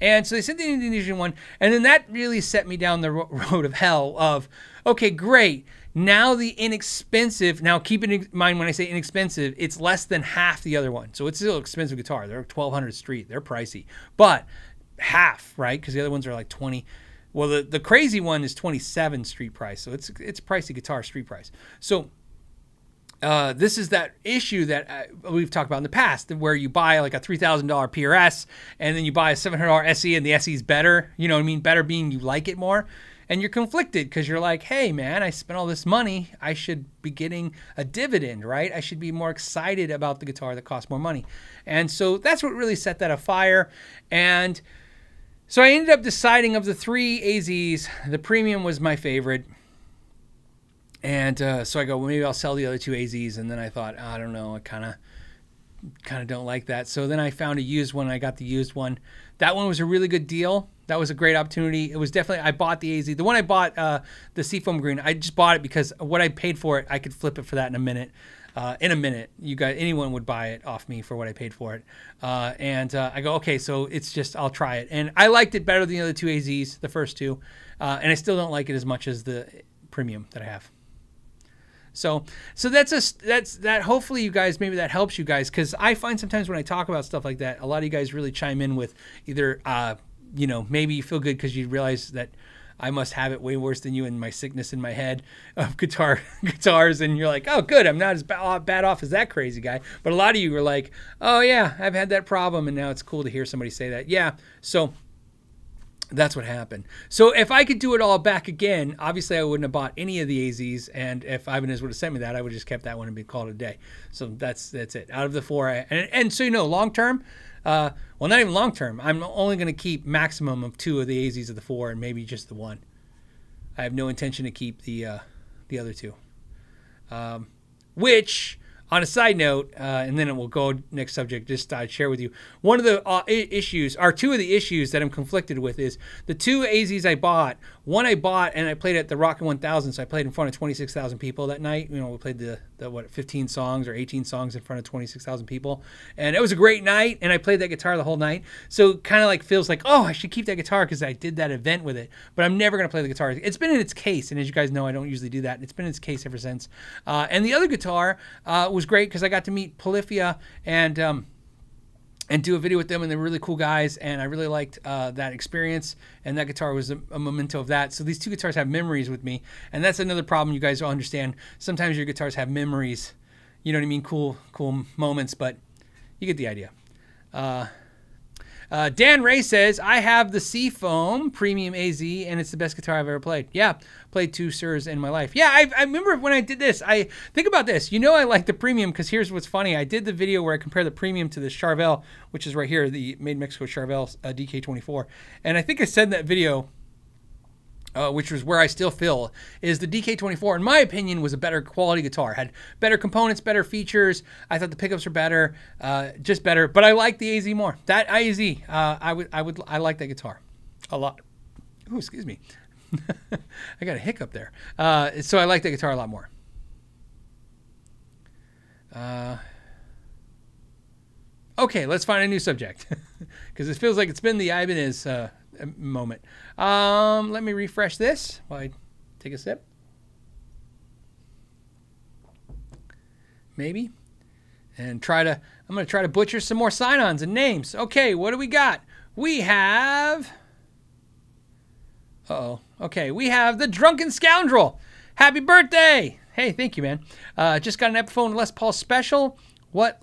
S1: and so they sent the Indonesian one, and then that really set me down the road of hell. Of okay, great. Now the inexpensive. Now keep in mind when I say inexpensive, it's less than half the other one, so it's still expensive guitar. They're twelve hundred street. They're pricey, but half right because the other ones are like twenty. Well, the the crazy one is twenty seven street price, so it's it's pricey guitar street price. So uh, this is that issue that uh, we've talked about in the past, where you buy like a three thousand dollar PRS and then you buy a seven hundred dollar SE, and the SE is better. You know what I mean? Better being you like it more, and you're conflicted because you're like, hey man, I spent all this money, I should be getting a dividend, right? I should be more excited about the guitar that costs more money, and so that's what really set that afire, and. So I ended up deciding of the three AZs, the premium was my favorite. And uh, so I go, well, maybe I'll sell the other two AZs. And then I thought, oh, I don't know, I kind of kind of don't like that. So then I found a used one. I got the used one. That one was a really good deal. That was a great opportunity. It was definitely I bought the AZ. The one I bought, uh, the Seafoam Green, I just bought it because what I paid for it, I could flip it for that in a minute. Uh, in a minute, you guys, anyone would buy it off me for what I paid for it. Uh, and uh, I go, okay, so it's just I'll try it, and I liked it better than the other two AZs, the first two, uh, and I still don't like it as much as the premium that I have. So so that's a that's that. Hopefully, you guys maybe that helps you guys because I find sometimes when I talk about stuff like that, a lot of you guys really chime in with either uh, you know maybe you feel good because you realize that. I must have it way worse than you and my sickness in my head of guitar guitars, and you're like, oh, good, I'm not as bad off as that crazy guy. But a lot of you are like, oh yeah, I've had that problem, and now it's cool to hear somebody say that. Yeah, so that's what happened. So if I could do it all back again, obviously I wouldn't have bought any of the AZs, and if Ibanez would have sent me that, I would have just kept that one and been called a day. So that's that's it. Out of the four, I, and, and so you know, long term, uh, well, not even long term. I'm only going to keep maximum of two of the AZs of the four, and maybe just the one. I have no intention to keep the uh, the other two, um, which on a side note, uh, and then it will go next subject. Just share with you one of the uh, issues, or two of the issues that I'm conflicted with is the two AZs I bought. One I bought and I played at the Rockin' 1000, so I played in front of 26,000 people that night. You know, we played the, the what 15 songs or 18 songs in front of 26,000 people, and it was a great night. And I played that guitar the whole night, so kind of like feels like oh I should keep that guitar because I did that event with it. But I'm never gonna play the guitar. It's been in its case, and as you guys know, I don't usually do that. It's been in its case ever since. Uh, and the other guitar uh, was great because I got to meet Polyphia and. Um, and do a video with them, and they're really cool guys, and I really liked uh, that experience. And that guitar was a, a, memento of that. So these two guitars have memories with me, and that's another problem you guys will understand. Sometimes your guitars have memories, you know what I mean? Cool, cool moments, but you get the idea. Uh, Uh, Dan Ray says, I have the Seafoam Premium AZ, and it's the best guitar I've ever played. Yeah, played two Suhrs in my life. Yeah, I, I remember when I did this. I Think about this. You know I like the Premium because here's what's funny. I did the video where I compare the Premium to the Charvel, which is right here, the Made Mexico Charvel uh, DK24. And I think I said in that video uh, which was where I still feel, is the DK24, in my opinion, was a better quality guitar. Had better components, better features. I thought the pickups were better, uh, just better. But I like the AZ more. That AZ, uh, I would, I would, I like that guitar a lot. Oh, excuse me. I got a hiccup there. Uh, so I like that guitar a lot more. Okay, let's find a new subject because it feels like it's been the Ibanez uh, moment. Um, let me refresh this while I take a sip. Maybe. And try to, I'm going to try to butcher some more sign ons and names. Okay, what do we got? We have. Uh oh. Okay, we have the Drunken Scoundrel. Happy birthday! Hey, thank you, man. Uh, just got an Epiphone Les Paul special. What,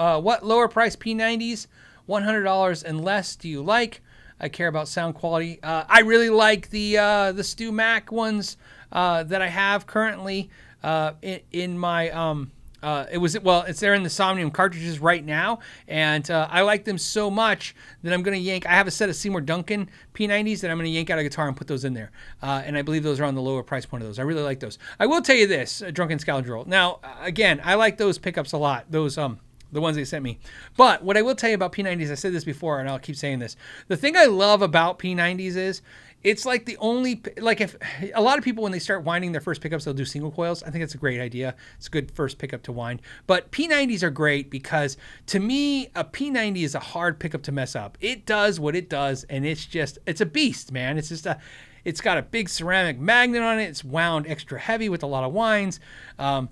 S1: uh, what lower price P90s, $100 and less do you like? I care about sound quality. Uh, I really like the uh, the StewMac ones uh, that I have currently uh, in, in, my. Um, uh, it was well, it's there in the Somnium cartridges right now, and uh, I like them so much that I'm going to yank. I have a set of Seymour Duncan P90s that I'm going to yank out a guitar and put those in there, and I believe those are on the lower price point of those. I really like those. I will tell you this, Drunken Scoundrel. Now, again, I like those pickups a lot. Those um the ones they sent me. But what I will tell you about P90s, I said this before and I'll keep saying this. The thing I love about P90s is it's like the only like if a lot of people when they start winding their first pickups they'll do single coils. I think it's a great idea. It's a good first pickup to wind. But p90s are great because to me a p90 is a hard pickup to mess up. It does what it does and it's just it's a beast man. It's just a it's got a big ceramic magnet on it. It's wound extra heavy with a lot of winds. Um,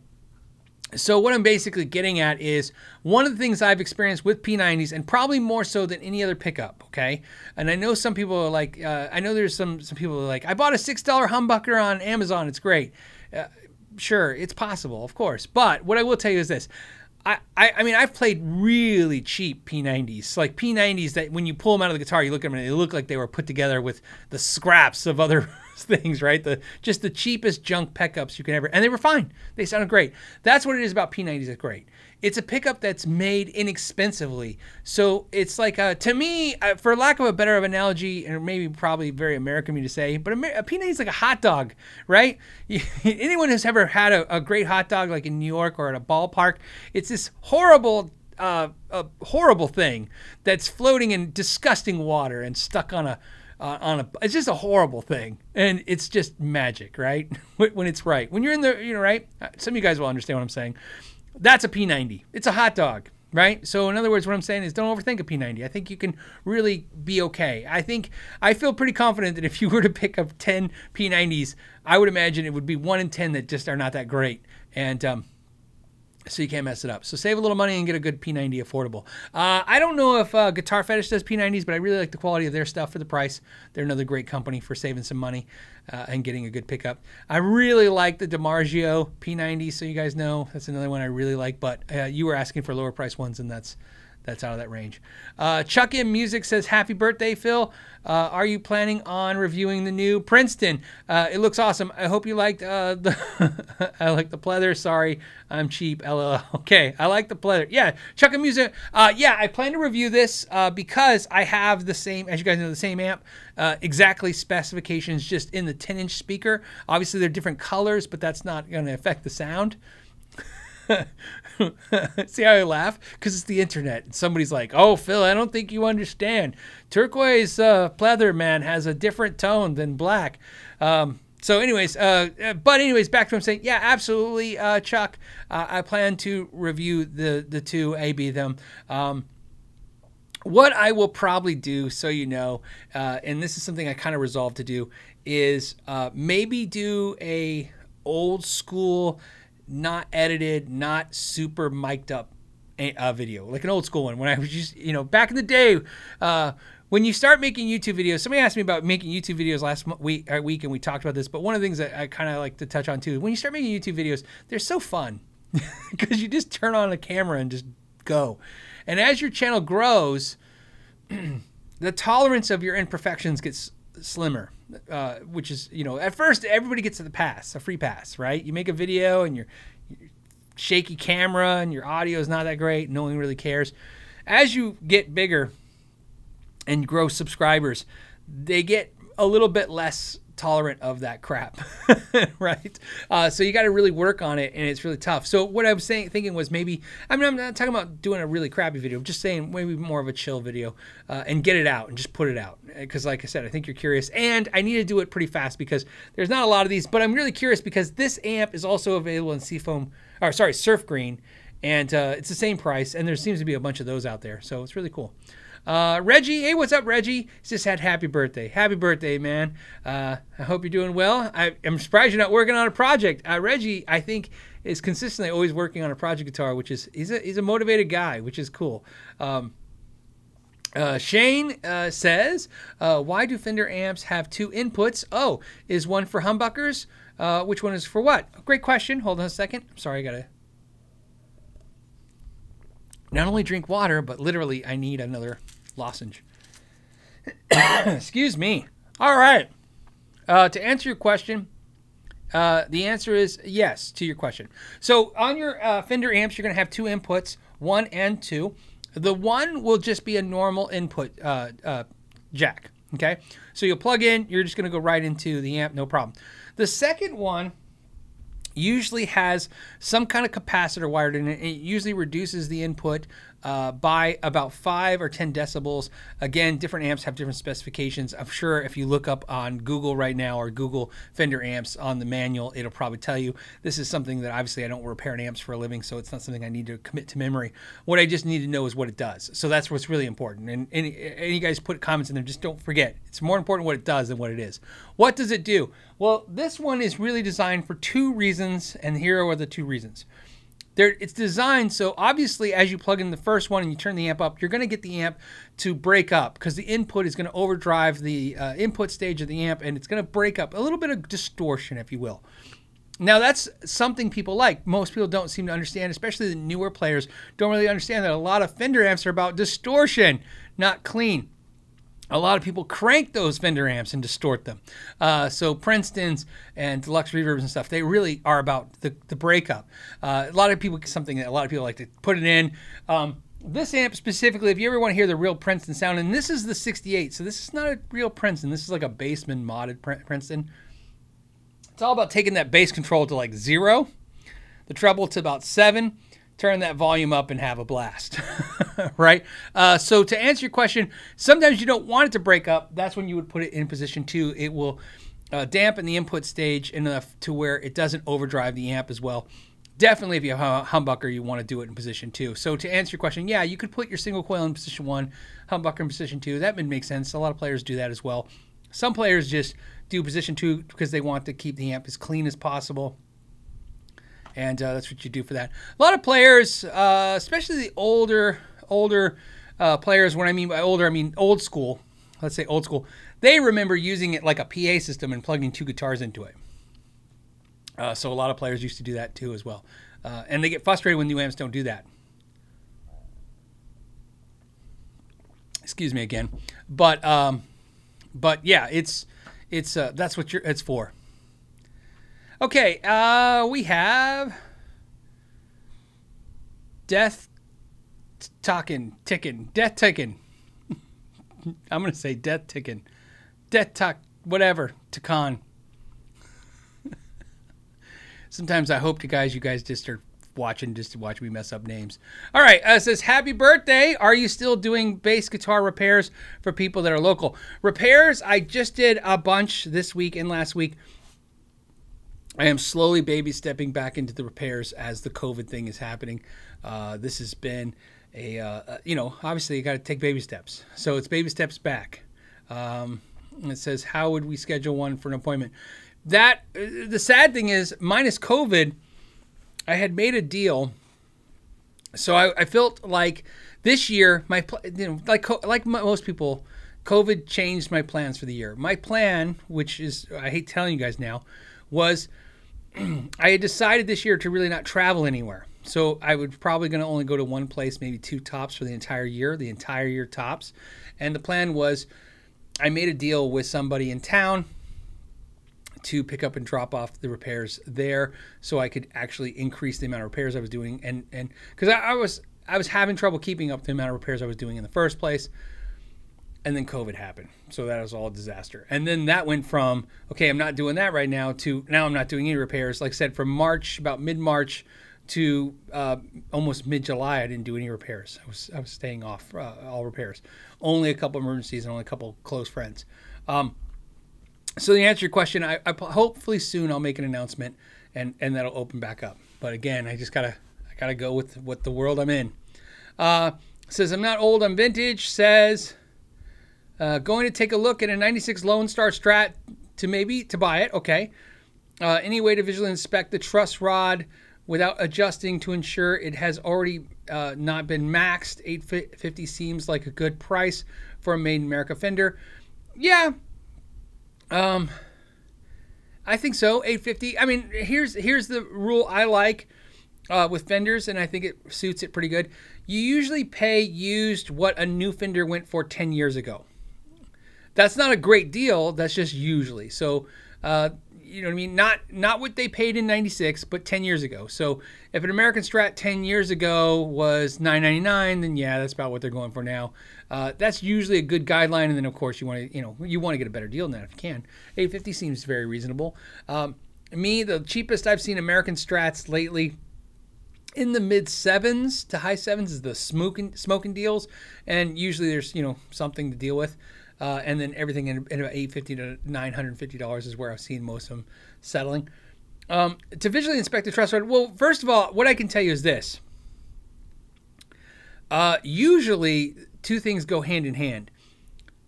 S1: so what I'm basically getting at is one of the things I've experienced with P90s, and probably more so than any other pickup. Okay, and I know some people are like, uh, I know there's some some people are like, I bought a six dollar humbucker on Amazon. It's great. Uh, sure, it's possible, of course. But what I will tell you is this: I, I, mean, I've played really cheap P90s, like P90s that when you pull them out of the guitar, you look at them and they look like they were put together with the scraps of other things, right? The just the cheapest junk pickups you can ever, and they were fine. They sounded great. That's what it is about P90s. It's great. It's a pickup that's made inexpensively, so it's like a, to me, uh, for lack of a better of analogy, and maybe probably very American me to say, but a P90 is like a hot dog, right? Anyone who's ever had a, a great hot dog, like in New York or at a ballpark, it's this horrible uh, a horrible thing that's floating in disgusting water and stuck on a uh, on a. It's just a horrible thing, and it's just magic, right? when it's right, when you're in the, you know, right. Uh, some of you guys will understand what I'm saying. That's a P90. It's a hot dog, right? So in other words, what I'm saying is don't overthink a P90. I think you can really be okay. I think I feel pretty confident that if you were to pick up 10 P90s, I would imagine it would be one in 10 that just are not that great. And um, so you can't mess it up. So save a little money and get a good P90 affordable. Uh, I don't know if uh, Guitar Fetish does P90s, but I really like the quality of their stuff for the price. They're another great company for saving some money uh, and getting a good pickup. I really like the DiMarzio P90, so you guys know that's another one I really like. But uh, you were asking for lower price ones, and that's that's out of that range. Uh, Chuck in Music says, Happy birthday, Phil. Uh, are you planning on reviewing the new Princeton? Uh, it looks awesome. I hope you liked uh, the. I like the pleather. Sorry, I'm cheap. LOL. Okay, I like the pleather. Yeah, Chuck in Music. Uh, yeah, I plan to review this uh, because I have the same, as you guys know, the same amp, exactly specifications, just in the 10 inch speaker. Obviously, they're different colors, but that's not going to affect the sound. See how I laugh? Because it's the internet. Somebody's like, oh, Phil, I don't think you understand. Turquoise uh, pleather, man, has a different tone than black. Um, so, anyways, uh, uh but anyways, back to what I'm saying. Yeah, absolutely, uh, Chuck. Uh, I plan to review the the two, AB them. Um, what I will probably do, so you know, uh, and this is something I kind of resolved to do, is uh, maybe do a old school not edited, not super mic'd up a, a video, like an old school one. When I was just, you know, back in the day, uh, when you start making YouTube videos, somebody asked me about making YouTube videos last week, uh, week and we talked about this. But one of the things that I kind of like to touch on too, when you start making YouTube videos, they're so fun because you just turn on the camera and just go. And as your channel grows, the tolerance of your imperfections gets slimmer. Uh, which is, you know, at first everybody gets to the pass, a free pass, right? You make a video and you're shaky camera and your audio is not that great. No one really cares. As you get bigger and grow subscribers, they get a little bit less tolerant of that crap, right? Uh, so you got to really work on it, and it's really tough. So what I was saying, thinking was maybe I mean I'm not talking about doing a really crappy video, I'm just saying maybe more of a chill video, uh, and get it out and just put it out because, like I said, I think you're curious, and I need to do it pretty fast because there's not a lot of these, but I'm really curious because this amp is also available in Seafoam, or sorry, Surf Green, and uh, it's the same price, and there seems to be a bunch of those out there, so it's really cool. Uh, Reggie, hey, what's up, Reggie? Just had happy birthday. Happy birthday, man. Uh, I hope you're doing well. I, am surprised you're not working on a project. Uh, Reggie, I think, is consistently always working on a project guitar, which is he's a he's a motivated guy, which is cool. Um, uh, Shane uh, says, uh, "Why do Fender amps have two inputs? Oh, is one for humbuckers? Uh, which one is for what? Great question. Hold on a second. Sorry, I gotta not only drink water, but literally I need another lozenge. Excuse me. All right. Uh, to answer your question, uh, the answer is yes to your question. So on your uh, Fender amps, you're going to have two inputs, one and two. The one will just be a normal input uh, uh, jack. Okay. So you'll plug in, you're just going to go right into the amp, no problem. The second one usually has some kind of capacitor wired in it. It usually reduces the input uh, by about 5 or 10 decibels. Again, different amps have different specifications. I'm sure if you look up on Google right now or Google Fender amps on the manual, it'll probably tell you. This is something that obviously I don't repair amps for a living, so it's not something I need to commit to memory. What I just need to know is what it does. So that's what's really important. And any, any guys put comments in there, just don't forget. It's more important what it does than what it is. What does it do? Well, this one is really designed for two reasons, and here are the two reasons. It's designed so obviously as you plug in the first one and you turn the amp up, you're going to get the amp to break up because the input is going to overdrive the uh, input stage of the amp and it's going to break up a little bit of distortion, if you will. Now that's something people like. Most people don't seem to understand, especially the newer players don't really understand that a lot of Fender amps are about distortion, not clean a lot of people crank those Fender amps and distort them. Uh, so Princeton's and deluxe reverbs and stuff, they really are about the, the breakup. Uh, a lot of people, something that a lot of people like to put it in. Um, this amp specifically, if you ever want to hear the real Princeton sound, and this is the 68, so this is not a real Princeton. This is like a basement modded Princeton. It's all about taking that bass control to like zero, the treble to about seven, turn that volume up and have a blast, right? Uh, so to answer your question, sometimes you don't want it to break up. That's when you would put it in position two. It will uh, dampen the input stage enough to where it doesn't overdrive the amp as well. Definitely, if you have a humbucker, you want to do it in position two. So to answer your question, yeah, you could put your single coil in position one, humbucker in position two. That would make sense. A lot of players do that as well. Some players just do position two because they want to keep the amp as clean as possible and uh, that's what you do for that. A lot of players, uh, especially the older older uh, players. When I mean by older, I mean old school. Let's say old school. They remember using it like a PA system and plugging two guitars into it. Uh, so a lot of players used to do that too as well, uh, and they get frustrated when new amps don't do that. Excuse me again, but um, but yeah, it's it's uh, that's what you're it's for. Okay, uh, we have death talking, ticking, death ticking. I'm gonna say death ticking, death talk, whatever. Takan. Sometimes I hope to guys, you guys just are watching just to watch me mess up names. All right, uh, says happy birthday. Are you still doing bass guitar repairs for people that are local? Repairs, I just did a bunch this week and last week. I am slowly baby stepping back into the repairs as the COVID thing is happening. Uh, this has been a, uh, you know, obviously you got to take baby steps. So it's baby steps back. Um, it says, how would we schedule one for an appointment? That, uh, the sad thing is, minus COVID, I had made a deal. So I, I felt like this year, my, you know, like, like most people, COVID changed my plans for the year. My plan, which is, I hate telling you guys now, was I had decided this year to really not travel anywhere. So I would probably going to only go to one place, maybe two tops for the entire year, the entire year tops. And the plan was I made a deal with somebody in town to pick up and drop off the repairs there so I could actually increase the amount of repairs I was doing and and because I, I, was I was having trouble keeping up the amount of repairs I was doing in the first place and then COVID happened so that was all a disaster and then that went from okay I'm not doing that right now to now I'm not doing any repairs like I said from March about mid-March to uh, almost mid-July, I didn't do any repairs. I was I was staying off uh, all repairs. Only a couple emergencies and only a couple close friends. Um, so the answer to your question, I, I, hopefully soon I'll make an announcement and and that'll open back up. But again, I just gotta I gotta go with what the world I'm in. Uh, says I'm not old, I'm vintage. Says uh, going to take a look at a '96 Lone Star Strat to maybe to buy it. Okay. Uh, any way to visually inspect the truss rod without adjusting to ensure it has already uh, not been maxed. 850 seems like a good price for a made in America fender. Yeah. Um I think so. 850. I mean, here's here's the rule I like uh, with fenders, and I think it suits it pretty good. You usually pay used what a new fender went for 10 years ago. That's not a great deal. That's just usually. So uh, you know what I mean? Not not what they paid in '96, but 10 years ago. So if an American Strat 10 years ago was 9.99, then yeah, that's about what they're going for now. Uh, that's usually a good guideline, and then of course you want to you know you want to get a better deal than that if you can. 850 seems very reasonable. Um, me, the cheapest I've seen American Strats lately in the mid sevens to high sevens is the smoking smoking deals, and usually there's you know something to deal with. Uh, and then everything in, in about 850 to 950 dollars is where I've seen most of them settling. Um, to visually inspect the truss rod, well, first of all, what I can tell you is this. Uh, usually, two things go hand in hand.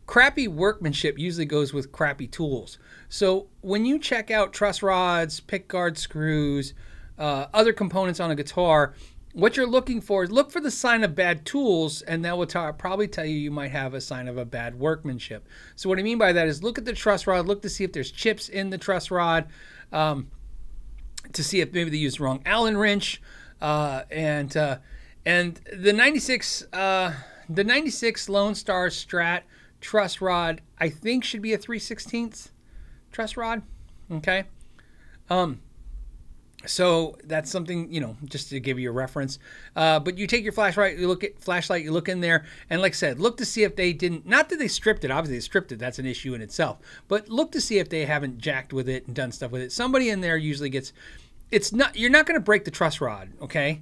S1: Crappy workmanship usually goes with crappy tools. So when you check out truss rods, pick guard screws, uh, other components on a guitar, what you're looking for is look for the sign of bad tools, and that will probably tell you you might have a sign of a bad workmanship. So what I mean by that is look at the truss rod, look to see if there's chips in the truss rod, um, to see if maybe they used the wrong Allen wrench, uh, and uh, and the 96 uh, the 96 Lone Star Strat truss rod I think should be a 3/16th truss rod. Okay. Um, so that's something you know just to give you a reference. Uh, but you take your flashlight you look at flashlight you look in there and like i said look to see if they didn't not that they stripped it obviously they stripped it that's an issue in itself but look to see if they haven't jacked with it and done stuff with it. Somebody in there usually gets it's not you're not going to break the truss rod okay?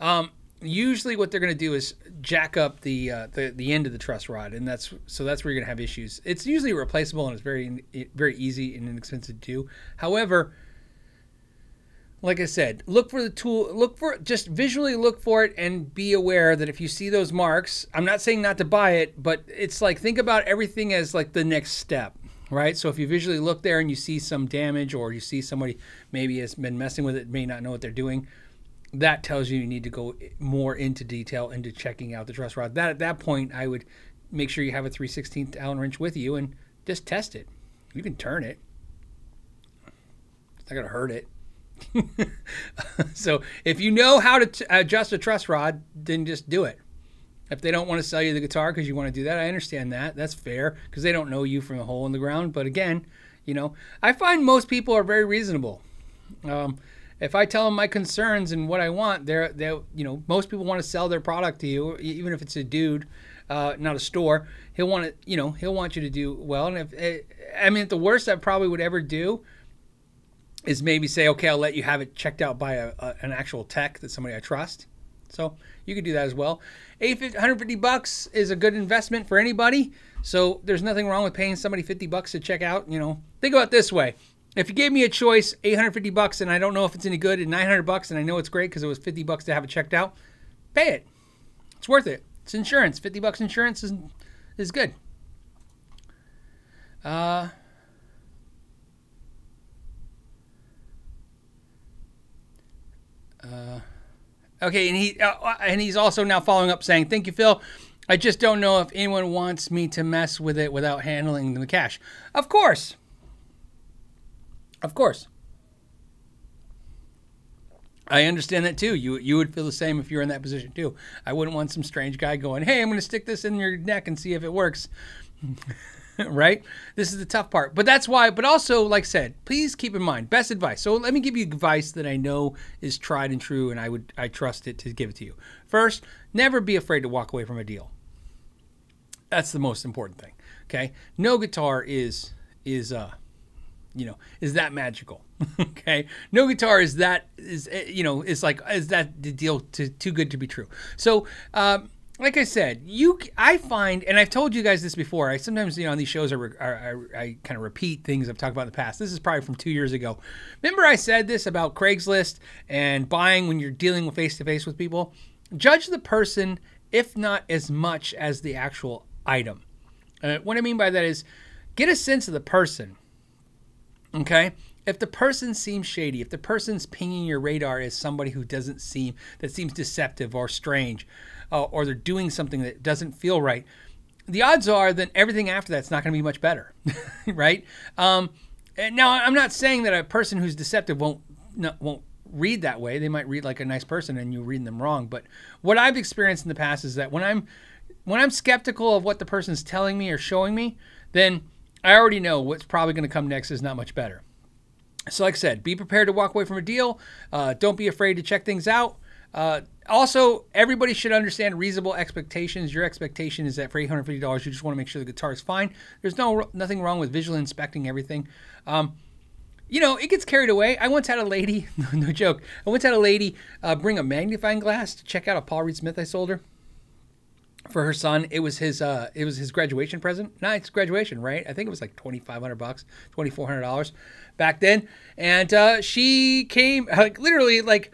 S1: Um, usually what they're going to do is jack up the, uh, the the end of the truss rod and that's so that's where you're going to have issues. It's usually replaceable and it's very very easy and inexpensive to do. However like I said, look for the tool, look for just visually look for it and be aware that if you see those marks, I'm not saying not to buy it, but it's like think about everything as like the next step, right? So if you visually look there and you see some damage or you see somebody maybe has been messing with it, may not know what they're doing, that tells you you need to go more into detail into checking out the truss rod. That at that point, I would make sure you have a 316th Allen wrench with you and just test it. You can turn it. It's not gonna hurt it. so if you know how to adjust a truss rod, then just do it. If they don't want to sell you the guitar because you want to do that, I understand that. That's fair because they don't know you from a hole in the ground. But again, you know, I find most people are very reasonable. Um, if I tell them my concerns and what I want, they're they you know most people want to sell their product to you, even if it's a dude, uh, not a store. He'll want to you know he'll want you to do well. And if eh, I mean, the worst I probably would ever do is maybe say, okay, I'll let you have it checked out by a, a, an actual tech that somebody I trust. So you could do that as well. 150 bucks is a good investment for anybody. So there's nothing wrong with paying somebody 50 bucks to check out. You know, think about this way. If you gave me a choice, 850 bucks, and I don't know if it's any good, and 900 bucks, and I know it's great because it was 50 bucks to have it checked out, pay it. It's worth it. It's insurance. 50 bucks insurance is is good. Uh, Uh, okay, and he uh, uh, and he's also now following up saying, "Thank you, Phil. I just don't know if anyone wants me to mess with it without handling the cash." Of course, of course. I understand that too. You you would feel the same if you were in that position too. I wouldn't want some strange guy going, "Hey, I'm going to stick this in your neck and see if it works." right? This is the tough part. But that's why, but also, like I said, please keep in mind, best advice. So let me give you advice that I know is tried and true and I would I trust it to give it to you. First, never be afraid to walk away from a deal. That's the most important thing. Okay? No guitar is is uh you know, is that magical. okay? No guitar is that is eh, you know, is like is that the deal to, too good to be true. So, um like I said, you I find, and I've told you guys this before. I sometimes, you know, on these shows, I, I, I kind of repeat things I've talked about in the past. This is probably from two years ago. Remember, I said this about Craigslist and buying when you're dealing with face to face with people. Judge the person, if not as much as the actual item. Uh, what I mean by that is, get a sense of the person. Okay, if the person seems shady, if the person's pinging your radar as somebody who doesn't seem that seems deceptive or strange uh, or they're doing something that doesn't feel right, the odds are that everything after that's not going to be much better, right? Um, now, I'm not saying that a person who's deceptive won't no, won't read that way. They might read like a nice person, and you're reading them wrong. But what I've experienced in the past is that when I'm when I'm skeptical of what the person's telling me or showing me, then I already know what's probably going to come next is not much better. So, like I said, be prepared to walk away from a deal. Uh, don't be afraid to check things out. Uh, also, everybody should understand reasonable expectations. Your expectation is that for $850, you just want to make sure the guitar is fine. There's no nothing wrong with visually inspecting everything. Um, you know, it gets carried away. I once had a lady, no joke, I once had a lady uh, bring a magnifying glass to check out a Paul Reed Smith I sold her for her son. It was his uh, it was his graduation present. Nice graduation, right? I think it was like twenty five hundred bucks, twenty four hundred dollars back then. And uh, she came like literally like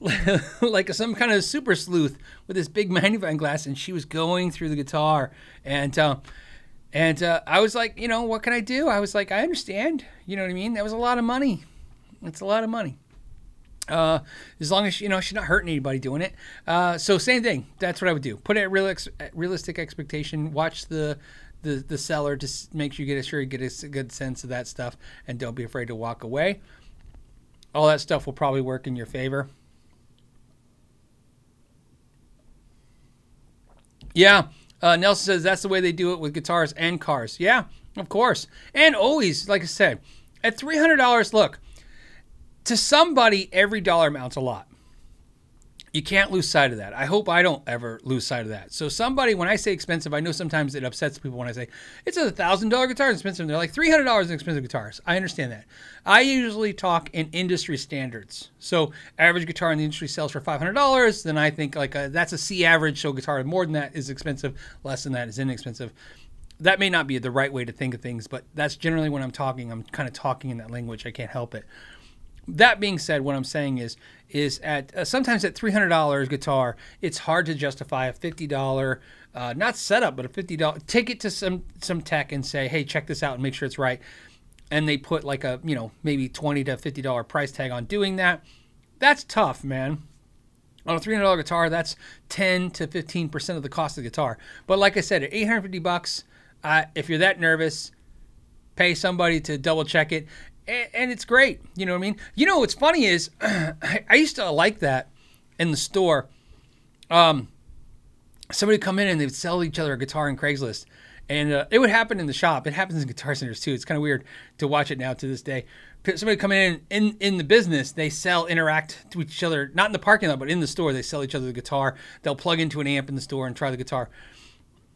S1: like some kind of super sleuth with this big magnifying glass, and she was going through the guitar, and uh, and uh, I was like, you know, what can I do? I was like, I understand, you know what I mean? That was a lot of money. It's a lot of money. Uh, as long as you know she's not hurting anybody doing it. Uh, so same thing. That's what I would do. Put a real ex- realistic expectation. Watch the the the seller to make sure you get a sure you get a good sense of that stuff, and don't be afraid to walk away. All that stuff will probably work in your favor. Yeah. Uh, Nelson says that's the way they do it with guitars and cars. Yeah, of course. And always, like I said, at $300, look, to somebody, every dollar amounts a lot. You can't lose sight of that. I hope I don't ever lose sight of that. So somebody, when I say expensive, I know sometimes it upsets people when I say it's a thousand dollar guitar expensive. They're like three hundred dollars in expensive guitars. I understand that. I usually talk in industry standards. So average guitar in the industry sells for five hundred dollars. Then I think like a, that's a C average. So guitar more than that is expensive. Less than that is inexpensive. That may not be the right way to think of things, but that's generally when I'm talking. I'm kind of talking in that language. I can't help it. That being said, what I'm saying is, is at uh, sometimes at $300 guitar, it's hard to justify a $50 uh, not setup, but a $50 take it to some some tech and say, hey, check this out and make sure it's right. And they put like a you know maybe 20 to $50 price tag on doing that. That's tough, man. On a $300 guitar, that's 10 to 15% of the cost of the guitar. But like I said, at 850 bucks, uh, if you're that nervous, pay somebody to double check it and, and it's great. You know what I mean? You know what's funny is I, I used to like that in the store. Um, somebody would come in and they'd sell each other a guitar in Craigslist. And uh, it would happen in the shop. It happens in guitar centers too. It's kind of weird to watch it now to this day. Somebody come in in in the business, they sell, interact to each other, not in the parking lot, but in the store. They sell each other the guitar. They'll plug into an amp in the store and try the guitar.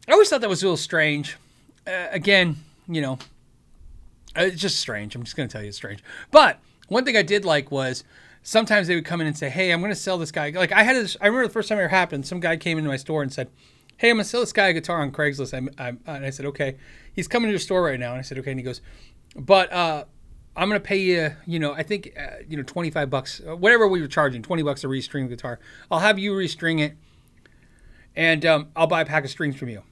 S1: I always thought that was a little strange. Uh, again, you know, it's just strange. I'm just going to tell you it's strange. But one thing I did like was sometimes they would come in and say, "Hey, I'm going to sell this guy." Like I had this. I remember the first time it happened. Some guy came into my store and said, "Hey, I'm going to sell this guy a guitar on Craigslist." I'm, I'm, and I said, "Okay." He's coming to your store right now, and I said, "Okay." And he goes, "But uh, I'm going to pay you. You know, I think uh, you know, 25 bucks, uh, whatever we were charging, 20 bucks to restring the guitar. I'll have you restring it, and um, I'll buy a pack of strings from you."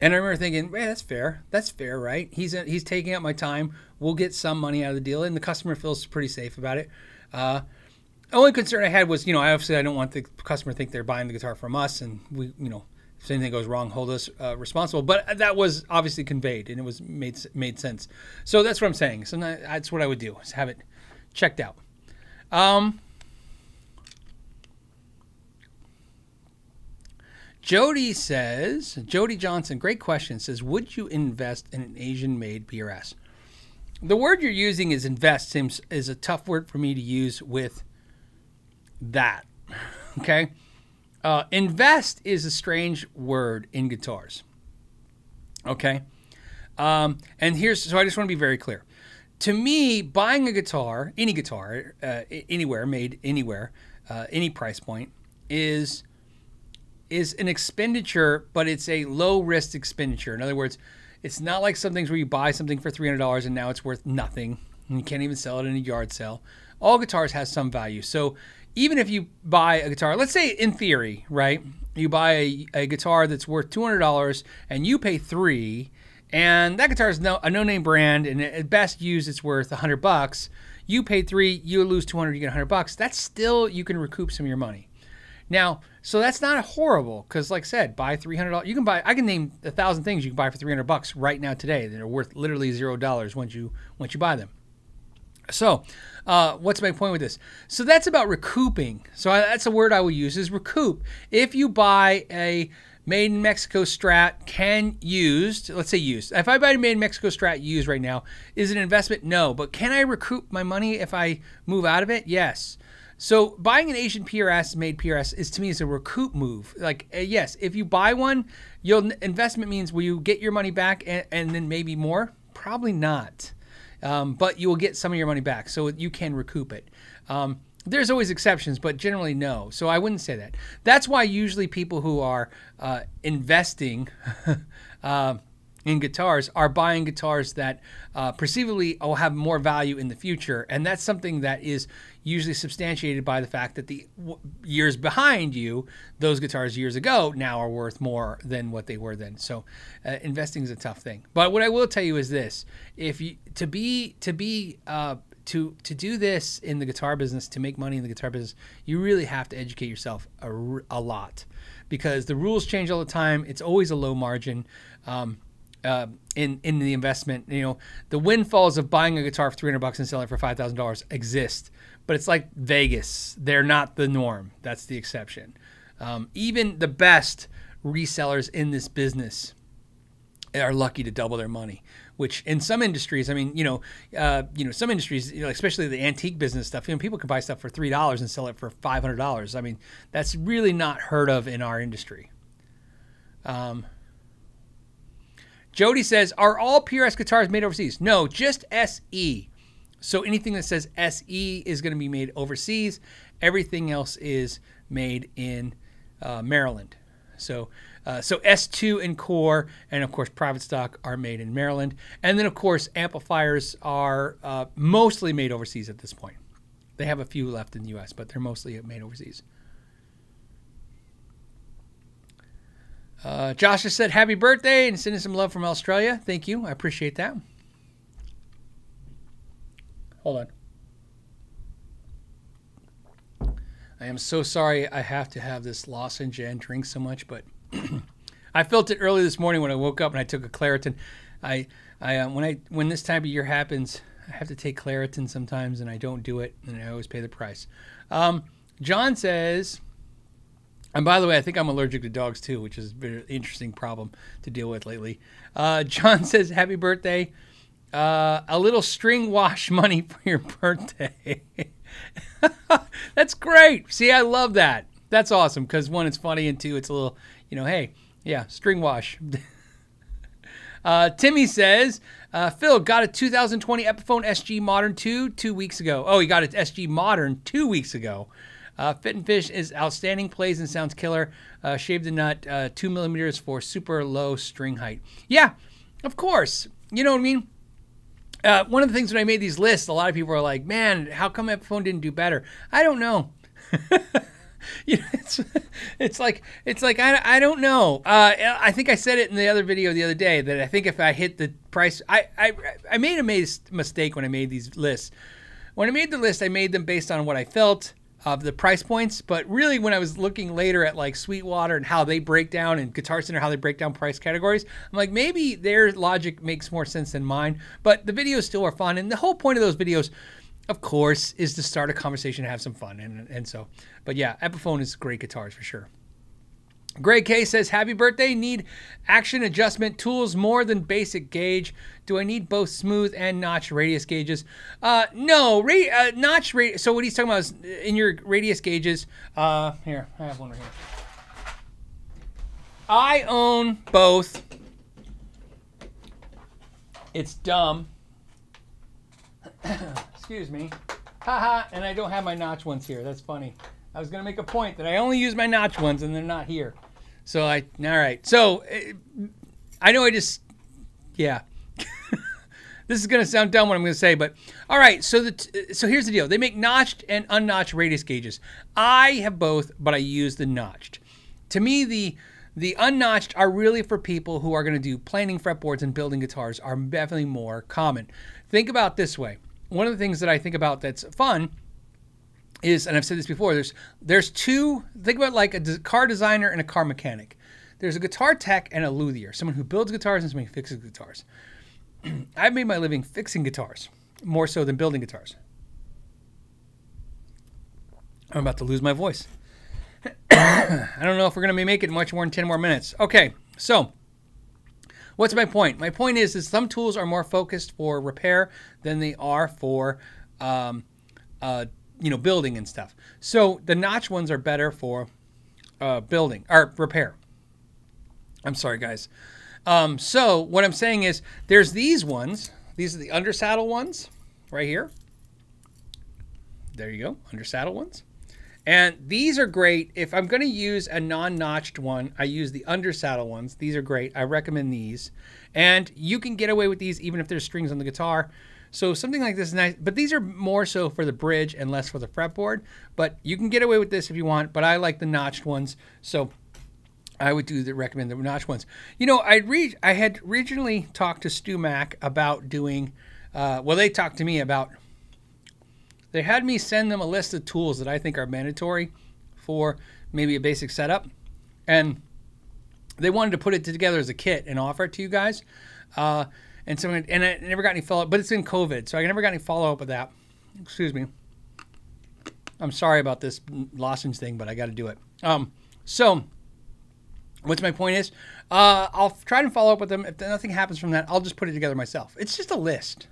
S1: And I remember thinking, man, that's fair. That's fair, right? He's he's taking up my time. We'll get some money out of the deal, and the customer feels pretty safe about it. Uh, only concern I had was, you know, I obviously I don't want the customer to think they're buying the guitar from us, and we, you know, if anything goes wrong, hold us uh, responsible. But that was obviously conveyed, and it was made made sense. So that's what I'm saying. So that's what I would do is have it checked out. Um, Jody says, Jody Johnson, great question, says, would you invest in an Asian made PRS? The word you're using is invest seems is a tough word for me to use with that. Okay. Uh, invest is a strange word in guitars. Okay. Um, and here's so I just want to be very clear. To me, buying a guitar, any guitar, uh, anywhere, made anywhere, uh, any price point, is is an expenditure, but it's a low risk expenditure. In other words, it's not like some things where you buy something for three hundred dollars and now it's worth nothing, and you can't even sell it in a yard sale. All guitars has some value. So even if you buy a guitar, let's say in theory, right, you buy a, a guitar that's worth two hundred dollars and you pay three, and that guitar is no, a no-name brand, and at best used it's worth hundred bucks. You paid three, you lose two hundred, you get hundred bucks. That's still you can recoup some of your money. Now, so that's not horrible because, like I said, buy three hundred dollars. You can buy. I can name a thousand things you can buy for three hundred bucks right now today that are worth literally zero dollars once you once you buy them. So, uh, what's my point with this? So that's about recouping. So I, that's a word I will use is recoup. If you buy a made in Mexico Strat can used, let's say used. If I buy a made in Mexico Strat used right now, is it an investment? No. But can I recoup my money if I move out of it? Yes. So buying an Asian PRS made PRS is to me is a recoup move. Like uh, yes, if you buy one, your investment means will you get your money back and, and then maybe more? Probably not. Um, but you will get some of your money back, so you can recoup it. Um, there's always exceptions, but generally no. So I wouldn't say that. That's why usually people who are uh, investing uh, in guitars are buying guitars that uh, perceivably will have more value in the future, and that's something that is usually substantiated by the fact that the years behind you, those guitars years ago, now are worth more than what they were then. So, uh, investing is a tough thing. But what I will tell you is this: if you to be to be uh, to to do this in the guitar business, to make money in the guitar business, you really have to educate yourself a, a lot because the rules change all the time. It's always a low margin. Um, uh, in in the investment, you know, the windfalls of buying a guitar for three hundred bucks and selling it for five thousand dollars exist but it's like Vegas. They're not the norm. That's the exception. Um, even the best resellers in this business are lucky to double their money. Which in some industries, I mean, you know, uh, you know, some industries, you know, especially the antique business stuff, you know, people can buy stuff for three dollars and sell it for five hundred dollars. I mean, that's really not heard of in our industry. Um, Jody says, "Are all PRS guitars made overseas?" No, just SE. So anything that says SE is going to be made overseas. Everything else is made in uh, Maryland. So uh, so S2 and Core, and of course private stock are made in Maryland. And then of course amplifiers are uh, mostly made overseas at this point. They have a few left in the U.S., but they're mostly made overseas. Uh, Josh has said happy birthday and sending some love from Australia. Thank you. I appreciate that. Hold on. I am so sorry I have to have this lozenge and drink so much, but I felt it early this morning when I woke up and I took a Claritin. I, I uh, when I when this time of year happens, I have to take Claritin sometimes, and I don't do it, and I always pay the price. Um, John says, and by the way, I think I'm allergic to dogs too, which is an interesting problem to deal with lately. Uh, John says, "Happy birthday." Uh, a little string wash money for your birthday. That's great. See, I love that. That's awesome because one, it's funny, and two, it's a little, you know, hey, yeah, string wash. uh, Timmy says, uh, Phil got a 2020 Epiphone SG Modern 2 two weeks ago. Oh, he got an SG Modern two weeks ago. Uh, Fit and Fish is outstanding, plays and sounds killer. Uh, shaved the nut, uh, two millimeters for super low string height. Yeah, of course. You know what I mean? Uh, one of the things when I made these lists, a lot of people are like, "Man, how come Epiphone didn't do better?" I don't know. you know, it's it's like it's like I, I don't know. Uh, I think I said it in the other video the other day that I think if I hit the price, I I, I made a mistake when I made these lists. When I made the list, I made them based on what I felt of the price points. But really, when I was looking later at like Sweetwater and how they break down and Guitar Center, how they break down price categories, I'm like, maybe their logic makes more sense than mine. But the videos still are fun. And the whole point of those videos, of course, is to start a conversation and have some fun. And, and so, but yeah, Epiphone is great guitars for sure. Greg K says, Happy birthday. Need action adjustment tools more than basic gauge. Do I need both smooth and notch radius gauges? Uh, no, ra- uh, notch radius. So, what he's talking about is in your radius gauges. Uh, here, I have one right here. I own both. It's dumb. Excuse me. Haha, and I don't have my notch ones here. That's funny. I was going to make a point that I only use my notch ones and they're not here. So I, all right. So eh, I know I just, yeah. this is going to sound dumb what I'm going to say, but all right. So the so here's the deal. They make notched and unnotched radius gauges. I have both, but I use the notched. To me, the the unnotched are really for people who are going to do planing fretboards and building guitars are definitely more common. Think about this way. One of the things that I think about that's fun is, and I've said this before, there's there's two. Think about like a car designer and a car mechanic. There's a guitar tech and a luthier, someone who builds guitars and someone who fixes guitars. I've made my living fixing guitars more so than building guitars. I'm about to lose my voice. I don't know if we're going to make it much more than 10 more minutes. Okay, so what's my point? My point is, is some tools are more focused for repair than they are for um, uh, you know, building and stuff. So the notch ones are better for uh, building or repair. I'm sorry, guys. Um, so what I'm saying is there's these ones. These are the undersaddle ones right here. There you go, undersaddle ones. And these are great. If I'm going to use a non-notched one, I use the undersaddle ones. These are great. I recommend these. And you can get away with these even if there's strings on the guitar. So something like this is nice, but these are more so for the bridge and less for the fretboard. But you can get away with this if you want, but I like the notched ones. So I would do the recommend the notched ones. You know, I read I had originally talked to StewMac about doing uh, well, they talked to me about they had me send them a list of tools that I think are mandatory for maybe a basic setup. And they wanted to put it together as a kit and offer it to you guys. Uh, and so and I never got any follow up, but it's in COVID, so I never got any follow up with that. Excuse me. I'm sorry about this lozenge thing, but I got to do it. Um, so what's my point is, uh, I'll try to follow up with them. If nothing happens from that, I'll just put it together myself. It's just a list.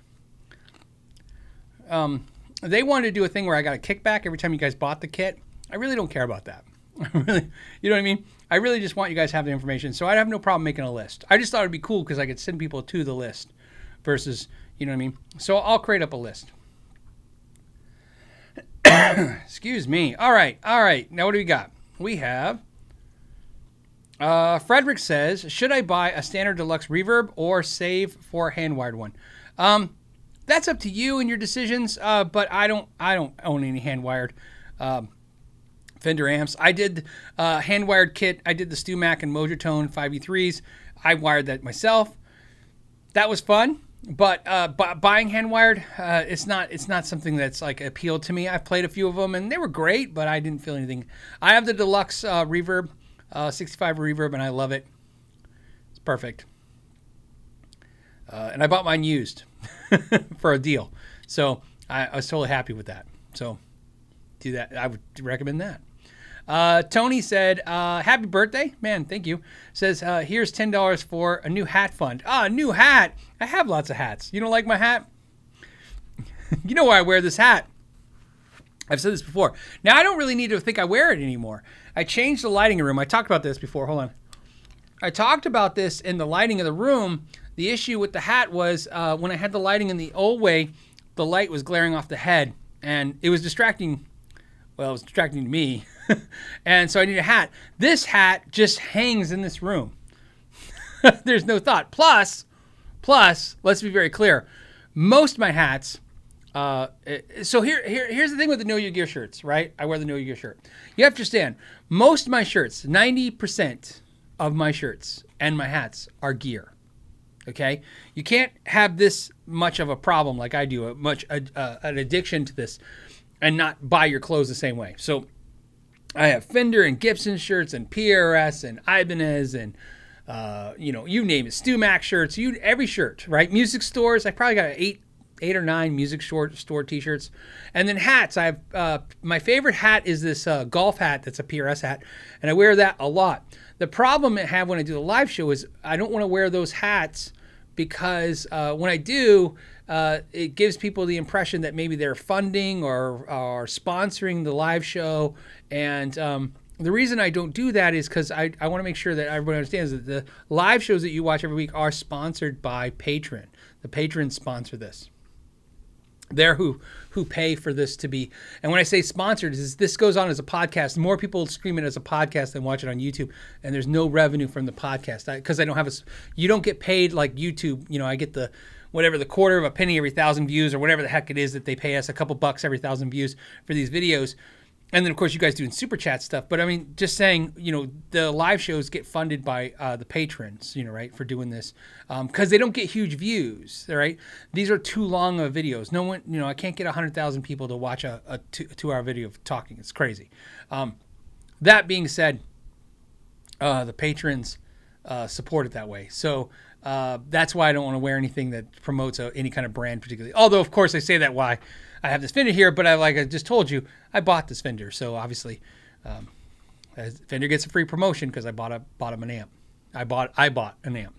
S1: Um, they wanted to do a thing where I got a kickback every time you guys bought the kit. I really don't care about that. really, you know what I mean? I really just want you guys to have the information. So I'd have no problem making a list. I just thought it'd be cool because I could send people to the list versus, you know what I mean? So I'll create up a list. Excuse me. All right. All right. Now what do we got? We have uh, Frederick says, should I buy a standard deluxe reverb or save for a hand wired one? Um, that's up to you and your decisions. Uh, but I don't, I don't own any hand wired. Um, Fender amps. I did uh, hand wired kit. I did the StewMac and Mojo 5e3s. I wired that myself. That was fun. But uh, buying hand wired, uh, it's not it's not something that's like appealed to me. I've played a few of them and they were great, but I didn't feel anything. I have the deluxe uh, reverb, uh, 65 reverb, and I love it. It's perfect. Uh, and I bought mine used for a deal, so I, I was totally happy with that. So do that. I would recommend that. Uh, Tony said, uh, "Happy birthday, man! Thank you." Says, uh, "Here's ten dollars for a new hat fund." Ah, new hat. I have lots of hats. You don't like my hat? you know why I wear this hat. I've said this before. Now I don't really need to think I wear it anymore. I changed the lighting room. I talked about this before. Hold on. I talked about this in the lighting of the room. The issue with the hat was uh, when I had the lighting in the old way, the light was glaring off the head, and it was distracting. Well, it was distracting to me. and so I need a hat. This hat just hangs in this room. There's no thought. Plus, plus, let's be very clear. Most of my hats. Uh, so here, here, here's the thing with the Know Your Gear shirts, right? I wear the Know Your Gear shirt. You have to understand, most of my shirts, 90% of my shirts and my hats are gear. Okay, you can't have this much of a problem like I do, a much uh, an addiction to this, and not buy your clothes the same way. So I have Fender and Gibson shirts and PRS and Ibanez and uh, you know, you name it, StewMac shirts, you every shirt, right? Music stores, I probably got eight eight or nine music store store T-shirts, and then hats. I have uh, my favorite hat is this uh, golf hat that's a PRS hat, and I wear that a lot. The problem I have when I do the live show is I don't want to wear those hats because uh, when I do, uh, it gives people the impression that maybe they're funding or, or sponsoring the live show. And um, the reason I don't do that is because I, I want to make sure that everybody understands that the live shows that you watch every week are sponsored by Patreon. The patrons sponsor this they're who who pay for this to be and when i say sponsored is this goes on as a podcast more people stream it as a podcast than watch it on youtube and there's no revenue from the podcast because I, I, don't have a you don't get paid like youtube you know i get the whatever the quarter of a penny every thousand views or whatever the heck it is that they pay us a couple bucks every thousand views for these videos. And then of course you guys doing super chat stuff. But i mean just saying you know the live shows get funded by uh, the patrons you know right for doing this because um, they don't get huge views all right. these are too long of videos. No one you know i can't get 100000 people to watch a, a, two, a two, hour video of talking. It's crazy. Um, that being said uh, the patrons uh, support it that way. So uh, that's why i don't want to wear anything that promotes a, any kind of brand particularly although of course i say that why I have this Fender here, but I like I just told you, I bought this Fender, so obviously, um, Fender gets a free promotion because I bought a bought him an amp. I bought I bought an amp.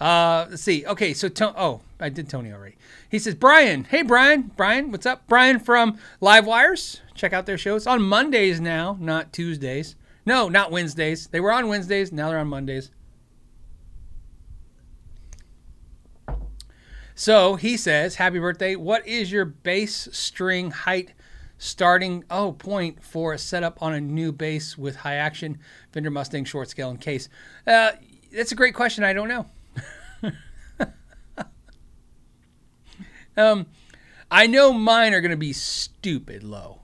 S1: Uh, let's see. Okay, so to- oh, I did Tony already. He says, Brian, hey Brian, Brian, what's up? Brian from Live Wires. Check out their shows on Mondays now, not Tuesdays. No, not Wednesdays. They were on Wednesdays. Now they're on Mondays. So he says, Happy birthday. What is your bass string height starting oh point for a setup on a new bass with high action Fender Mustang short scale and case? Uh, that's a great question. I don't know. um, I know mine are going to be stupid low.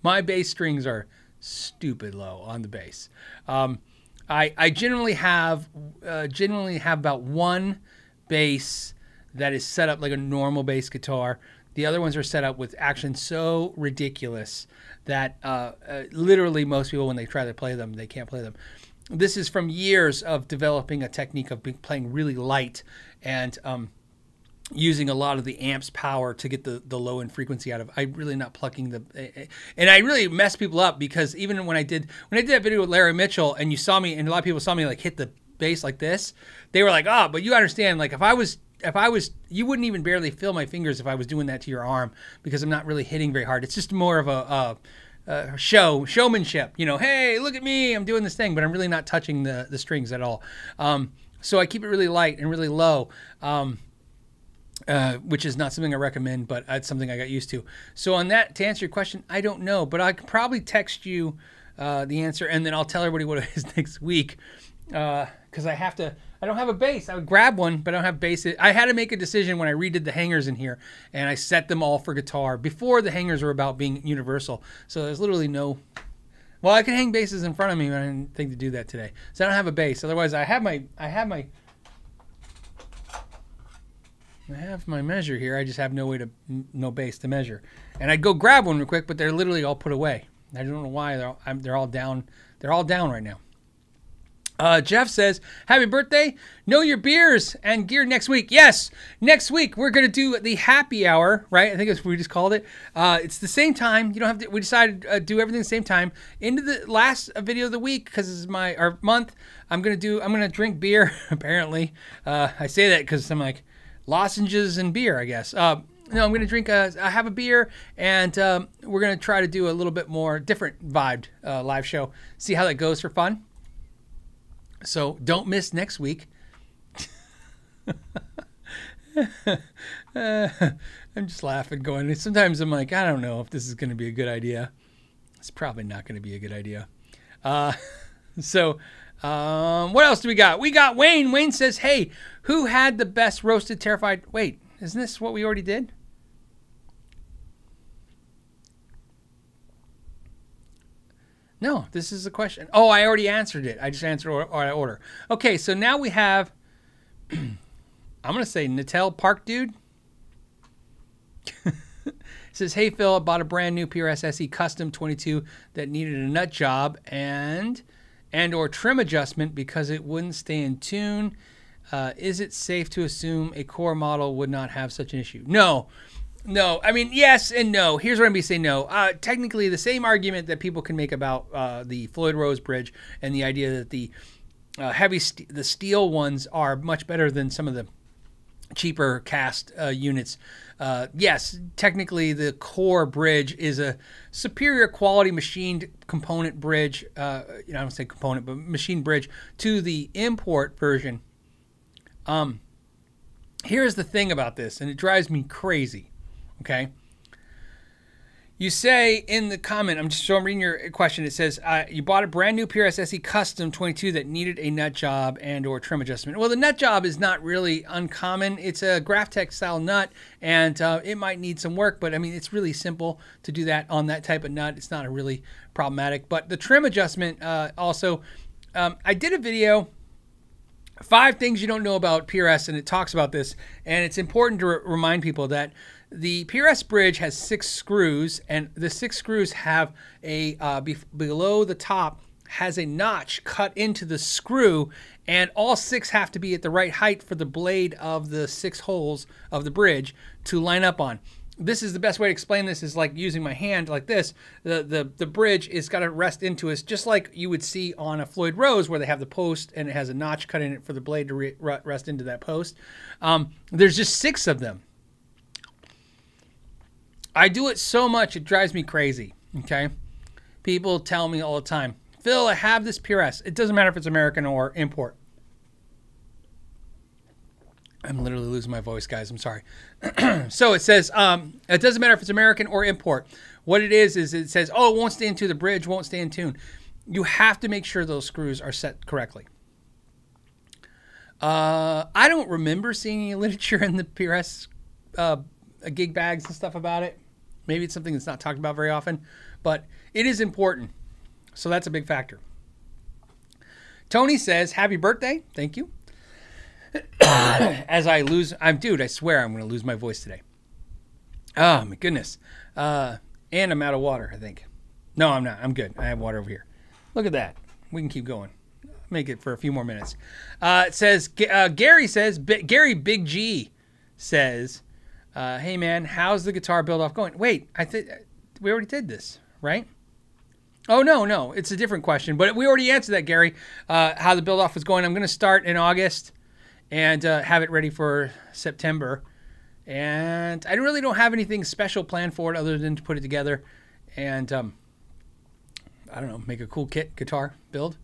S1: My bass strings are stupid low on the bass. Um, I, I generally have uh, generally have about one bass that is set up like a normal bass guitar. The other ones are set up with action so ridiculous that uh, uh, literally most people, when they try to play them, they can't play them. This is from years of developing a technique of playing really light and um, using a lot of the amps power to get the, the low end frequency out of. I really not plucking the, eh, eh, and I really mess people up because even when I did when I did that video with Larry Mitchell and you saw me and a lot of people saw me like hit the bass like this, they were like, oh, but you understand, like if I was if I was, you wouldn't even barely feel my fingers if I was doing that to your arm because I'm not really hitting very hard. It's just more of a, show, showmanship. You know, hey, look at me, I'm doing this thing, but I'm really not touching the the strings at all. Um, so I keep it really light and really low. Um, uh, which is not something I recommend, but it's something I got used to. So on that, to answer your question, I don't know, but I could probably text you uh, the answer, and then I'll tell everybody what it is next week because uh, I have to. I don't have a bass. I would grab one, but I don't have bass. I had to make a decision when I redid the hangers in here, and I set them all for guitar before the hangers were about being universal. So there's literally no. Well, I can hang basses in front of me, but I didn't think to do that today. So I don't have a bass. Otherwise, I have my. I have my. I have my measure here. I just have no way to no bass to measure, and I'd go grab one real quick, but they're literally all put away. I don't know why they're all, they're all down. They're all down right now. Uh, Jeff says, Happy birthday. Know your beers and gear next week. Yes, next week we're going to do the happy hour, right? I think that's what we just called it. Uh, it's the same time. You don't have to, we decided to uh, do everything the same time. Into the last video of the week, because is my, our month, I'm going to do, I'm going to drink beer, apparently. Uh, I say that because I'm like, lozenges and beer, I guess. Uh, no, I'm going to drink a, I have a beer, and um, we're going to try to do a little bit more different vibed uh, live show. See how that goes for fun. So don't miss next week. uh, I'm just laughing, going. Sometimes I'm like, I don't know if this is going to be a good idea. It's probably not going to be a good idea. Uh, so, um, what else do we got? We got Wayne. Wayne says, "Hey, who had the best roasted torrefied?" Wait, isn't this what we already did? No, this is a question. Oh, I already answered it. I just answered order. order. Okay, so now we have. I'm gonna say Natel Park dude. says, "Hey Phil, I bought a brand new PRS SE Custom 22 that needed a nut job and and or trim adjustment because it wouldn't stay in tune. Uh, is it safe to assume a core model would not have such an issue? No. No, I mean yes and no. Here's where I'm to say no. Uh, technically, the same argument that people can make about uh, the Floyd Rose Bridge and the idea that the uh, heavy st- the steel ones are much better than some of the cheaper cast uh, units. Uh, yes, technically the core bridge is a superior quality machined component bridge. Uh, you know, I don't say component, but machine bridge to the import version. Um, here's the thing about this, and it drives me crazy. Okay. You say in the comment, I'm just so I'm reading your question. It says uh, you bought a brand new PRS SE Custom 22 that needed a nut job and or trim adjustment. Well, the nut job is not really uncommon. It's a Graph Tech style nut, and uh, it might need some work, but I mean it's really simple to do that on that type of nut. It's not a really problematic. But the trim adjustment uh, also, um, I did a video five things you don't know about PRS, and it talks about this. And it's important to re- remind people that the PRS bridge has six screws, and the six screws have a uh, be- below the top has a notch cut into the screw, and all six have to be at the right height for the blade of the six holes of the bridge to line up on. This is the best way to explain this is like using my hand like this. The the, the bridge is got to rest into us just like you would see on a Floyd Rose where they have the post and it has a notch cut in it for the blade to re- rest into that post. Um, there's just six of them. I do it so much it drives me crazy. Okay, people tell me all the time, Phil, I have this PRS. It doesn't matter if it's American or import. I'm literally losing my voice, guys. I'm sorry. so it says um, it doesn't matter if it's American or import. What it is is it says, oh, it won't stay into the bridge, won't stay in tune. You have to make sure those screws are set correctly. Uh, I don't remember seeing any literature in the PRS uh, gig bags and stuff about it. Maybe it's something that's not talked about very often, but it is important. So that's a big factor. Tony says, Happy birthday. Thank you. As I lose, I'm, dude, I swear I'm going to lose my voice today. Oh, my goodness. Uh, and I'm out of water, I think. No, I'm not. I'm good. I have water over here. Look at that. We can keep going. Make it for a few more minutes. Uh, it says, uh, Gary says, B- Gary Big G says, uh, hey man, how's the guitar build off going? Wait, I think we already did this, right? Oh no, no, it's a different question, but we already answered that, Gary. Uh, how the build off was going? I'm going to start in August and uh, have it ready for September. And I really don't have anything special planned for it other than to put it together and um, I don't know, make a cool kit guitar build.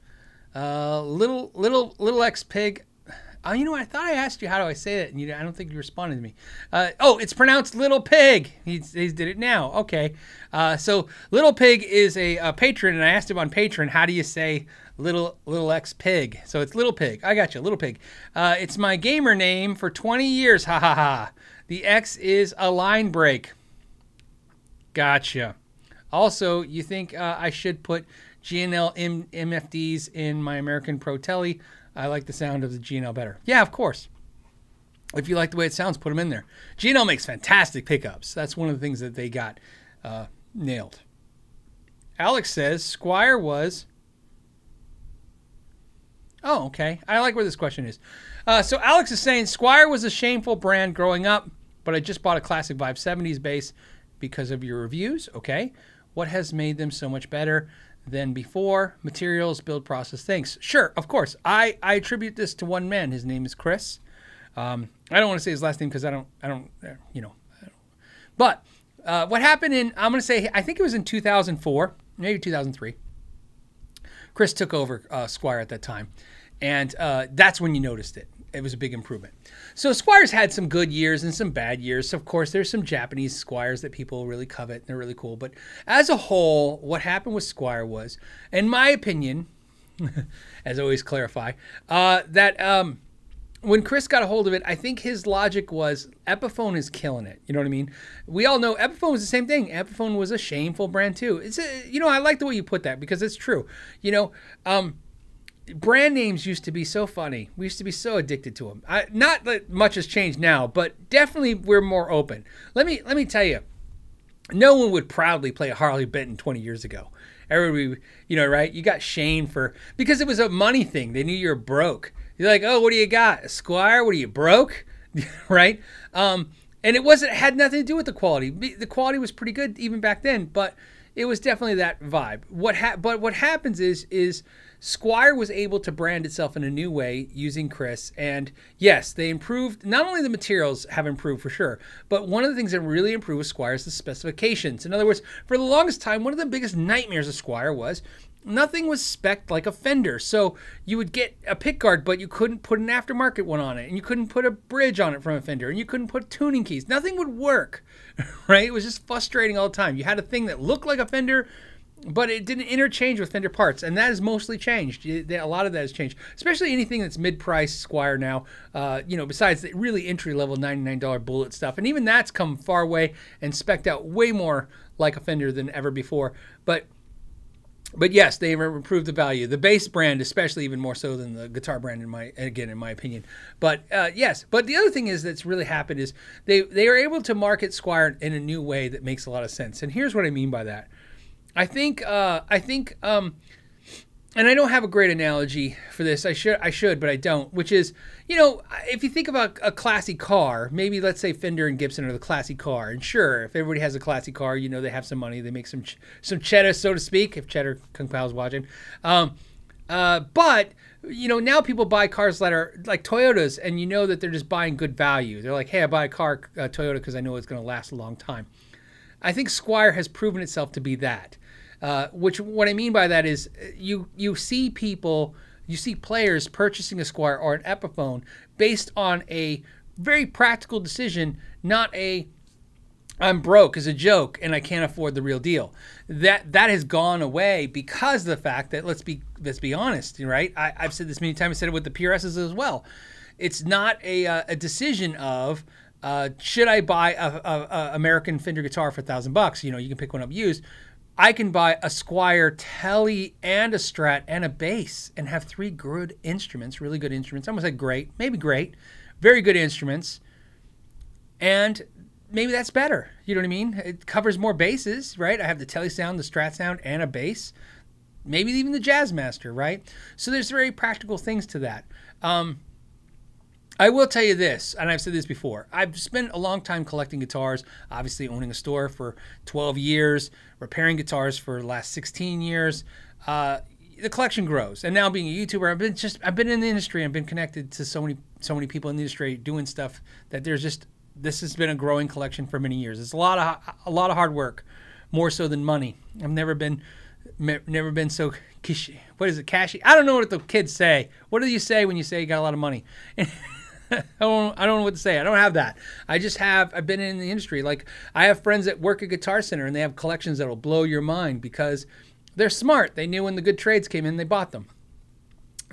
S1: Uh, little little little X pig Oh, you know? I thought I asked you how do I say it, and you, I don't think you responded to me. Uh, oh, it's pronounced Little Pig. He's, he did it now. Okay. Uh, so Little Pig is a, a, patron, and I asked him on Patreon, how do you say Little Little X Pig? So it's Little Pig. I got you, Little Pig. Uh, it's my gamer name for 20 years. Ha ha ha. The X is a line break. Gotcha. Also, you think uh, I should put G&L M- MFDs in my American Pro Telly? I like the sound of the G&L better. Yeah, of course. If you like the way it sounds, put them in there. G&L makes fantastic pickups. That's one of the things that they got uh, nailed. Alex says Squier was. Oh, okay. I like where this question is. Uh, so Alex is saying Squier was a shameful brand growing up, but I just bought a classic Vibe 70s bass because of your reviews. Okay. What has made them so much better? Than before. Materials, build process. Thanks. Sure, of course. I, I attribute this to one man. His name is Chris. Um, I don't want to say his last name because I don't, I don't, uh, you know. But uh, what happened in, I'm going to say, I think it was in 2004, maybe 2003. Chris took over uh, Squier at that time. And uh, that's when you noticed it it was a big improvement. So Squiers had some good years and some bad years. So of course, there's some Japanese Squiers that people really covet. and They're really cool. But as a whole, what happened with Squier was, in my opinion, as always clarify, uh, that um, when Chris got a hold of it, I think his logic was Epiphone is killing it. You know what I mean? We all know Epiphone was the same thing. Epiphone was a shameful brand too. It's a, you know I like the way you put that because it's true. You know. Um, brand names used to be so funny. We used to be so addicted to them. I, not that much has changed now, but definitely we're more open. Let me let me tell you, no one would proudly play Harley Benton 20 years ago. Everybody, you know, right? You got shamed for because it was a money thing. They knew you were broke. You're like, oh, what do you got, Squier? What are you broke? right? Um, and it wasn't had nothing to do with the quality. The quality was pretty good even back then, but it was definitely that vibe. What ha- but what happens is is Squier was able to brand itself in a new way using Chris, and yes, they improved. Not only the materials have improved for sure, but one of the things that really improved with Squier is the specifications. In other words, for the longest time, one of the biggest nightmares of Squier was nothing was spec like a fender. So you would get a pickguard, but you couldn't put an aftermarket one on it, and you couldn't put a bridge on it from a fender, and you couldn't put tuning keys. Nothing would work, right? It was just frustrating all the time. You had a thing that looked like a fender, but it didn't interchange with fender parts, and that has mostly changed. A lot of that has changed, especially anything that's mid-price Squier now. Uh, you know, besides the really entry-level $99 bullet stuff, and even that's come far away and specced out way more like a fender than ever before. But but yes, they've improved the value. The bass brand, especially, even more so than the guitar brand, in my again, in my opinion. But uh, yes, but the other thing is that's really happened is they they are able to market Squier in a new way that makes a lot of sense. And here's what I mean by that. I think uh, I think um, and I don't have a great analogy for this. I should, I should, but I don't. Which is, you know, if you think about a classy car, maybe let's say Fender and Gibson are the classy car, and sure, if everybody has a classy car, you know, they have some money, they make some ch- some cheddar, so to speak. If Cheddar Kung Pao's watching, um, uh, but you know, now people buy cars that are like Toyotas, and you know that they're just buying good value. They're like, hey, I buy a car, uh, Toyota, because I know it's going to last a long time. I think Squier has proven itself to be that. Uh, which what I mean by that is uh, you you see people, you see players purchasing a Squier or an Epiphone based on a very practical decision, not a I'm broke as a joke and I can't afford the real deal. That that has gone away because of the fact that let's be let's be honest, right? I, have said this many times. I said it with the PRSs as well. It's not a uh, a decision of uh, should I buy a, a, a American Fender guitar for a thousand bucks? You know, you can pick one up used. I can buy a Squier Telly and a Strat and a bass and have three good instruments, really good instruments. I'm gonna say great, maybe great, very good instruments, and maybe that's better. You know what I mean? It covers more bases, right? I have the Telly sound, the Strat sound, and a bass, maybe even the Jazzmaster, right? So there's very practical things to that. Um, I will tell you this, and I've said this before. I've spent a long time collecting guitars, obviously owning a store for 12 years, repairing guitars for the last 16 years. Uh, the collection grows, and now being a YouTuber, I've been just I've been in the industry. I've been connected to so many so many people in the industry doing stuff that there's just this has been a growing collection for many years. It's a lot of a lot of hard work, more so than money. I've never been never been so what is it cashy? I don't know what the kids say. What do you say when you say you got a lot of money? I don't I don't know what to say. I don't have that. I just have I've been in the industry. Like I have friends that work at Guitar Center and they have collections that'll blow your mind because they're smart. They knew when the good trades came in, they bought them.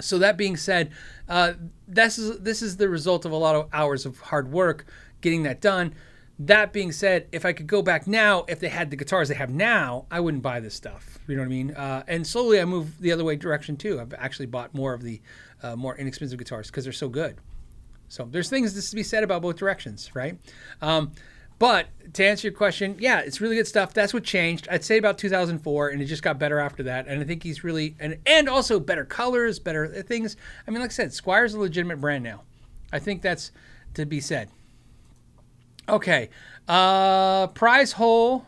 S1: So that being said, uh, this is this is the result of a lot of hours of hard work getting that done. That being said, if I could go back now, if they had the guitars they have now, I wouldn't buy this stuff. You know what I mean? Uh, and slowly I move the other way direction too. I've actually bought more of the uh, more inexpensive guitars because they're so good. So there's things to be said about both directions, right? Um, but to answer your question, yeah, it's really good stuff. That's what changed. I'd say about 2004, and it just got better after that. And I think he's really and and also better colors, better things. I mean, like I said, Squier's a legitimate brand now. I think that's to be said. Okay, uh, prize hole.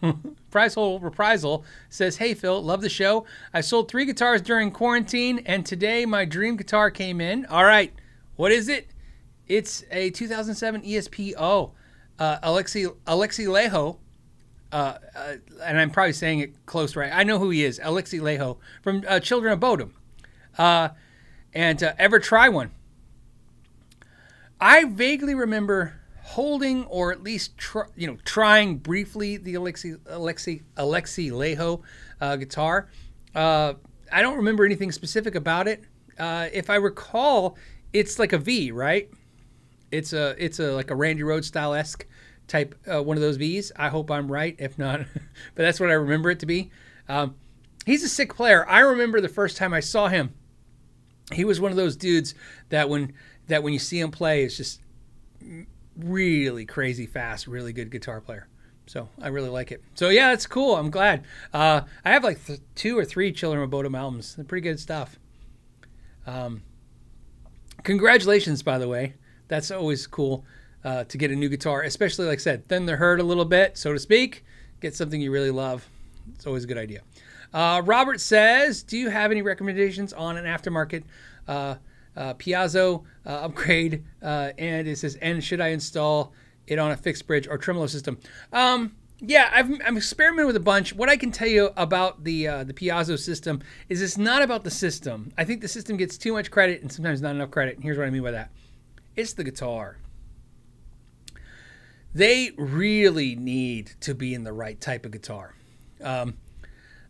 S1: prize hole reprisal says, "Hey Phil, love the show. I sold three guitars during quarantine, and today my dream guitar came in. All right, what is it? It's a 2007 ESP uh, Alexi Alexi Laiho, uh, uh, and I'm probably saying it close right. I know who he is, Alexi Laiho from uh, Children of Bodom. Uh, and uh, ever try one? I vaguely remember holding or at least tr- you know trying briefly the Alexi Alexi Alexi Laiho guitar. I don't remember anything specific about it. if I recall, it's like a V, right? It's a it's a like a Randy Rhoads style esque type uh, one of those V's. I hope I'm right. If not, but that's what I remember it to be. Um, he's a sick player. I remember the first time I saw him. He was one of those dudes that when that when you see him play, it's just really crazy fast, really good guitar player. So I really like it. So yeah, it's cool. I'm glad. Uh, I have like two or three Children of Bodom albums. They're pretty good stuff. Um, congratulations, by the way. That's always cool uh, to get a new guitar, especially like I said, thin the herd a little bit, so to speak. Get something you really love. It's always a good idea. Uh, Robert says, "Do you have any recommendations on an aftermarket uh, uh, Piezo uh, upgrade?" Uh, and it says, "And should I install it on a fixed bridge or tremolo system?" Um, yeah, I've, I'm experimenting with a bunch. What I can tell you about the uh, the Piezo system is it's not about the system. I think the system gets too much credit and sometimes not enough credit. And here's what I mean by that: it's the guitar. They really need to be in the right type of guitar. Um,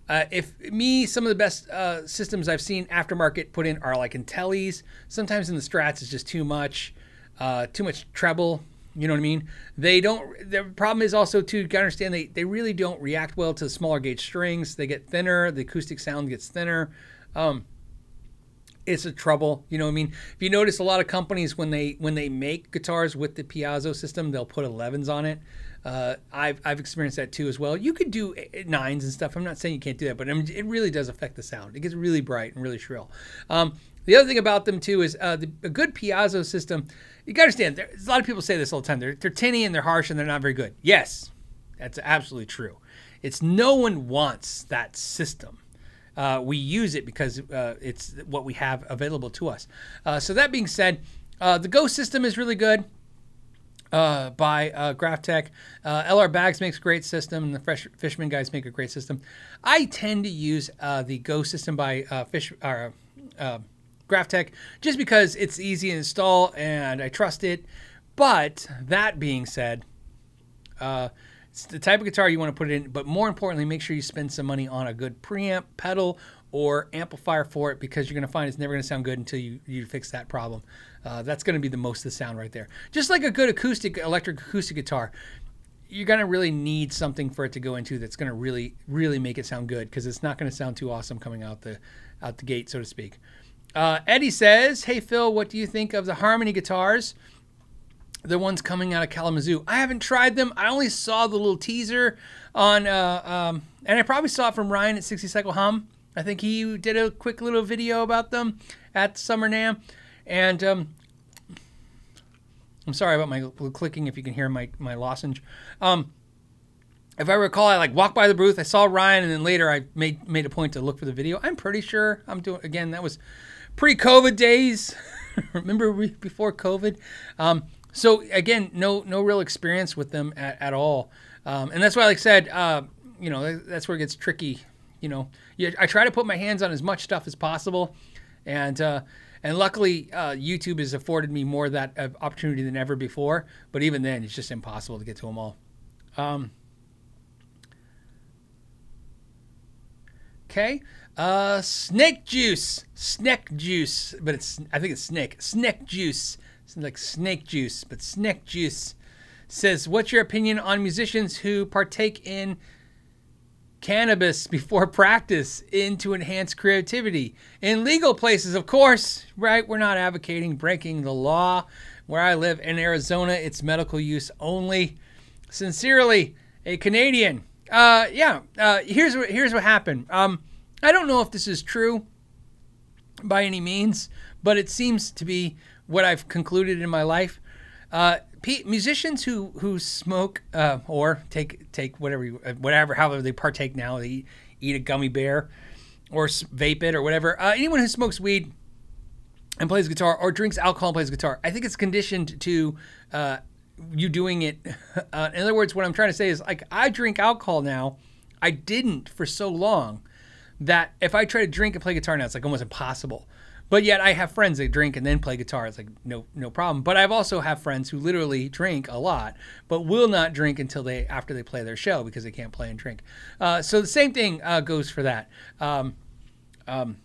S1: uh, if me, some of the best uh, systems I've seen aftermarket put in are like Intellis. Sometimes in the Strats, it's just too much, uh, too much treble. You know what I mean? They don't. The problem is also too. You gotta understand they they really don't react well to the smaller gauge strings. They get thinner. The acoustic sound gets thinner. Um, it's a trouble. You know what I mean? If you notice, a lot of companies when they when they make guitars with the Piezo system, they'll put 11s on it. Uh, I've I've experienced that too as well. You could do nines and stuff. I'm not saying you can't do that, but I mean, it really does affect the sound. It gets really bright and really shrill. Um, the other thing about them too is uh, the, a good Piezo system. You got to understand. There, a lot of people say this all the time. They're they're tinny and they're harsh and they're not very good. Yes, that's absolutely true. It's no one wants that system. Uh, we use it because uh, it's what we have available to us. Uh, so that being said, uh, the Ghost system is really good. Uh, by uh, Graph Tech. Uh, LR Baggs makes a great system, and the Fresh Fishman guys make a great system. I tend to use the Ghost system by Fish or uh, Graph Tech just because it's easy to install and I trust it. But that being said, it's the type of guitar you want to put it in, but more importantly, make sure you spend some money on a good preamp, pedal, or amplifier for it because you're going to find it's never going to sound good until you, you fix that problem. Uh, that's going to be the most of the sound right there. Just like a good acoustic, electric acoustic guitar, you're going to really need something for it to go into that's going to really, really make it sound good because it's not going to sound too awesome coming out the out the gate, so to speak. Uh, Eddie says, "Hey Phil, what do you think of the Harmony guitars?" The ones coming out of Kalamazoo. I haven't tried them. I only saw the little teaser on, uh, um, and I probably saw it from Ryan at 60 Cycle Hum. I think he did a quick little video about them at Summer NAMM. And um, I'm sorry about my clicking if you can hear my, my lozenge. Um, if I recall, I like walked by the booth, I saw Ryan, and then later I made made a point to look for the video. I'm pretty sure I'm doing again. That was pre-COVID days. Remember before COVID? Um, so again, no no real experience with them at, at all, um, and that's why, like I said, uh, you know, that's where it gets tricky. You know, I try to put my hands on as much stuff as possible, and uh, and luckily uh, YouTube has afforded me more of that opportunity than ever before. But even then, it's just impossible to get to them all. Um, okay. Uh, snake juice, snake juice, but it's I think it's snake, snake juice like snake juice, but snake juice says, "What's your opinion on musicians who partake in cannabis before practice in to enhance creativity in legal places? Of course, right? We're not advocating breaking the law. Where I live in Arizona, it's medical use only. Sincerely, a Canadian. Uh, yeah. Uh, here's what here's what happened. Um, I don't know if this is true by any means, but it seems to be what I've concluded in my life. Uh, musicians who who smoke uh, or take take whatever whatever however they partake now they eat, eat a gummy bear or vape it or whatever. Uh, anyone who smokes weed and plays guitar or drinks alcohol and plays guitar, I think it's conditioned to uh, you doing it. Uh, in other words, what I'm trying to say is like I drink alcohol now. I didn't for so long that if I try to drink and play guitar now, it's like almost impossible. But yet I have friends that drink and then play guitar. It's like no no problem. But I've also have friends who literally drink a lot, but will not drink until they after they play their show because they can't play and drink. Uh, so the same thing uh, goes for that. Um, um,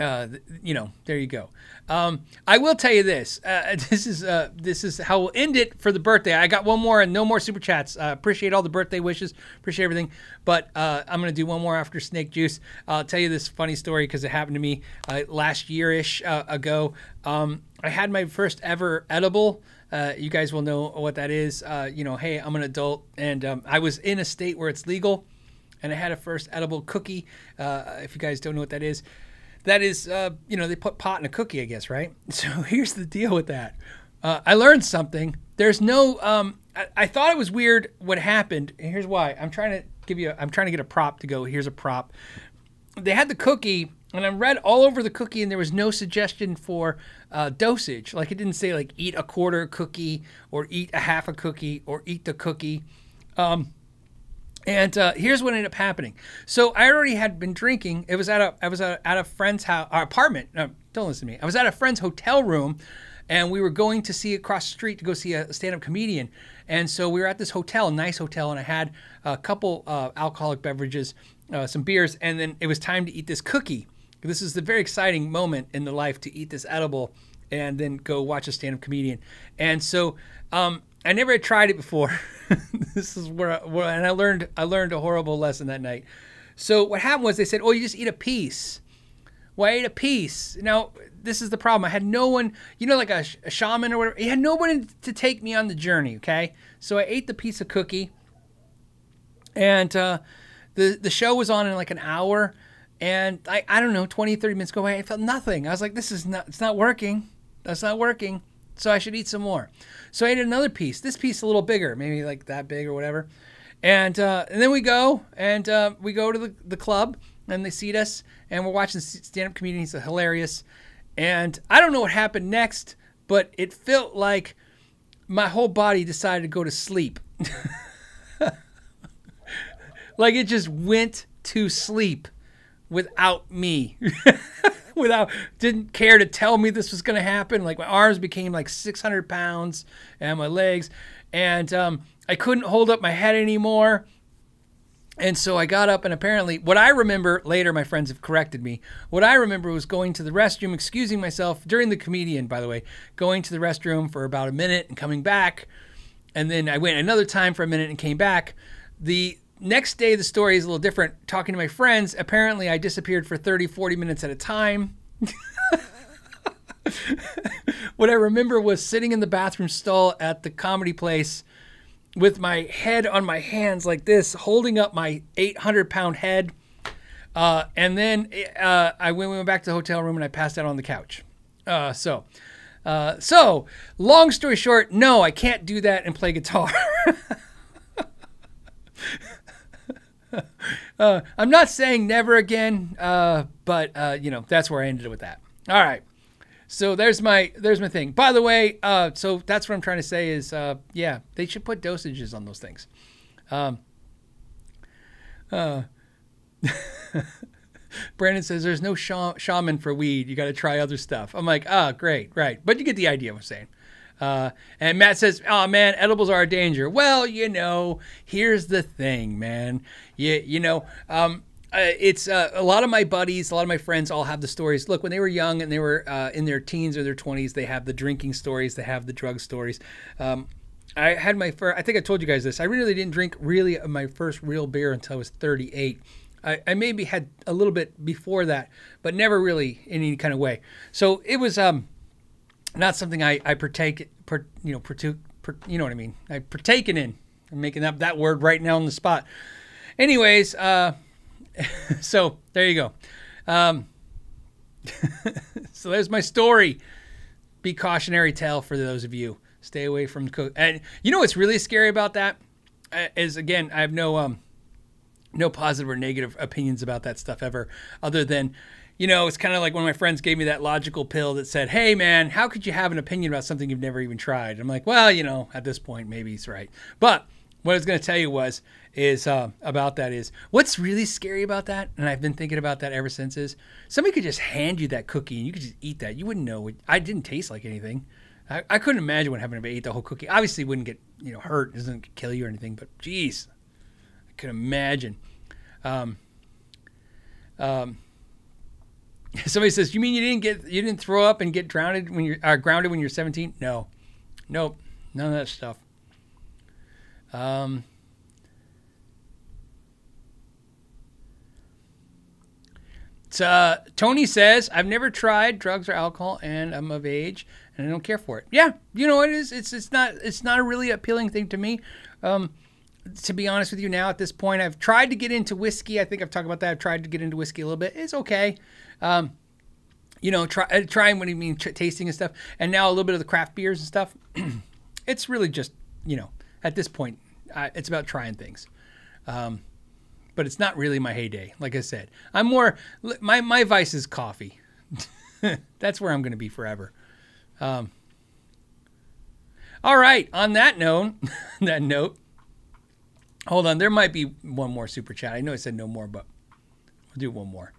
S1: uh, you know, there you go. Um, I will tell you this. Uh, this is uh, this is how we'll end it for the birthday. I got one more and no more super chats. Uh, appreciate all the birthday wishes. Appreciate everything. But uh, I'm gonna do one more after Snake Juice. I'll tell you this funny story because it happened to me uh, last year-ish ago. Um, I had my first ever edible. you guys will know what that is. you know, hey, I'm an adult, and um, I was in a state where it's legal, and I had a first edible cookie. if you guys don't know what that is that is, uh, you know, they put pot in a cookie, I guess, right? So here's the deal with that. Uh, I learned something. There's no. Um, I, I, thought it was weird what happened. here's why. I'm trying to give you. i am trying to get a prop to go. Here's a prop. They had the cookie, and I read all over the cookie, and there was no suggestion for uh, dosage. Like it didn't say like eat a quarter cookie or eat a half a cookie or eat the cookie. Um, and uh, here's what ended up happening. So I already had been drinking. It was at a I was at a friend's house, apartment. No, don't listen to me. I was at a friend's hotel room, and we were going to see across the street to go see a stand-up comedian. And so we were at this hotel, nice hotel, and I had a couple uh, alcoholic beverages, uh, some beers, and then it was time to eat this cookie. This is the very exciting moment in the life to eat this edible and then go watch a stand-up comedian. And so um, I never had tried it before. this is where, I, where, and I learned I learned a horrible lesson that night. So what happened was they said, "Oh, you just eat a piece." Well, I ate a piece. Now this is the problem. I had no one, you know, like a, a shaman or whatever. He had no one to take me on the journey. Okay, so I ate the piece of cookie, and uh, the the show was on in like an hour, and I I don't know, 20, 30 minutes go away. I felt nothing. I was like, this is not, it's not working. That's not working. So I should eat some more. So I ate another piece. This piece a little bigger, maybe like that big or whatever. And uh, and then we go and uh, we go to the, the club and they seat us and we're watching stand up comedians. hilarious. And I don't know what happened next, but it felt like my whole body decided to go to sleep. like it just went to sleep without me. without didn't care to tell me this was going to happen. Like my arms became like 600 pounds and my legs, and um, I couldn't hold up my head anymore. And so I got up, and apparently, what I remember later, my friends have corrected me. What I remember was going to the restroom, excusing myself during the comedian, by the way, going to the restroom for about a minute and coming back. And then I went another time for a minute and came back. The next day, the story is a little different. Talking to my friends, apparently I disappeared for 30, 40 minutes at a time. what I remember was sitting in the bathroom stall at the comedy place with my head on my hands like this, holding up my 800 pound head. Uh, and then uh, I went, went back to the hotel room and I passed out on the couch. Uh, so, uh, so long story short, no, I can't do that and play guitar. uh, I'm not saying never again, uh, but uh, you know that's where I ended with that. All right. So there's my there's my thing. By the way, uh, so that's what I'm trying to say is, uh, yeah, they should put dosages on those things. Um, uh, Brandon says there's no shaman for weed. You got to try other stuff. I'm like, ah, oh, great, right. But you get the idea. I'm saying. Uh, and Matt says, "Oh man, edibles are a danger." Well, you know, here's the thing, man. You you know, um, uh, it's uh, a lot of my buddies, a lot of my friends, all have the stories. Look, when they were young and they were uh, in their teens or their twenties, they have the drinking stories, they have the drug stories. Um, I had my first. I think I told you guys this. I really didn't drink really my first real beer until I was 38. I, I maybe had a little bit before that, but never really in any kind of way. So it was um, not something I, I partake, per, you know, partook, per, you know what I mean. I partaken in. I'm making up that word right now on the spot. Anyways, uh, so there you go. Um, so there's my story. Be cautionary tale for those of you. Stay away from cook. And you know what's really scary about that uh, again, I have no um, no positive or negative opinions about that stuff ever, other than you know, it's kind of like when my friends gave me that logical pill that said, "Hey, man, how could you have an opinion about something you've never even tried?" I'm like, well, you know, at this point, maybe he's right. But what I was going to tell you was is uh, about that is what's really scary about that, and I've been thinking about that ever since. Is somebody could just hand you that cookie and you could just eat that. You wouldn't know. It, I didn't taste like anything. I, I couldn't imagine what happened if I ate the whole cookie. Obviously, wouldn't get you know hurt. It doesn't kill you or anything. But geez, I could imagine. Um, um, Somebody says, "You mean you didn't get you didn't throw up and get drowned when you're uh, grounded when you're 17?" No, nope, none of that stuff. Um, uh, Tony says, "I've never tried drugs or alcohol, and I'm of age, and I don't care for it." Yeah, you know it is. It's it's not it's not a really appealing thing to me. Um, to be honest with you, now at this point, I've tried to get into whiskey. I think I've talked about that. I've tried to get into whiskey a little bit. It's okay. Um, you know, try uh, trying what do you mean tasting and stuff, and now a little bit of the craft beers and stuff. it's really just you know at this point, it's about trying things. Um, but it's not really my heyday. Like I said, I'm more my my vice is coffee. That's where I'm going to be forever. Um, all right. On that note, that note. Hold on. There might be one more super chat. I know I said no more, but we'll do one more.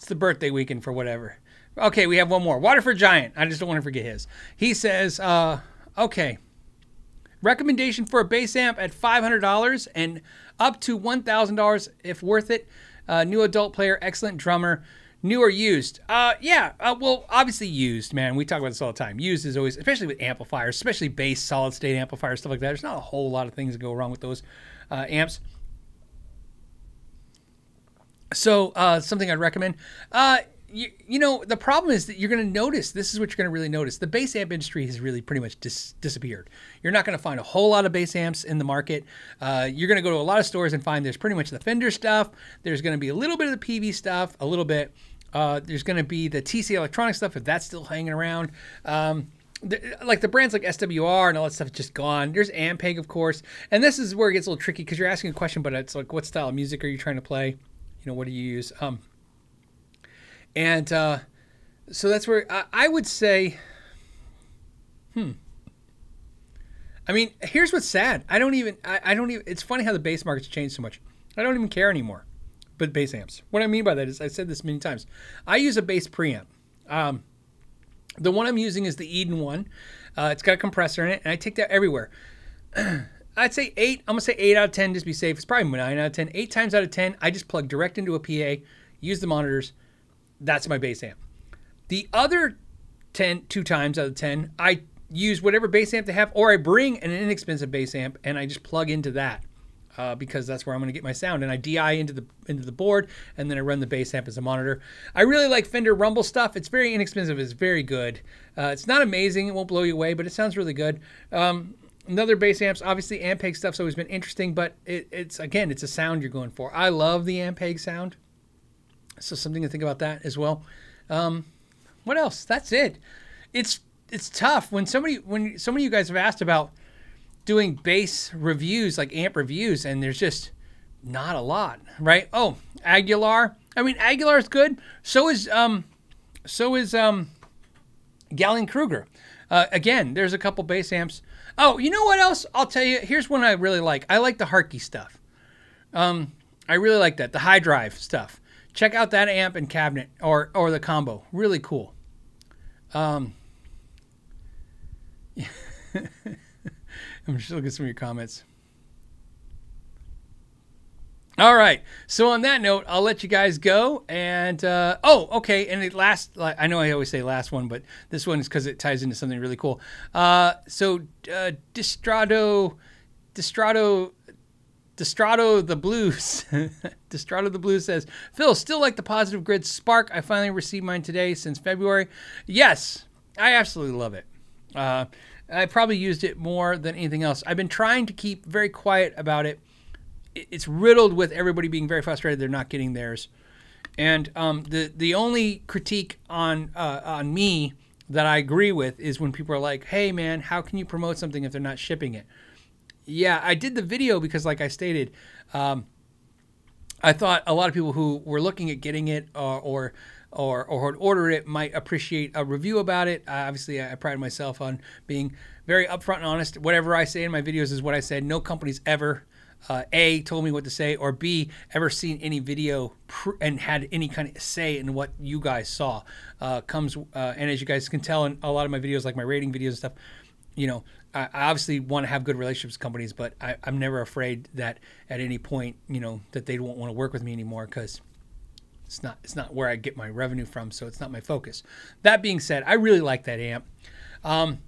S1: It's the birthday weekend for whatever. Okay, we have one more. Waterford Giant. I just don't want to forget his. He says, uh, okay. Recommendation for a bass amp at $500 and up to $1,000 if worth it. Uh, new adult player, excellent drummer. New or used? Uh, yeah. Uh, well, obviously used, man. We talk about this all the time. Used is always, especially with amplifiers, especially bass, solid state amplifiers, stuff like that. There's not a whole lot of things that go wrong with those uh, amps. So uh, something I'd recommend. Uh, you, you know, the problem is that you're going to notice. This is what you're going to really notice. The bass amp industry has really pretty much dis- disappeared. You're not going to find a whole lot of bass amps in the market. Uh, you're going to go to a lot of stores and find there's pretty much the Fender stuff. There's going to be a little bit of the Peavey stuff, a little bit. Uh, there's going to be the TC Electronic stuff if that's still hanging around. Um, the, like the brands like SWR and all that stuff is just gone. There's Ampeg, of course, and this is where it gets a little tricky because you're asking a question, but it's like, what style of music are you trying to play? You know, what do you use? Um, and uh, so that's where I, I would say, hmm. I mean, here's what's sad. I don't even. I, I don't even. It's funny how the bass market's changed so much. I don't even care anymore. But bass amps. What I mean by that is, I said this many times. I use a bass preamp. Um, the one I'm using is the Eden one. Uh, it's got a compressor in it, and I take that everywhere. I'd say eight. I'm gonna say eight out of ten just be safe. It's probably nine out of ten. Eight times out of ten, I just plug direct into a PA, use the monitors. That's my bass amp. The other 10, two times out of ten, I use whatever bass amp they have, or I bring an inexpensive bass amp and I just plug into that. Uh, because that's where I'm going to get my sound. And I DI into the into the board, and then I run the bass amp as a monitor. I really like Fender Rumble stuff. It's very inexpensive. It's very good. Uh, it's not amazing. It won't blow you away, but it sounds really good. Um, another bass amps, obviously Ampeg stuff's always been interesting, but it, it's again, it's a sound you're going for. I love the Ampeg sound, so something to think about that as well. Um, what else? That's it. It's it's tough when somebody when so many of you guys have asked about doing bass reviews, like amp reviews, and there's just not a lot, right? Oh, Aguilar. I mean, Aguilar is good. So is um, so is um, Gallien-Krueger. Uh, again, there's a couple bass amps. Oh, you know what else? I'll tell you. Here's one I really like. I like the Hartke stuff. Um, I really like that. The high drive stuff. Check out that amp and cabinet or or the combo. Really cool. Um, I'm just looking at some of your comments. All right. So on that note, I'll let you guys go. And uh, oh, okay. And the last, I know I always say last one, but this one is because it ties into something really cool. Uh, so uh, Distrado, Distrado, Distrado the Blues, Distrado the Blues says, Phil, still like the Positive Grid Spark. I finally received mine today since February. Yes, I absolutely love it. Uh, I probably used it more than anything else. I've been trying to keep very quiet about it. It's riddled with everybody being very frustrated they're not getting theirs. And um, the the only critique on uh, on me that I agree with is when people are like, "Hey, man, how can you promote something if they're not shipping it?" Yeah, I did the video because, like I stated, um, I thought a lot of people who were looking at getting it uh, or or or order it might appreciate a review about it. Uh, obviously, I, I pride myself on being very upfront and honest. Whatever I say in my videos is what I said. No company's ever uh, a told me what to say or b ever seen any video pr- and had any kind of say in what you guys saw uh, comes uh, and as you guys can tell in a lot of my videos like my rating videos and stuff you know i, I obviously want to have good relationships with companies but I, i'm never afraid that at any point you know that they won't want to work with me anymore because it's not it's not where I get my revenue from, so it's not my focus. That being said, I really like that amp. Um,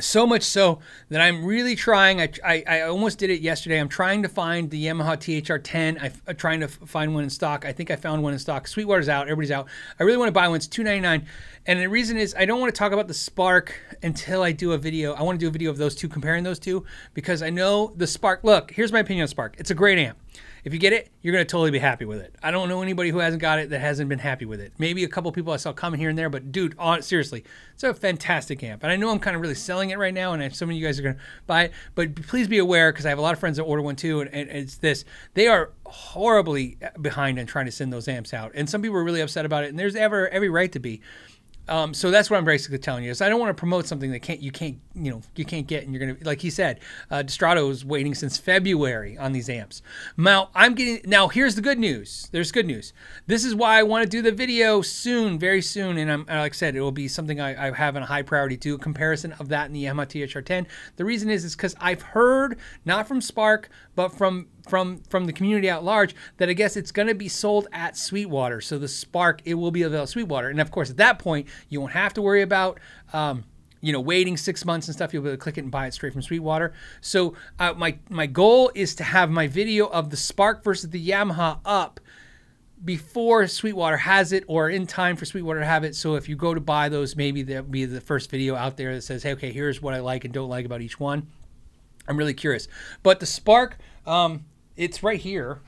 S1: so much so that I'm really trying. I, I, I, almost did it yesterday. I'm trying to find the Yamaha THR10. I, am uh, trying to find one in stock. I think I found one in stock. Sweetwater's out. Everybody's out. I really want to buy one. It's $2.99. And the reason is I don't want to talk about the Spark until I do a video. I want to do a video of those two, comparing those two, because I know the Spark. Look, here's my opinion on Spark. It's a great amp. If you get it, you're going to totally be happy with it. I don't know anybody who hasn't got it that hasn't been happy with it. Maybe a couple people I saw coming here and there, but dude, on seriously, it's a fantastic amp. And I know I'm kind of really selling it right now, and some of you guys are going to buy it. But please be aware because I have a lot of friends that order one too, and, and it's this: they are horribly uh, behind in trying to send those amps out, and some people are really upset about it. And there's ever every right to be. Um, so that's what I'm basically telling you is I don't want to promote something that can't you can't you know you can't get and you're gonna like he said uh, Distrato is waiting since February on these amps. Now I'm getting now here's the good news. There's good news. This is why I want to do the video soon, very soon, and I'm like I said it will be something I, I have in a high priority to a comparison of that in the Yamaha THR10. The reason is is because I've heard not from Spark but from from from the community at large that I guess it's going to be sold at Sweetwater. So the Spark it will be available at Sweetwater, and of course at that point you won't have to worry about. Um, you know, waiting six months and stuff, you'll be able to click it and buy it straight from Sweetwater. So uh, my my goal is to have my video of the Spark versus the Yamaha up before Sweetwater has it or in time for Sweetwater to have it. So if you go to buy those, maybe that'll be the first video out there that says, hey, okay, here's what I like and don't like about each one. I'm really curious. But the Spark, um, it's right here.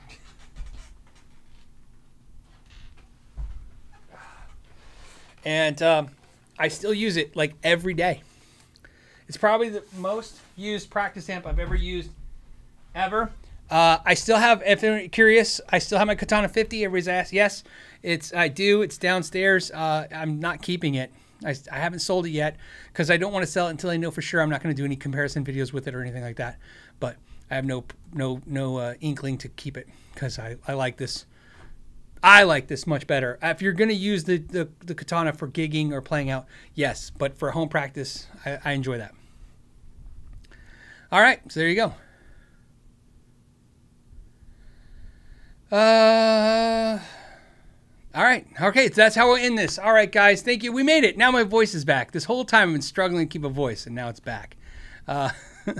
S1: And um, I still use it like every day. It's probably the most used practice amp I've ever used ever. Uh, I still have, if you're curious, I still have my Katana 50. Everybody's asked, yes, it's I do. It's downstairs. Uh, I'm not keeping it. I, I haven't sold it yet because I don't want to sell it until I know for sure I'm not going to do any comparison videos with it or anything like that. But I have no no no uh, inkling to keep it because I, I like this. I like this much better. If you're going to use the, the, the katana for gigging or playing out, yes, but for home practice, I, I enjoy that. All right, so there you go. Uh, all right. Okay. So that's how we'll end this. All right, guys. Thank you. We made it. Now my voice is back. This whole time I've been struggling to keep a voice, and now it's back. Uh,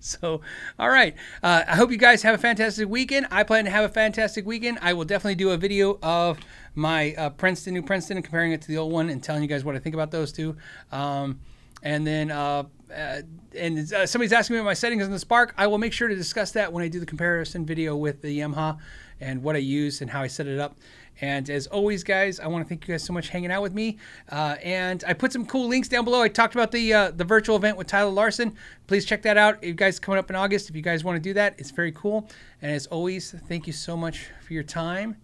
S1: so, all right. Uh, I hope you guys have a fantastic weekend. I plan to have a fantastic weekend. I will definitely do a video of my uh, Princeton, New Princeton, and comparing it to the old one and telling you guys what I think about those two. Um, and then, uh, uh, and uh, somebody's asking me about my settings in the Spark. I will make sure to discuss that when I do the comparison video with the Yamaha and what I use and how I set it up. And as always, guys, I want to thank you guys so much hanging out with me. Uh, and I put some cool links down below. I talked about the uh, the virtual event with Tyler Larson. Please check that out. You guys coming up in August. If you guys want to do that, it's very cool. And as always, thank you so much for your time.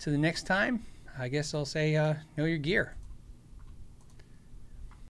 S1: To the next time, I guess I'll say uh, know your gear.